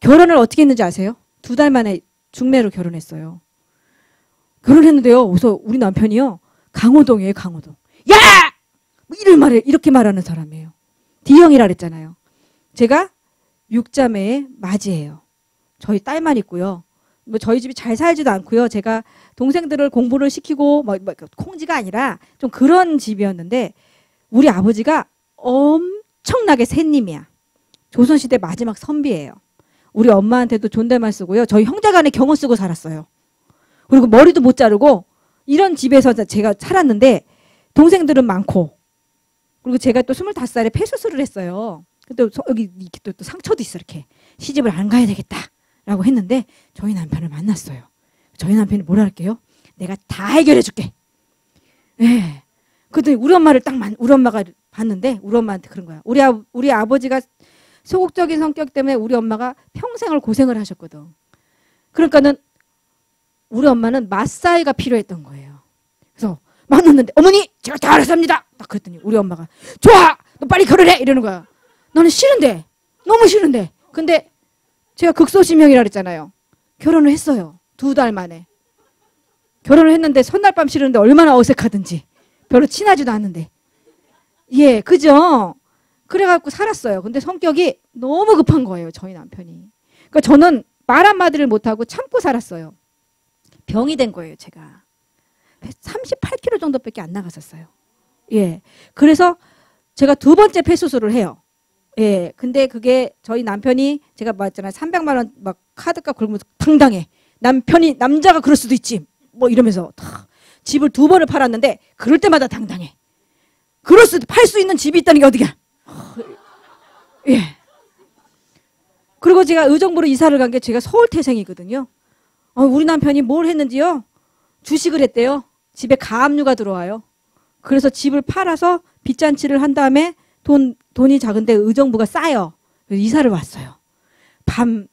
A: 결혼을 어떻게 했는지 아세요? 두 달 만에 중매로 결혼했어요. 결혼했는데요. 우서 우리 남편이요. 강호동이에요, 강호동. 야! 뭐 이를 말해 이렇게 말하는 사람이에요. D형이라 그랬잖아요. 제가 육자매의 맞이에요. 저희 딸만 있고요. 뭐 저희 집이 잘 살지도 않고요. 제가 동생들을 공부를 시키고 뭐, 뭐 콩지가 아니라 좀 그런 집이었는데 우리 아버지가 엄청나게 새님이야. 조선시대 마지막 선비예요. 우리 엄마한테도 존댓말 쓰고요. 저희 형제간에 경호 쓰고 살았어요. 그리고 머리도 못 자르고 이런 집에서 제가 살았는데 동생들은 많고 그리고 제가 또 25살에 폐수술을 했어요. 근데 여기 또, 또 상처도 있어 이렇게 시집을 안 가야 되겠다라고 했는데 저희 남편을 만났어요. 저희 남편이 뭐라 할게요? 내가 다 해결해 줄게. 예. 그랬더니 우리 엄마를 딱 만, 우리 엄마가 봤는데 우리 엄마한테 그런 거야. 우리 아, 우리 아버지가 소극적인 성격 때문에 우리 엄마가 평생을 고생을 하셨거든. 그러니까는 우리 엄마는 맞사이가 필요했던 거예요. 그래서 만났는데 어머니 제가 다 알았습니다. 딱 그랬더니 우리 엄마가 좋아 너 빨리 결혼해 이러는 거야. 나는 싫은데 너무 싫은데 근데 제가 극소심형이라 그랬잖아요. 결혼을 했어요. 두 달 만에. 결혼을 했는데 첫날 밤 싫은데 얼마나 어색하든지 별로 친하지도 않는데 예 그죠 그래갖고 살았어요. 근데 성격이 너무 급한 거예요. 저희 남편이. 그러니까 저는 말 한마디를 못하고 참고 살았어요. 병이 된 거예요. 제가. 38kg 정도밖에 안 나갔었어요. 예. 그래서 제가 두 번째 폐수술을 해요. 예. 근데 그게 저희 남편이 제가 말했잖아요. 300만 원 막 카드값 걸면서 당당해. 남편이 남자가 그럴 수도 있지. 뭐 이러면서 다 집을 두 번을 팔았는데 그럴 때마다 당당해. 그럴 수 팔 수 있는 집이 있다는 게 어디야? 예. 그리고 제가 의정부로 이사를 간 게 제가 서울 태생이거든요. 어, 우리 남편이 뭘 했는지요? 주식을 했대요. 집에 가압류가 들어와요. 그래서 집을 팔아서 빚잔치를 한 다음에 돈, 돈이 작은데 의정부가 싸요. 이사를 왔어요. 밤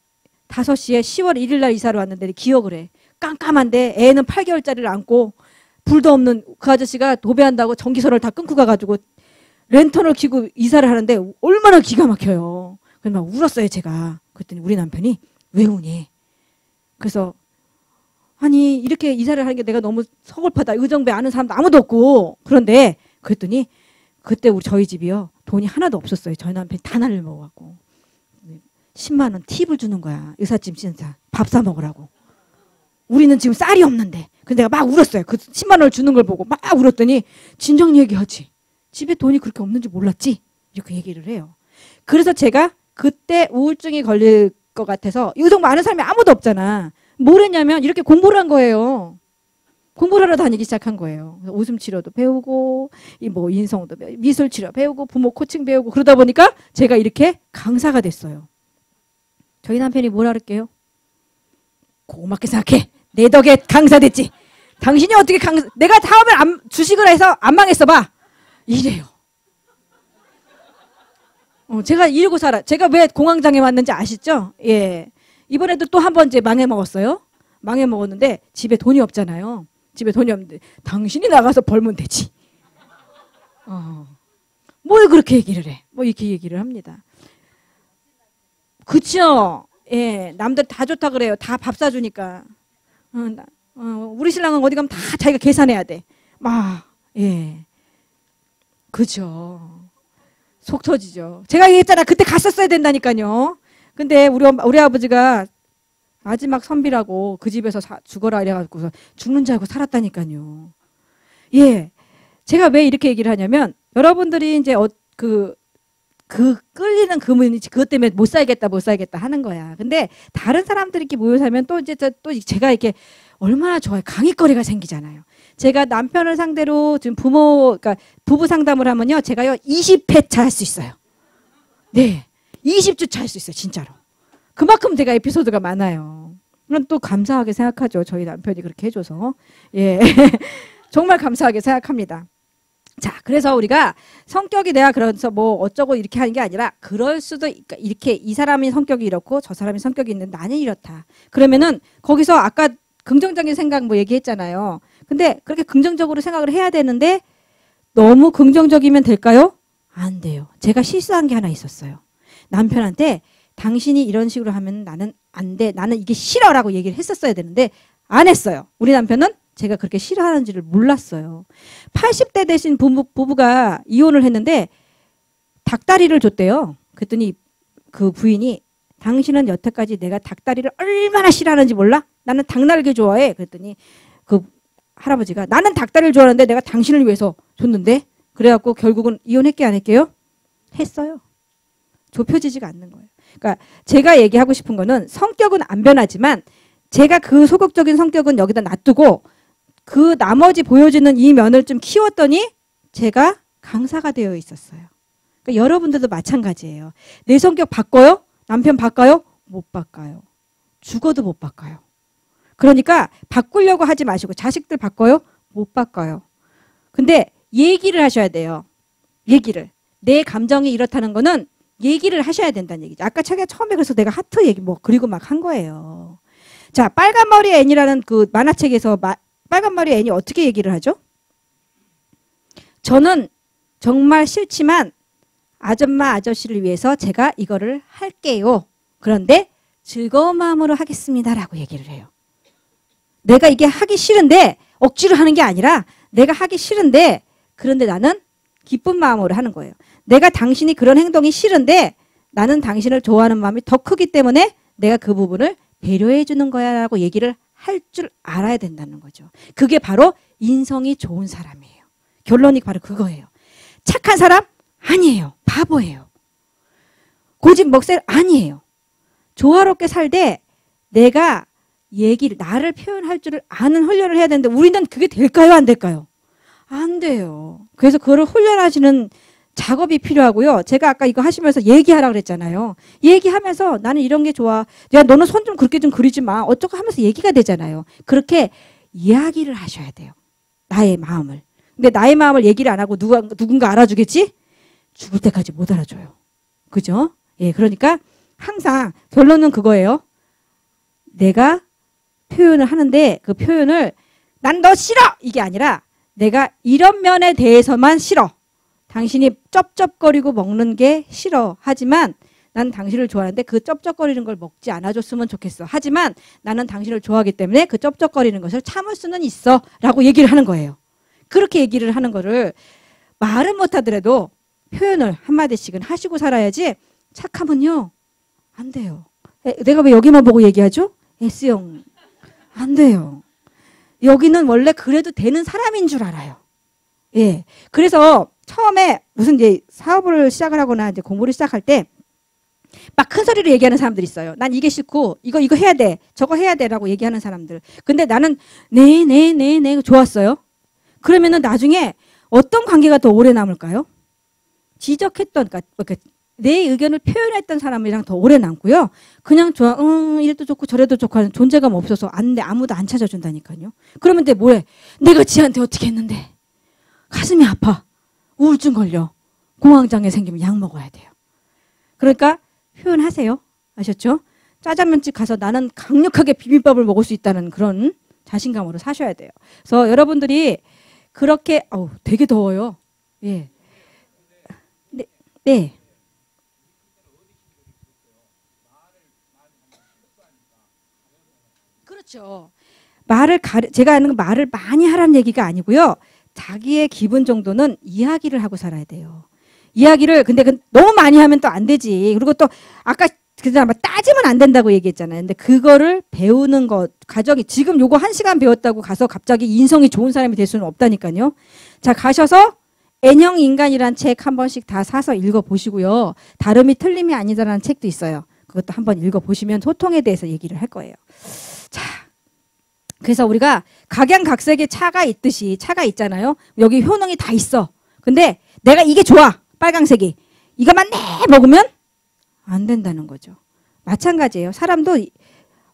A: 5시에 10월 1일 날 이사를 왔는데 기억을 해. 깜깜한데 애는 8개월짜리를 안고 불도 없는 그 아저씨가 도배한다고 전기선을 다 끊고 가가지고 랜턴을 켜고 이사를 하는데 얼마나 기가 막혀요. 그래서 막 울었어요, 제가. 그랬더니 우리 남편이 왜 우니? 그래서 아니 이렇게 이사를 하는 게 내가 너무 서글프다. 의정부에 아는 사람도 아무도 없고 그런데 그랬더니 그때 우리 저희 집이요 돈이 하나도 없었어요. 저희 남편이 다 날려 먹어갖고 10만 원 팁을 주는 거야. 의사집 신사 밥사 먹으라고. 우리는 지금 쌀이 없는데. 근데 내가 막 울었어요. 그 10만 원을 주는 걸 보고 막 울었더니 진정 얘기하지. 집에 돈이 그렇게 없는지 몰랐지? 이렇게 얘기를 해요. 그래서 제가 그때 우울증이 걸릴 것 같아서 의정부 아는 사람이 아무도 없잖아. 뭘 했냐면 이렇게 공부를 한 거예요. 공부를 하러 다니기 시작한 거예요. 웃음 치료도 배우고 이 뭐 인성도 배우고 미술 치료 배우고 부모 코칭 배우고 그러다 보니까 제가 이렇게 강사가 됐어요. 저희 남편이 뭐라 그럴게요? 고맙게 생각해. 내 덕에 강사 됐지. 당신이 어떻게 강 내가 다음에 안, 주식을 해서 안 망했어 봐. 이래요. 어, 제가 이러고 살아. 제가 왜 공황장애 왔는지 아시죠? 예. 이번에도 또 한 번 이제 망해 먹었어요. 망해 먹었는데 집에 돈이 없잖아요. 집에 돈이 없는데 당신이 나가서 벌면 되지. 어. 뭘 그렇게 얘기를 해? 뭐 이렇게 얘기를 합니다. 그쵸? 예, 남들 다 좋다 그래요. 다 밥 사주니까. 어, 나, 어, 우리 신랑은 어디 가면 다 자기가 계산해야 돼. 막, 예. 그죠. 속 터지죠. 제가 얘기했잖아. 그때 갔었어야 된다니까요. 근데 우리, 우리 아버지가 마지막 선비라고 그 집에서 사- 죽어라 이래가지고 죽는 줄 알고 살았다니까요. 예. 제가 왜 이렇게 얘기를 하냐면 여러분들이 이제 어, 그, 그 끌리는 그문이 그것 때문에 못 살겠다 못 살겠다 하는 거야. 근데 다른 사람들이 이렇게 모여 살면 또 이제 저- 또 제가 이렇게 얼마나 좋아요. 강의거리가 생기잖아요. 제가 남편을 상대로 지금 부모, 그러니까 부부 상담을 하면요. 제가요, 20회차 할 수 있어요. 네. 20주차 할 수 있어요. 진짜로. 그만큼 제가 에피소드가 많아요. 그럼 또 감사하게 생각하죠. 저희 남편이 그렇게 해줘서. 예. 정말 감사하게 생각합니다. 자, 그래서 우리가 성격이 내가 그래서 뭐 어쩌고 이렇게 하는 게 아니라 그럴 수도 그러니까 이렇게 이 사람이 성격이 이렇고 저 사람이 성격이 있는데 나는 이렇다. 그러면은 거기서 아까 긍정적인 생각 뭐 얘기했잖아요. 근데 그렇게 긍정적으로 생각을 해야 되는데 너무 긍정적이면 될까요? 안 돼요. 제가 실수한 게 하나 있었어요. 남편한테 당신이 이런 식으로 하면 나는 안 돼. 나는 이게 싫어라고 얘기를 했었어야 되는데 안 했어요. 우리 남편은 제가 그렇게 싫어하는지를 몰랐어요. 80대 되신 부부, 부부가 이혼을 했는데 닭다리를 줬대요. 그랬더니 그 부인이 당신은 여태까지 내가 닭다리를 얼마나 싫어하는지 몰라? 나는 닭날개 좋아해. 그랬더니 그 할아버지가 나는 닭다리를 좋아하는데 내가 당신을 위해서 줬는데 그래갖고 결국은 이혼했게 안 했게요? 했어요. 좁혀지지가 않는 거예요. 그러니까 제가 얘기하고 싶은 거는 성격은 안 변하지만 제가 그 소극적인 성격은 여기다 놔두고 그 나머지 보여주는 이 면을 좀 키웠더니 제가 강사가 되어 있었어요. 그러니까 여러분들도 마찬가지예요. 내 성격 바꿔요? 남편 바꿔요? 못 바꿔요. 죽어도 못 바꿔요. 그러니까 바꾸려고 하지 마시고 자식들 바꿔요? 못 바꿔요. 근데 얘기를 하셔야 돼요. 얘기를. 내 감정이 이렇다는 거는 얘기를 하셔야 된다는 얘기죠. 아까 제가 처음에 그래서 내가 하트 얘기 뭐 그리고 막 한 거예요. 자, 빨간 머리 애니라는 그 만화책에서 마, 빨간 머리 애니 어떻게 얘기를 하죠? 저는 정말 싫지만 아줌마 아저씨를 위해서 제가 이거를 할게요. 그런데 즐거운 마음으로 하겠습니다라고 얘기를 해요. 내가 이게 하기 싫은데 억지로 하는 게 아니라 내가 하기 싫은데 그런데 나는 기쁜 마음으로 하는 거예요. 내가 당신이 그런 행동이 싫은데 나는 당신을 좋아하는 마음이 더 크기 때문에 내가 그 부분을 배려해 주는 거야라고 얘기를 할 줄 알아야 된다는 거죠. 그게 바로 인성이 좋은 사람이에요. 결론이 바로 그거예요. 착한 사람 아니에요. 바보예요. 고집 먹셀 아니에요. 조화롭게 살되 내가 얘기를 나를 표현할 줄을 아는 훈련을 해야 되는데 우리는 그게 될까요? 안 될까요? 안 돼요. 그래서 그거를 훈련하시는 작업이 필요하고요. 제가 아까 이거 하시면서 얘기하라 그랬잖아요. 얘기하면서 나는 이런 게 좋아. 야, 너는 손 좀 그렇게 좀 그리지 마. 어쩌고 하면서 얘기가 되잖아요. 그렇게 이야기를 하셔야 돼요. 나의 마음을. 근데 나의 마음을 얘기를 안 하고 누가, 누군가 알아주겠지? 죽을 때까지 못 알아줘요. 그죠? 예, 그러니까 항상 결론은 그거예요. 내가 표현을 하는데 그 표현을 난 너 싫어! 이게 아니라 내가 이런 면에 대해서만 싫어. 당신이 쩝쩝거리고 먹는 게 싫어. 하지만 난 당신을 좋아하는데 그 쩝쩝거리는 걸 먹지 않아줬으면 좋겠어. 하지만 나는 당신을 좋아하기 때문에 그 쩝쩝거리는 것을 참을 수는 있어. 라고 얘기를 하는 거예요. 그렇게 얘기를 하는 거를 말은 못하더라도 표현을 한마디씩은 하시고 살아야지 착하면요. 안 돼요. 에, 내가 왜 여기만 보고 얘기하죠? S형. 안 돼요. 여기는 원래 그래도 되는 사람인 줄 알아요. 예. 그래서 처음에 무슨 이제 사업을 시작을 하거나 이제 공부를 시작할 때 막 큰 소리로 얘기하는 사람들이 있어요. 난 이게 싫고 이거 이거 해야 돼. 저거 해야 돼라고 얘기하는 사람들. 근데 나는 네, 네, 네, 네 좋았어요. 그러면은 나중에 어떤 관계가 더 오래 남을까요? 지적했던 그러니까 내 의견을 표현했던 사람이랑 더 오래 남고요. 그냥 좋아, 응, 이래도 좋고 저래도 좋고 하는 존재감 없어서 안 돼. 아무도 안 찾아준다니까요. 그러면 내 뭐해? 내가 지한테 어떻게 했는데? 가슴이 아파. 우울증 걸려. 공황장애 생기면 약 먹어야 돼요. 그러니까 표현하세요. 아셨죠? 짜장면집 가서 나는 강력하게 비빔밥을 먹을 수 있다는 그런 자신감으로 사셔야 돼요. 그래서 여러분들이 그렇게 어우 되게 더워요. 예. 네. 네. 그렇죠. 말을 가르 제가 하는 건 말을 많이 하라는 얘기가 아니고요. 자기의 기분 정도는 이야기를 하고 살아야 돼요. 이야기를 근데 그 너무 많이 하면 또 안 되지. 그리고 또 아까 그다음 따지면 안 된다고 얘기했잖아요. 근데 그거를 배우는 것 과정이 지금 요거 한 시간 배웠다고 가서 갑자기 인성이 좋은 사람이 될 수는 없다니까요. 자 가셔서 N형 인간이란 책 한 번씩 다 사서 읽어 보시고요. 다름이 틀림이 아니다라는 책도 있어요. 그것도 한번 읽어 보시면 소통에 대해서 얘기를 할 거예요. 자, 그래서 우리가 각양각색의 차가 있듯이 차가 있잖아요. 여기 효능이 다 있어. 근데 내가 이게 좋아. 빨강색이. 이것만 내 먹으면 안 된다는 거죠. 마찬가지예요. 사람도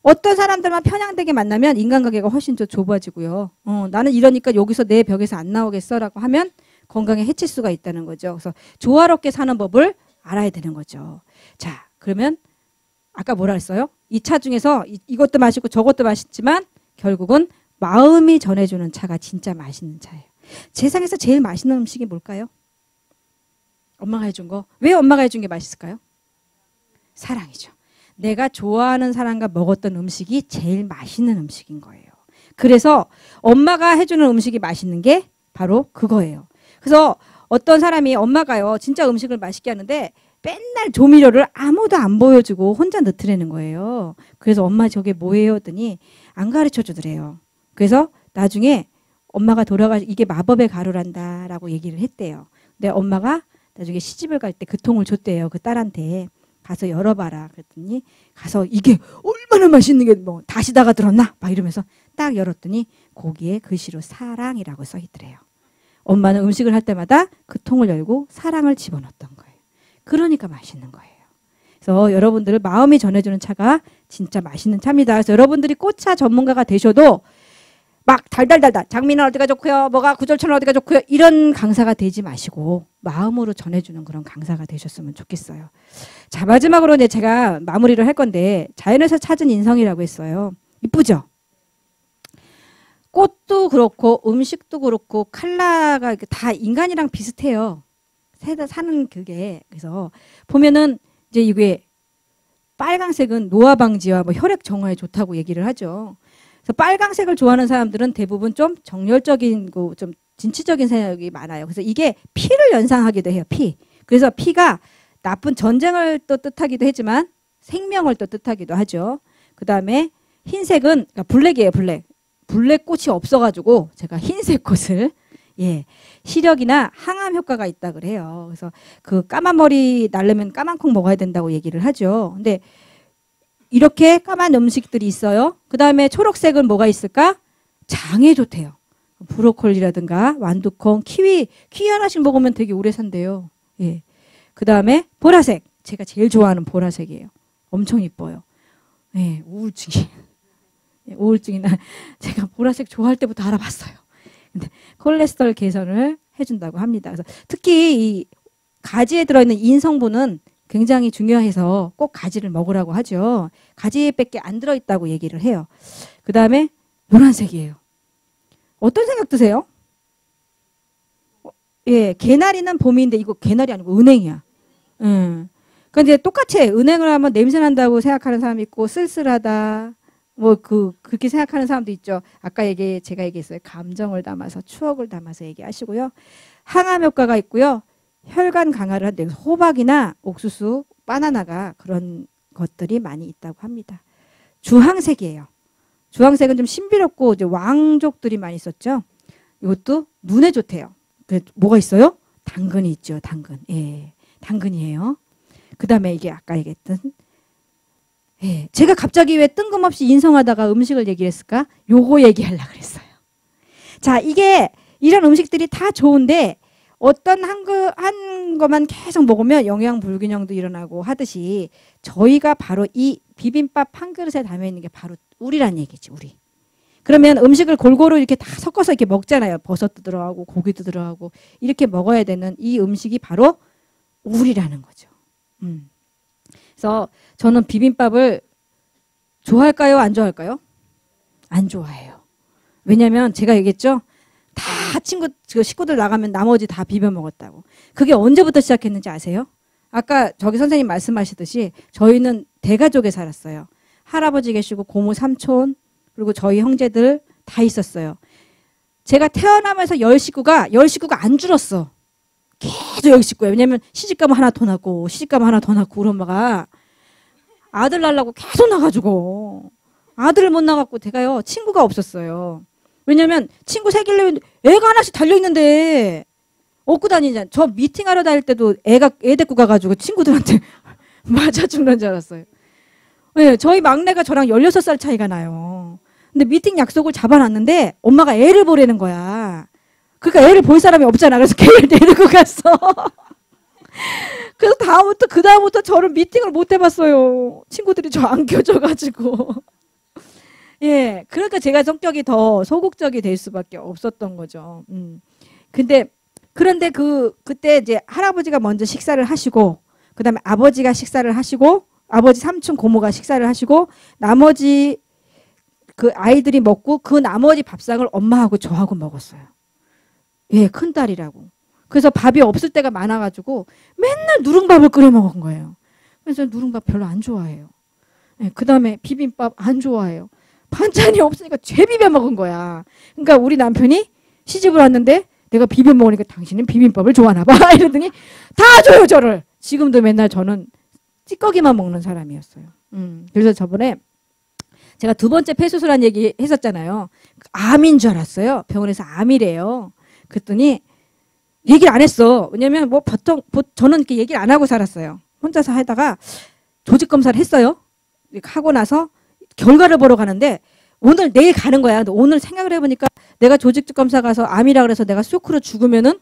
A: 어떤 사람들만 편향되게 만나면 인간관계가 훨씬 더 좁아지고요. 어, 나는 이러니까 여기서 내 벽에서 안 나오겠어라고 하면 건강에 해칠 수가 있다는 거죠. 그래서 조화롭게 사는 법을 알아야 되는 거죠. 자, 그러면 아까 뭐라 했어요? 이 차 중에서 이, 이것도 맛있고 저것도 맛있지만 결국은 마음이 전해주는 차가 진짜 맛있는 차예요. 세상에서 제일 맛있는 음식이 뭘까요? 엄마가 해준 거. 왜 엄마가 해준 게 맛있을까요? 사랑이죠. 내가 좋아하는 사람과 먹었던 음식이 제일 맛있는 음식인 거예요. 그래서 엄마가 해주는 음식이 맛있는 게 바로 그거예요. 그래서 어떤 사람이 엄마가요, 진짜 음식을 맛있게 하는데 맨날 조미료를 아무도 안 보여주고 혼자 넣더라는 거예요. 그래서 엄마 저게 뭐예요? 더니 안 가르쳐 주더래요. 그래서 나중에 엄마가 돌아가 이게 마법의 가루란다라고 얘기를 했대요. 근데 엄마가 나중에 시집을 갈 때 그 통을 줬대요. 그 딸한테 가서 열어봐라. 그랬더니 가서 이게 얼마나 맛있는 게 뭐 다시다가 들었나? 막 이러면서 딱 열었더니 거기에 글씨로 사랑이라고 써 있더래요. 엄마는 음식을 할 때마다 그 통을 열고 사랑을 집어넣었던 거예요. 그러니까 맛있는 거예요. 그래서 여러분들 마음이 전해주는 차가 진짜 맛있는 차입니다. 그래서 여러분들이 꽃차 전문가가 되셔도 막 달달달달 장미는 어디가 좋고요 뭐가 구절초는 어디가 좋고요 이런 강사가 되지 마시고 마음으로 전해주는 그런 강사가 되셨으면 좋겠어요 자 마지막으로 이제 제가 마무리를 할 건데 자연에서 찾은 인성이라고 했어요 이쁘죠 꽃도 그렇고 음식도 그렇고 칼라가 다 인간이랑 비슷해요 사는 그게 그래서 보면은 이제 이게 빨강색은 노화 방지와 뭐 혈액 정화에 좋다고 얘기를 하죠 그래서 빨강색을 좋아하는 사람들은 대부분 좀 정열적인 좀 진취적인 생각이 많아요. 그래서 이게 피를 연상하기도 해요. 피. 그래서 피가 나쁜 전쟁을 또 뜻하기도 하지만 생명을 또 뜻하기도 하죠. 그 다음에 흰색은 그러니까 black이에요. black. black 꽃이 없어가지고 제가 흰색 꽃을 예 시력이나 항암 효과가 있다 그래요. 그래서 그 까만 머리 나려면 까만 콩 먹어야 된다고 얘기를 하죠. 근데 이렇게 까만 음식들이 있어요. 그 다음에 초록색은 뭐가 있을까? 장에 좋대요. 브로콜리라든가 완두콩, 키위, 키위 하나씩 먹으면 되게 오래 산대요. 예. 그 다음에 보라색. 제가 제일 좋아하는 보라색이에요. 엄청 이뻐요. 예, 우울증이. 예, 우울증이나 제가 보라색 좋아할 때부터 알아봤어요. 근데 콜레스테롤 개선을 해준다고 합니다. 그래서 특히 이 가지에 들어있는 인성분은 굉장히 중요해서 꼭 가지를 먹으라고 하죠. 가지밖에 안 들어있다고 얘기를 해요. 그 다음에 노란색이에요. 어떤 생각 드세요? 어, 예, 개나리는 봄인데 이거 개나리 아니고 은행이야. 음. 근데 똑같이 은행을 하면 냄새 난다고 생각하는 사람 있고 쓸쓸하다. 뭐 그 그렇게 생각하는 사람도 있죠. 아까 얘기 제가 얘기했어요. 감정을 담아서 추억을 담아서 얘기하시고요. 항암 효과가 있고요. 혈관 강화를 한데 호박이나 옥수수, 바나나가 그런 것들이 많이 있다고 합니다. 주황색이에요. 주황색은 좀 신비롭고 이제 왕족들이 많이 있었죠. 이것도 눈에 좋대요. 그 뭐가 있어요? 당근이 있죠. 당근. 예. 당근이에요. 그다음에 이게 아까 얘기했던 예. 제가 갑자기 왜 뜬금없이 인성하다가 음식을 얘기했을까? 요거 얘기하려 그랬어요. 자, 이게 이런 음식들이 다 좋은데 어떤 한, 그, 한 것만 계속 먹으면 영양 불균형도 일어나고 하듯이 저희가 바로 이 비빔밥 한 그릇에 담겨 있는 게 바로 우리란 얘기지, 우리. 그러면 음식을 골고루 이렇게 다 섞어서 이렇게 먹잖아요. 버섯도 들어가고 고기도 들어가고 이렇게 먹어야 되는 이 음식이 바로 우리라는 거죠. 음. 그래서 저는 비빔밥을 좋아할까요? 안 좋아할까요? 안 좋아해요. 왜냐면 제가 얘기했죠. 다 친구 그 식구들 나가면 나머지 다 비벼 먹었다고. 그게 언제부터 시작했는지 아세요? 아까 저기 선생님 말씀하시듯이 저희는 대가족에 살았어요. 할아버지 계시고 고모 삼촌 그리고 저희 형제들 다 있었어요. 제가 태어나면서 열 식구가 열 식구가 안 줄었어. 계속 열 식구예요. 왜냐면 시집 가면 하나 더 낳고 시집 가면 하나 더 낳고 우리 엄마가 아들 낳으려고 계속 나가지고 아들을 못 낳았고 제가요 친구가 없었어요. 왜냐면 친구 사귀려면 애가 하나씩 달려 있는데 업고 다니잖아. 저 미팅하러 다닐 때도 애가 애 데리고 가가지고 친구들한테 맞아 죽는 줄 알았어요. 네, 저희 막내가 저랑 16살 차이가 나요. 근데 미팅 약속을 잡아놨는데 엄마가 애를 보내는 거야. 그러니까 애를 볼 사람이 없잖아. 그래서 걔를 데리고 갔어. 그래서 다음부터 그 다음부터 저를 미팅을 못 해봤어요. 친구들이 저 안겨줘가지고. 예, 그러니까 제가 성격이 더 소극적이 될 수밖에 없었던 거죠. 음. 근데 그런데 그 그때 이제 할아버지가 먼저 식사를 하시고 그다음에 아버지가 식사를 하시고 아버지 삼촌 고모가 식사를 하시고 나머지 그 아이들이 먹고 그 나머지 밥상을 엄마하고 저하고 먹었어요. 예, 큰 딸이라고. 그래서 밥이 없을 때가 많아가지고 맨날 누룽밥을 끓여 먹은 거예요. 그래서 누룽밥 별로 안 좋아해요. 예, 그 다음에 비빔밥 안 좋아해요. 반찬이 없으니까 죄 비벼 먹은 거야. 그러니까 우리 남편이 시집을 왔는데 내가 비벼 먹으니까 당신은 비빔밥을 좋아하나 봐. 이러더니 다 줘요, 저를. 지금도 맨날 저는 찌꺼기만 먹는 사람이었어요. 음, 그래서 저번에 제가 두 번째 폐수술한 얘기 했었잖아요. 암인 줄 알았어요. 병원에서 암이래요. 그랬더니 얘기를 안 했어. 왜냐면 뭐 보통 저는 이렇게 얘기를 안 하고 살았어요. 혼자서 하다가 조직 검사를 했어요. 하고 나서 결과를 보러 가는데 오늘 내일 가는 거야. 오늘 생각을 해보니까 내가 조직 검사 가서 암이라 그래서 내가 쇼크로 죽으면은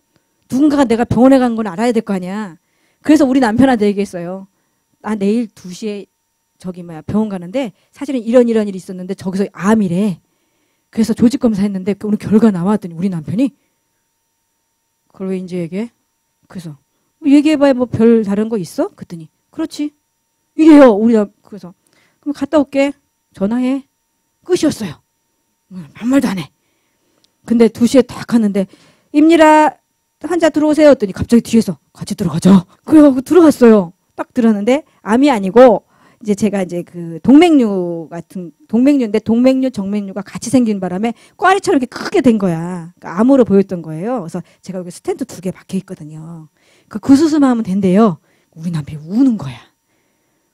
A: 누군가가 내가 병원에 간 건 알아야 될 거 아니야. 그래서 우리 남편한테 얘기했어요. 나 내일 2시에 저기 뭐야 병원 가는데 사실은 이런 이런 일이 있었는데 저기서 암이래. 그래서 조직 검사 했는데 그 오늘 결과 나왔더니 우리 남편이 그걸 왜 이제 얘기해? 그래서 뭐 얘기해봐야 뭐 별 다른 거 있어? 그랬더니 그렇지 이래요 우리 남 그래서 그럼 갔다 올게 전화해 끝이었어요. 한 말도 안 해. 근데 2시에 딱 갔는데 임니라 환자 들어오세요 했더니 갑자기 뒤에서 같이 들어가죠. 그래갖고 들어갔어요. 딱 들었는데 암이 아니고 이제 제가 이제 그 동맥류 같은 동맥류인데 동맥류 정맥류가 같이 생긴 바람에 꽈리처럼 이렇게 크게 된 거야. 그러니까 암으로 보였던 거예요. 그래서 제가 여기 스탠드 두개 박혀 있거든요. 그, 그 수술만 하면 된대요. 우리 남편이 우는 거야.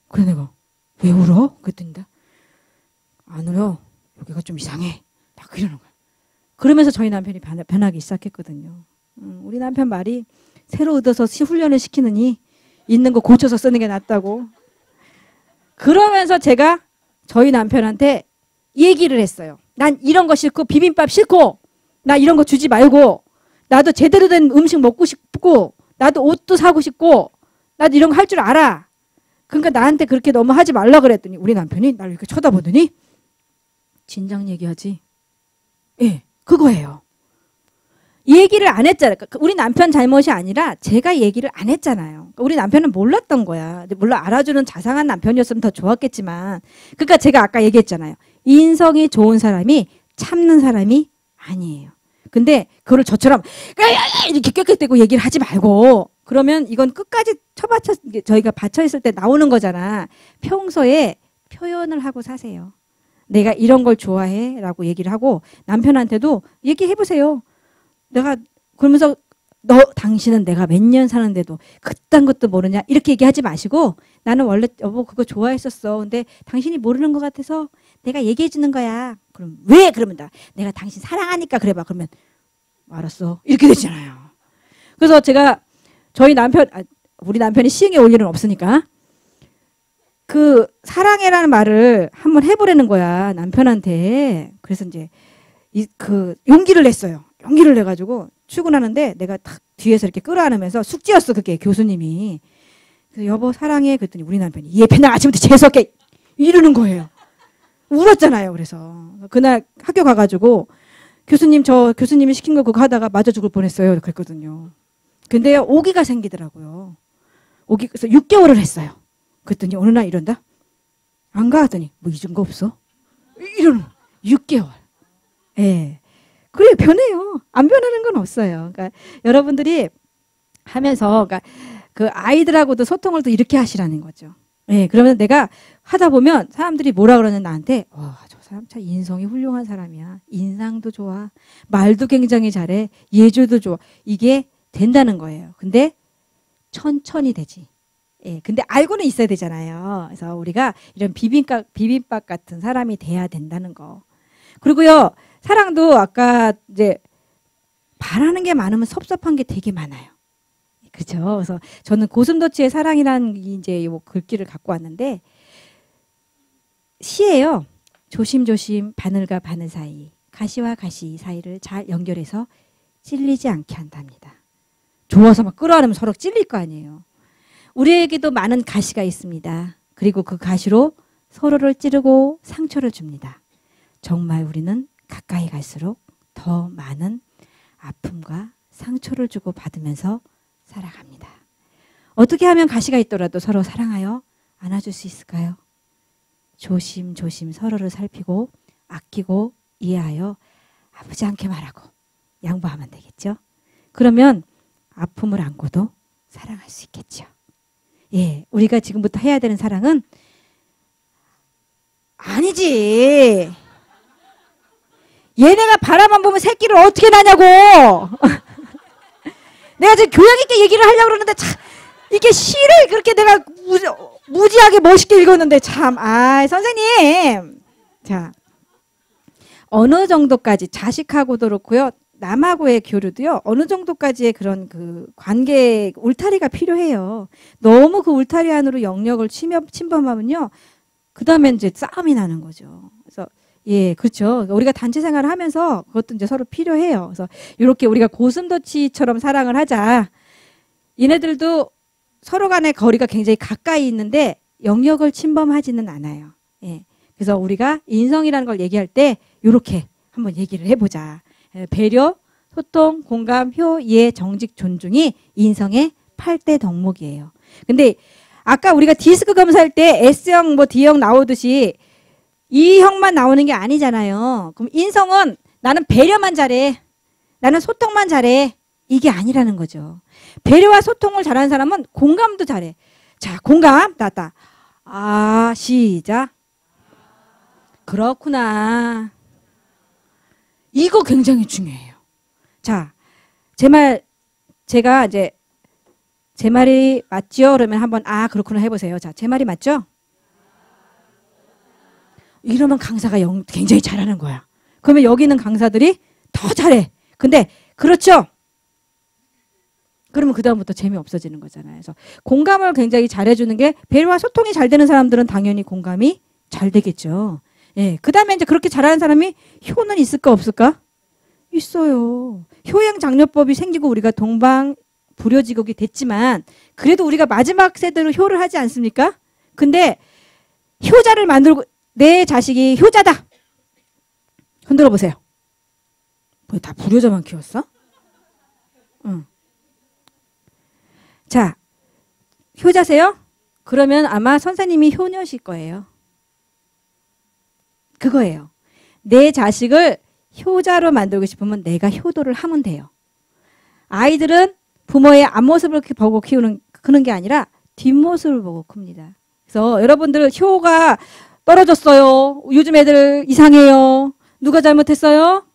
A: 그래 내가 왜 울어? 그랬더니 안 울어. 여기가 좀 이상해. 막 이러는 거야. 그러면서 저희 남편이 변하, 변하기 시작했거든요. 음, 우리 남편 말이 새로 얻어서 훈련을 시키느니 있는 거 고쳐서 쓰는 게 낫다고. 그러면서 제가 저희 남편한테 얘기를 했어요. 난 이런 거 싫고 비빔밥 싫고 나 이런 거 주지 말고 나도 제대로 된 음식 먹고 싶고 나도 옷도 사고 싶고 나도 이런 거 할 줄 알아. 그러니까 나한테 그렇게 너무 하지 말라 그랬더니 우리 남편이 나를 이렇게 쳐다보더니 진작 얘기하지. 예, 그거예요. 얘기를 안 했잖아요. 그러니까 우리 남편 잘못이 아니라 제가 얘기를 안 했잖아요. 그러니까 우리 남편은 몰랐던 거야. 물론 알아주는 자상한 남편이었으면 더 좋았겠지만. 그러니까 제가 아까 얘기했잖아요. 인성이 좋은 사람이 참는 사람이 아니에요. 근데 그걸 저처럼 이렇게 꾀꾀대고 얘기를 하지 말고 그러면 이건 끝까지 처받쳐 저희가 받쳐 있을 때 나오는 거잖아. 평소에 표현을 하고 사세요. 내가 이런 걸 좋아해라고 얘기를 하고 남편한테도 얘기해 보세요. 내가 그러면서 너 당신은 내가 몇 년 사는데도 그딴 것도 모르냐 이렇게 얘기하지 마시고 나는 원래 여보 그거 좋아했었어. 근데 당신이 모르는 것 같아서 내가 얘기해 주는 거야. 그럼 왜 그러면 다 내가 당신 사랑하니까 그래봐. 그러면 알았어 이렇게 되잖아요. 그래서 제가 저희 남편 아, 우리 남편이 시흥에 올 일은 없으니까 그 사랑해라는 말을 한번 해보라는 거야 남편한테. 그래서 이제 이 그 용기를 냈어요. 용기를 내가지고 출근하는데 내가 탁 뒤에서 이렇게 끌어안으면서 숙제였어 그게 교수님이. 그래서 여보 사랑해 그랬더니 우리 남편이 얘 맨날 아침부터 재수없게 이러는 거예요. 울었잖아요. 그래서 그날 학교 가가지고 교수님 저 교수님이 시킨 거 그거 하다가 맞아 죽을 뻔했어요. 그랬거든요. 근데 오기가 생기더라고요. 오기 그래서 6개월을 했어요. 그랬더니 어느 날 이런다. 안 가더니 뭐 잊은 거 없어? 이러는 6개월. 예. 그래 변해요. 안 변하는 건 없어요. 그러니까 여러분들이 하면서 그러니까 그 아이들하고도 소통을 또 이렇게 하시라는 거죠. 예. 그러면 내가 하다 보면 사람들이 뭐라 그러는 나한테 와, 저 사람 참 인성이 훌륭한 사람이야. 인상도 좋아. 말도 굉장히 잘해. 예조도 좋아. 이게 된다는 거예요. 근데 천천히 되지. 예, 근데 알고는 있어야 되잖아요. 그래서 우리가 이런 비빔밥, 비빔밥 같은 사람이 돼야 된다는 거. 그리고요, 사랑도 아까 이제 바라는 게 많으면 섭섭한 게 되게 많아요. 그죠? 그래서 저는 고슴도치의 사랑이라는 이제 요 글귀를 갖고 왔는데 시예요. 조심조심 바늘과 바늘 사이, 가시와 가시 사이를 잘 연결해서 찔리지 않게 한답니다. 좋아서 막 끌어안으면 서로 찔릴 거 아니에요. 우리에게도 많은 가시가 있습니다. 그리고 그 가시로 서로를 찌르고 상처를 줍니다. 정말 우리는 가까이 갈수록 더 많은 아픔과 상처를 주고 받으면서 살아갑니다. 어떻게 하면 가시가 있더라도 서로 사랑하여 안아줄 수 있을까요? 조심조심 서로를 살피고 아끼고 이해하여 아프지 않게 말하고 양보하면 되겠죠? 그러면 아픔을 안고도 사랑할 수 있겠죠. 예, 우리가 지금부터 해야 되는 사랑은 아니지. 얘네가 바라만 보면 새끼를 어떻게 낳냐고. 내가 지금 교양 있게 얘기를 하려고 그러는데 참 이게 시를 그렇게 내가 무지, 무지하게 멋있게 읽었는데 참, 아 선생님. 자, 어느 정도까지 자식하고도 그렇고요. 남하고의 교류도요. 어느 정도까지의 그런 그 관계 울타리가 필요해요. 너무 그 울타리 안으로 영역을 침범, 침범하면요. 그 다음에 이제 싸움이 나는 거죠. 그래서 예, 그렇죠. 우리가 단체 생활을 하면서 그것도 이제 서로 필요해요. 그래서 이렇게 우리가 고슴도치처럼 사랑을 하자. 얘네들도 서로 간의 거리가 굉장히 가까이 있는데 영역을 침범하지는 않아요. 예. 그래서 우리가 인성이라는 걸 얘기할 때 이렇게 한번 얘기를 해보자. 예, 배려, 소통, 공감, 효, 이해, 정직, 존중이 인성의 8대 덕목이에요. 근데 아까 우리가 디스크 검사할 때 S형 뭐 D형 나오듯이 E형만 나오는 게 아니잖아요. 그럼 인성은 나는 배려만 잘해. 나는 소통만 잘해. 이게 아니라는 거죠. 배려와 소통을 잘하는 사람은 공감도 잘해. 자, 공감. 따따. 아, 시작. 그렇구나. 이거 굉장히 중요해요. 자, 제 말, 제가 이제, 제 말이 맞죠? 그러면 한번, 아, 그렇구나 해보세요. 자, 제 말이 맞죠? 이러면 강사가 영, 굉장히 잘하는 거야. 그러면 여기 있는 강사들이 더 잘해. 근데, 그렇죠? 그러면 그다음부터 재미없어지는 거잖아요. 그래서 공감을 굉장히 잘해주는 게 배려와 소통이 잘 되는 사람들은 당연히 공감이 잘 되겠죠. 예. 그 다음에 이제 그렇게 잘하는 사람이 효는 있을까 없을까? 있어요. 효행 장려법이 생기고 우리가 동방 불효지국이 됐지만 그래도 우리가 마지막 세대로 효를 하지 않습니까? 근데 효자를 만들고 내 자식이 효자다. 흔들어 보세요. 뭐 다 불효자만 키웠어? 응. 자, 효자세요? 그러면 아마 선생님이 효녀실 거예요. 그거예요. 내 자식을 효자로 만들고 싶으면 내가 효도를 하면 돼요. 아이들은 부모의 앞모습을 보고 키우는 그런 게 아니라 뒷모습을 보고 큽니다. 그래서 여러분들 효가 떨어졌어요. 요즘 애들 이상해요. 누가 잘못했어요?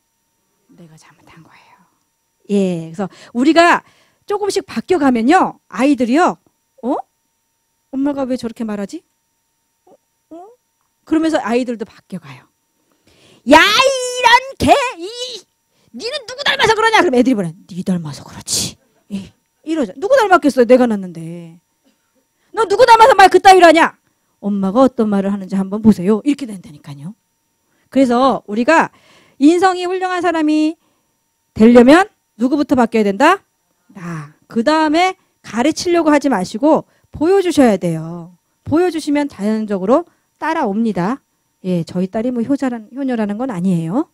A: 내가 잘못한 거예요. 예. 그래서 우리가 조금씩 바뀌어가면요. 아이들이요. 어? 엄마가 왜 저렇게 말하지? 어? 어? 그러면서 아이들도 바뀌어가요. 야 이런 개! 이 니는 누구 닮아서 그러냐? 그럼 애들이 뭐래? 니 닮아서 그렇지. 이, 이러죠. 누구 닮았겠어요? 내가 낳는데. 너 누구 닮아서 말 그따위로 하냐? 엄마가 어떤 말을 하는지 한번 보세요. 이렇게 된다니까요. 그래서 우리가 인성이 훌륭한 사람이 되려면 누구부터 바뀌어야 된다? 나. 그 다음에 가르치려고 하지 마시고 보여주셔야 돼요. 보여주시면 자연적으로 따라옵니다. 예, 저희 딸이 뭐 효자란 효녀라는 건 아니에요.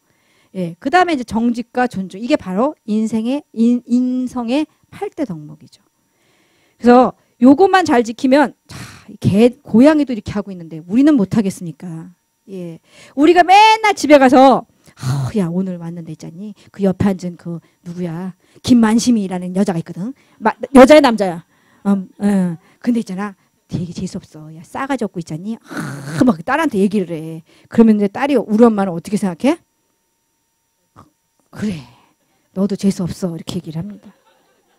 A: 예, 그 다음에 이제 정직과 존중 이게 바로 인생의 인, 인성의 8대 덕목이죠. 그래서 요것만 잘 지키면 자, 개 고양이도 이렇게 하고 있는데 우리는 못 하겠습니까? 예. 우리가 맨날 집에 가서 어, 야 오늘 왔는데 있잖니? 그 옆에 앉은 그 누구야? 김만심이라는 여자가 있거든. 마, 여자야 남자야? 음, 음. 근데 있잖아. 되게 재수없어. 야 싸가지 없고 있잖니? 아, 막 딸한테 얘기를 해. 그러면 이제 딸이 우리 엄마는 어떻게 생각해? 그래. 너도 재수없어. 이렇게 얘기를 합니다.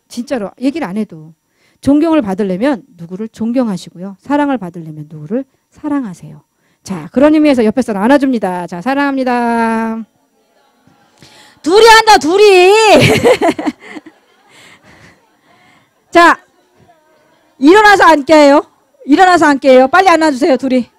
A: 진짜로. 얘기를 안 해도 존경을 받으려면 누구를 존경하시고요 사랑을 받으려면 누구를 사랑하세요 자, 그런 의미에서 옆에 사람 안아줍니다. 자, 사랑합니다. 둘이 한다, 둘이. 자, 일어나서 앉게요. 일어나서 앉게요. 빨리 안아주세요, 둘이.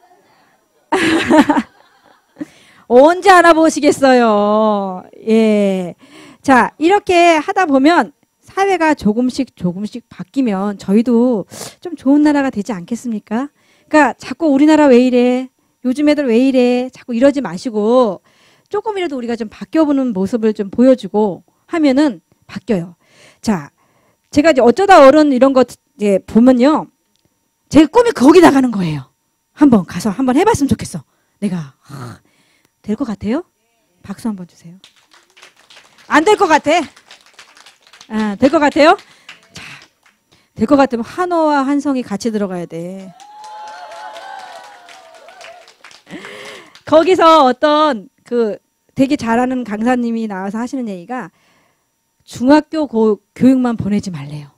A: 언제 안아보시겠어요? 예. 자, 이렇게 하다 보면 사회가 조금씩 조금씩 바뀌면 저희도 좀 좋은 나라가 되지 않겠습니까? 그러니까 자꾸 우리나라 왜 이래? 요즘 애들 왜 이래? 자꾸 이러지 마시고 조금이라도 우리가 좀 바뀌어보는 모습을 좀 보여주고 하면은 바뀌어요. 자, 제가 이제 어쩌다 어른 이런 거 이제 보면요. 제 꿈이 거기 나가는 거예요. 한번 가서 한번 해봤으면 좋겠어. 내가 될 것 같아요? 박수 한번 주세요. 안 될 것 같아. 아, 될 것 같아요? 자, 될 것 같으면 한어와 한성이 같이 들어가야 돼. 거기서 어떤 그 되게 잘하는 강사님이 나와서 하시는 얘기가 중학교 고, 교육만 보내지 말래요.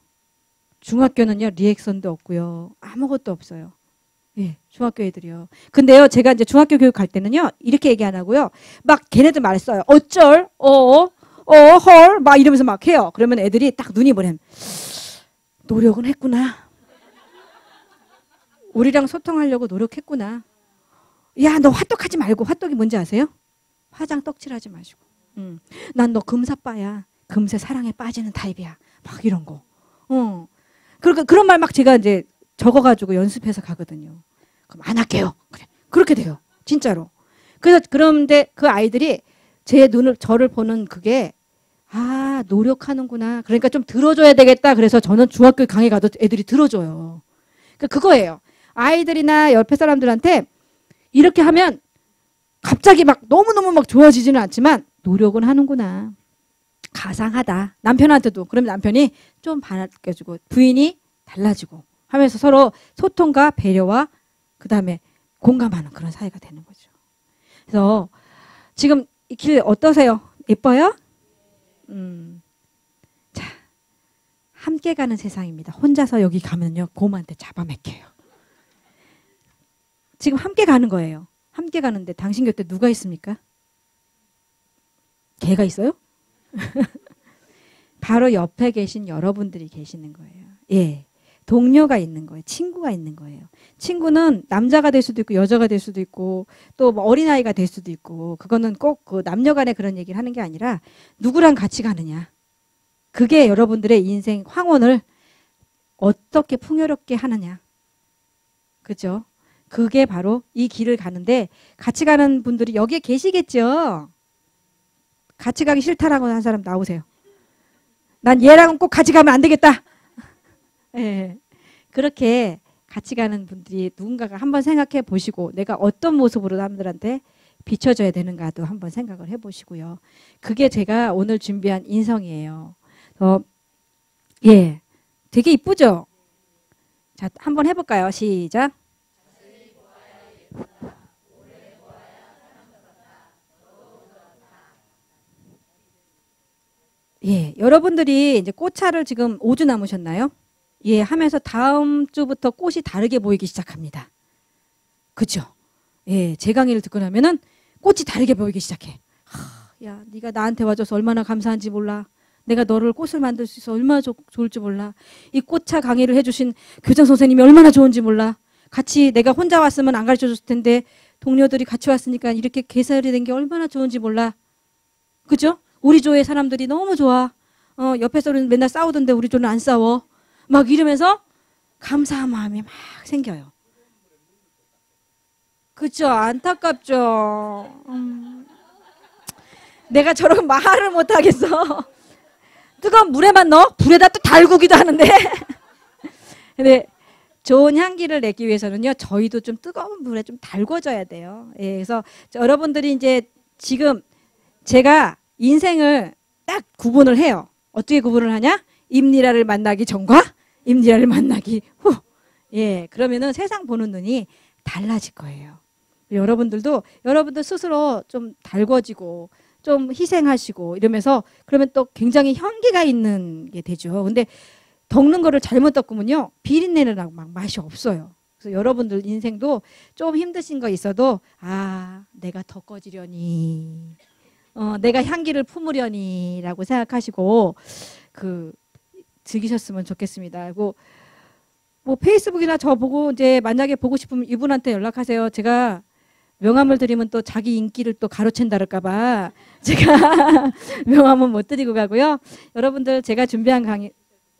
A: 중학교는요 리액션도 없고요 아무것도 없어요. 예, 중학교 애들이요. 근데요 제가 이제 중학교 교육 갈 때는요 이렇게 얘기 안 하고요 막 걔네들 말했어요. 어쩔, 어, 어, 헐, 막 이러면서 막 해요. 그러면 애들이 딱 눈이 보냄. 노력은 했구나. 우리랑 소통하려고 노력했구나. 야, 너 화떡하지 말고 화떡이 뭔지 아세요? 화장 떡칠하지 마시고. 음. 난너 금사빠야. 금세 사랑에 빠지는 타입이야. 막 이런 거. 어. 그러니까 그런 말 막 제가 이제 적어가지고 연습해서 가거든요. 그럼 안 할게요. 그래. 그렇게 돼요. 진짜로. 그래서 그런데 그 아이들이 제 눈을 저를 보는 그게 아 노력하는구나. 그러니까 좀 들어줘야 되겠다. 그래서 저는 중학교 강의 가도 애들이 들어줘요. 그러니까 그거예요. 아이들이나 옆에 사람들한테 이렇게 하면 갑자기 막 너무너무 막 좋아지지는 않지만 노력은 하는구나. 가상하다. 남편한테도 그러면 남편이 좀 바뀌어주고 부인이 달라지고 하면서 서로 소통과 배려와 그 다음에 공감하는 그런 사이가 되는 거죠. 그래서 지금 이 길 어떠세요? 예뻐요? 음. 자, 함께 가는 세상입니다. 혼자서 여기 가면요, 곰한테 잡아먹혀요. 지금 함께 가는 거예요. 함께 가는데 당신 곁에 누가 있습니까? 개가 있어요? 바로 옆에 계신 여러분들이 계시는 거예요. 예. 동료가 있는 거예요. 친구가 있는 거예요. 친구는 남자가 될 수도 있고 여자가 될 수도 있고 또 뭐 어린아이가 될 수도 있고 그거는 꼭 그 남녀 간에 그런 얘기를 하는 게 아니라 누구랑 같이 가느냐. 그게 여러분들의 인생 황혼을 어떻게 풍요롭게 하느냐. 그죠? 그게 바로 이 길을 가는데 같이 가는 분들이 여기에 계시겠죠. 같이 가기 싫다라고 한 사람 나오세요. 난 얘랑은 꼭 같이 가면 안 되겠다. 예. 그렇게 같이 가는 분들이 누군가가 한번 생각해 보시고 내가 어떤 모습으로 사람들한테 비춰줘야 되는가도 한번 생각을 해 보시고요. 그게 제가 오늘 준비한 인성이에요. 어, 예. 되게 이쁘죠? 자, 한번 해볼까요? 시작. 예, 여러분들이 이제 꽃차를 지금 5주 남으셨나요? 예, 하면서 다음 주부터 꽃이 다르게 보이기 시작합니다. 그죠? 예, 제 강의를 듣고 나면은 꽃이 다르게 보이기 시작해. 하, 야, 네가 나한테 와줘서 얼마나 감사한지 몰라. 내가 너를 꽃을 만들 수 있어 얼마나 좋, 좋을지 몰라. 이 꽃차 강의를 해주신 교장 선생님이 얼마나 좋은지 몰라. 같이 내가 혼자 왔으면 안 가르쳐 줬을 텐데 동료들이 같이 왔으니까 이렇게 개설이 된 게 얼마나 좋은지 몰라. 그죠? 우리 조의 사람들이 너무 좋아. 어, 옆에서는 맨날 싸우던데 우리 조는 안 싸워. 막 이러면서 감사한 마음이 막 생겨요. 그쵸 안타깝죠. 음. 내가 저런 말을 못 하겠어. 뜨거운 물에만 넣어 불에다 또 달구기도 하는데. 근데 좋은 향기를 내기 위해서는요 저희도 좀 뜨거운 물에 좀 달궈져야 돼요. 예, 그래서 저 여러분들이 이제 지금 제가 인생을 딱 구분을 해요. 어떻게 구분을 하냐? 임니라를 만나기 전과 임니라를 만나기 후. 예, 그러면은 세상 보는 눈이 달라질 거예요. 여러분들도 여러분들 스스로 좀 달궈지고 좀 희생하시고 이러면서 그러면 또 굉장히 향기가 있는 게 되죠. 근데 덮는 거를 잘못 덮으면요 비린내는 나고 막 맛이 없어요. 그래서 여러분들 인생도 좀 힘드신 거 있어도 아 내가 덮어지려니 어, 내가 향기를 품으려니라고 생각하시고 그 즐기셨으면 좋겠습니다. 그리고 뭐 페이스북이나 저 보고 이제 만약에 보고 싶으면 이분한테 연락하세요. 제가 명함을 드리면 또 자기 인기를 또 가로챈다 그럴까봐 제가 명함은 못 드리고 가고요. 여러분들 제가 준비한 강의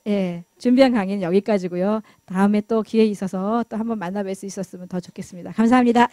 A: 예, 준비한 강의는 여기까지고요. 다음에 또 기회 있어서 또 한번 만나뵐 수 있었으면 더 좋겠습니다. 감사합니다.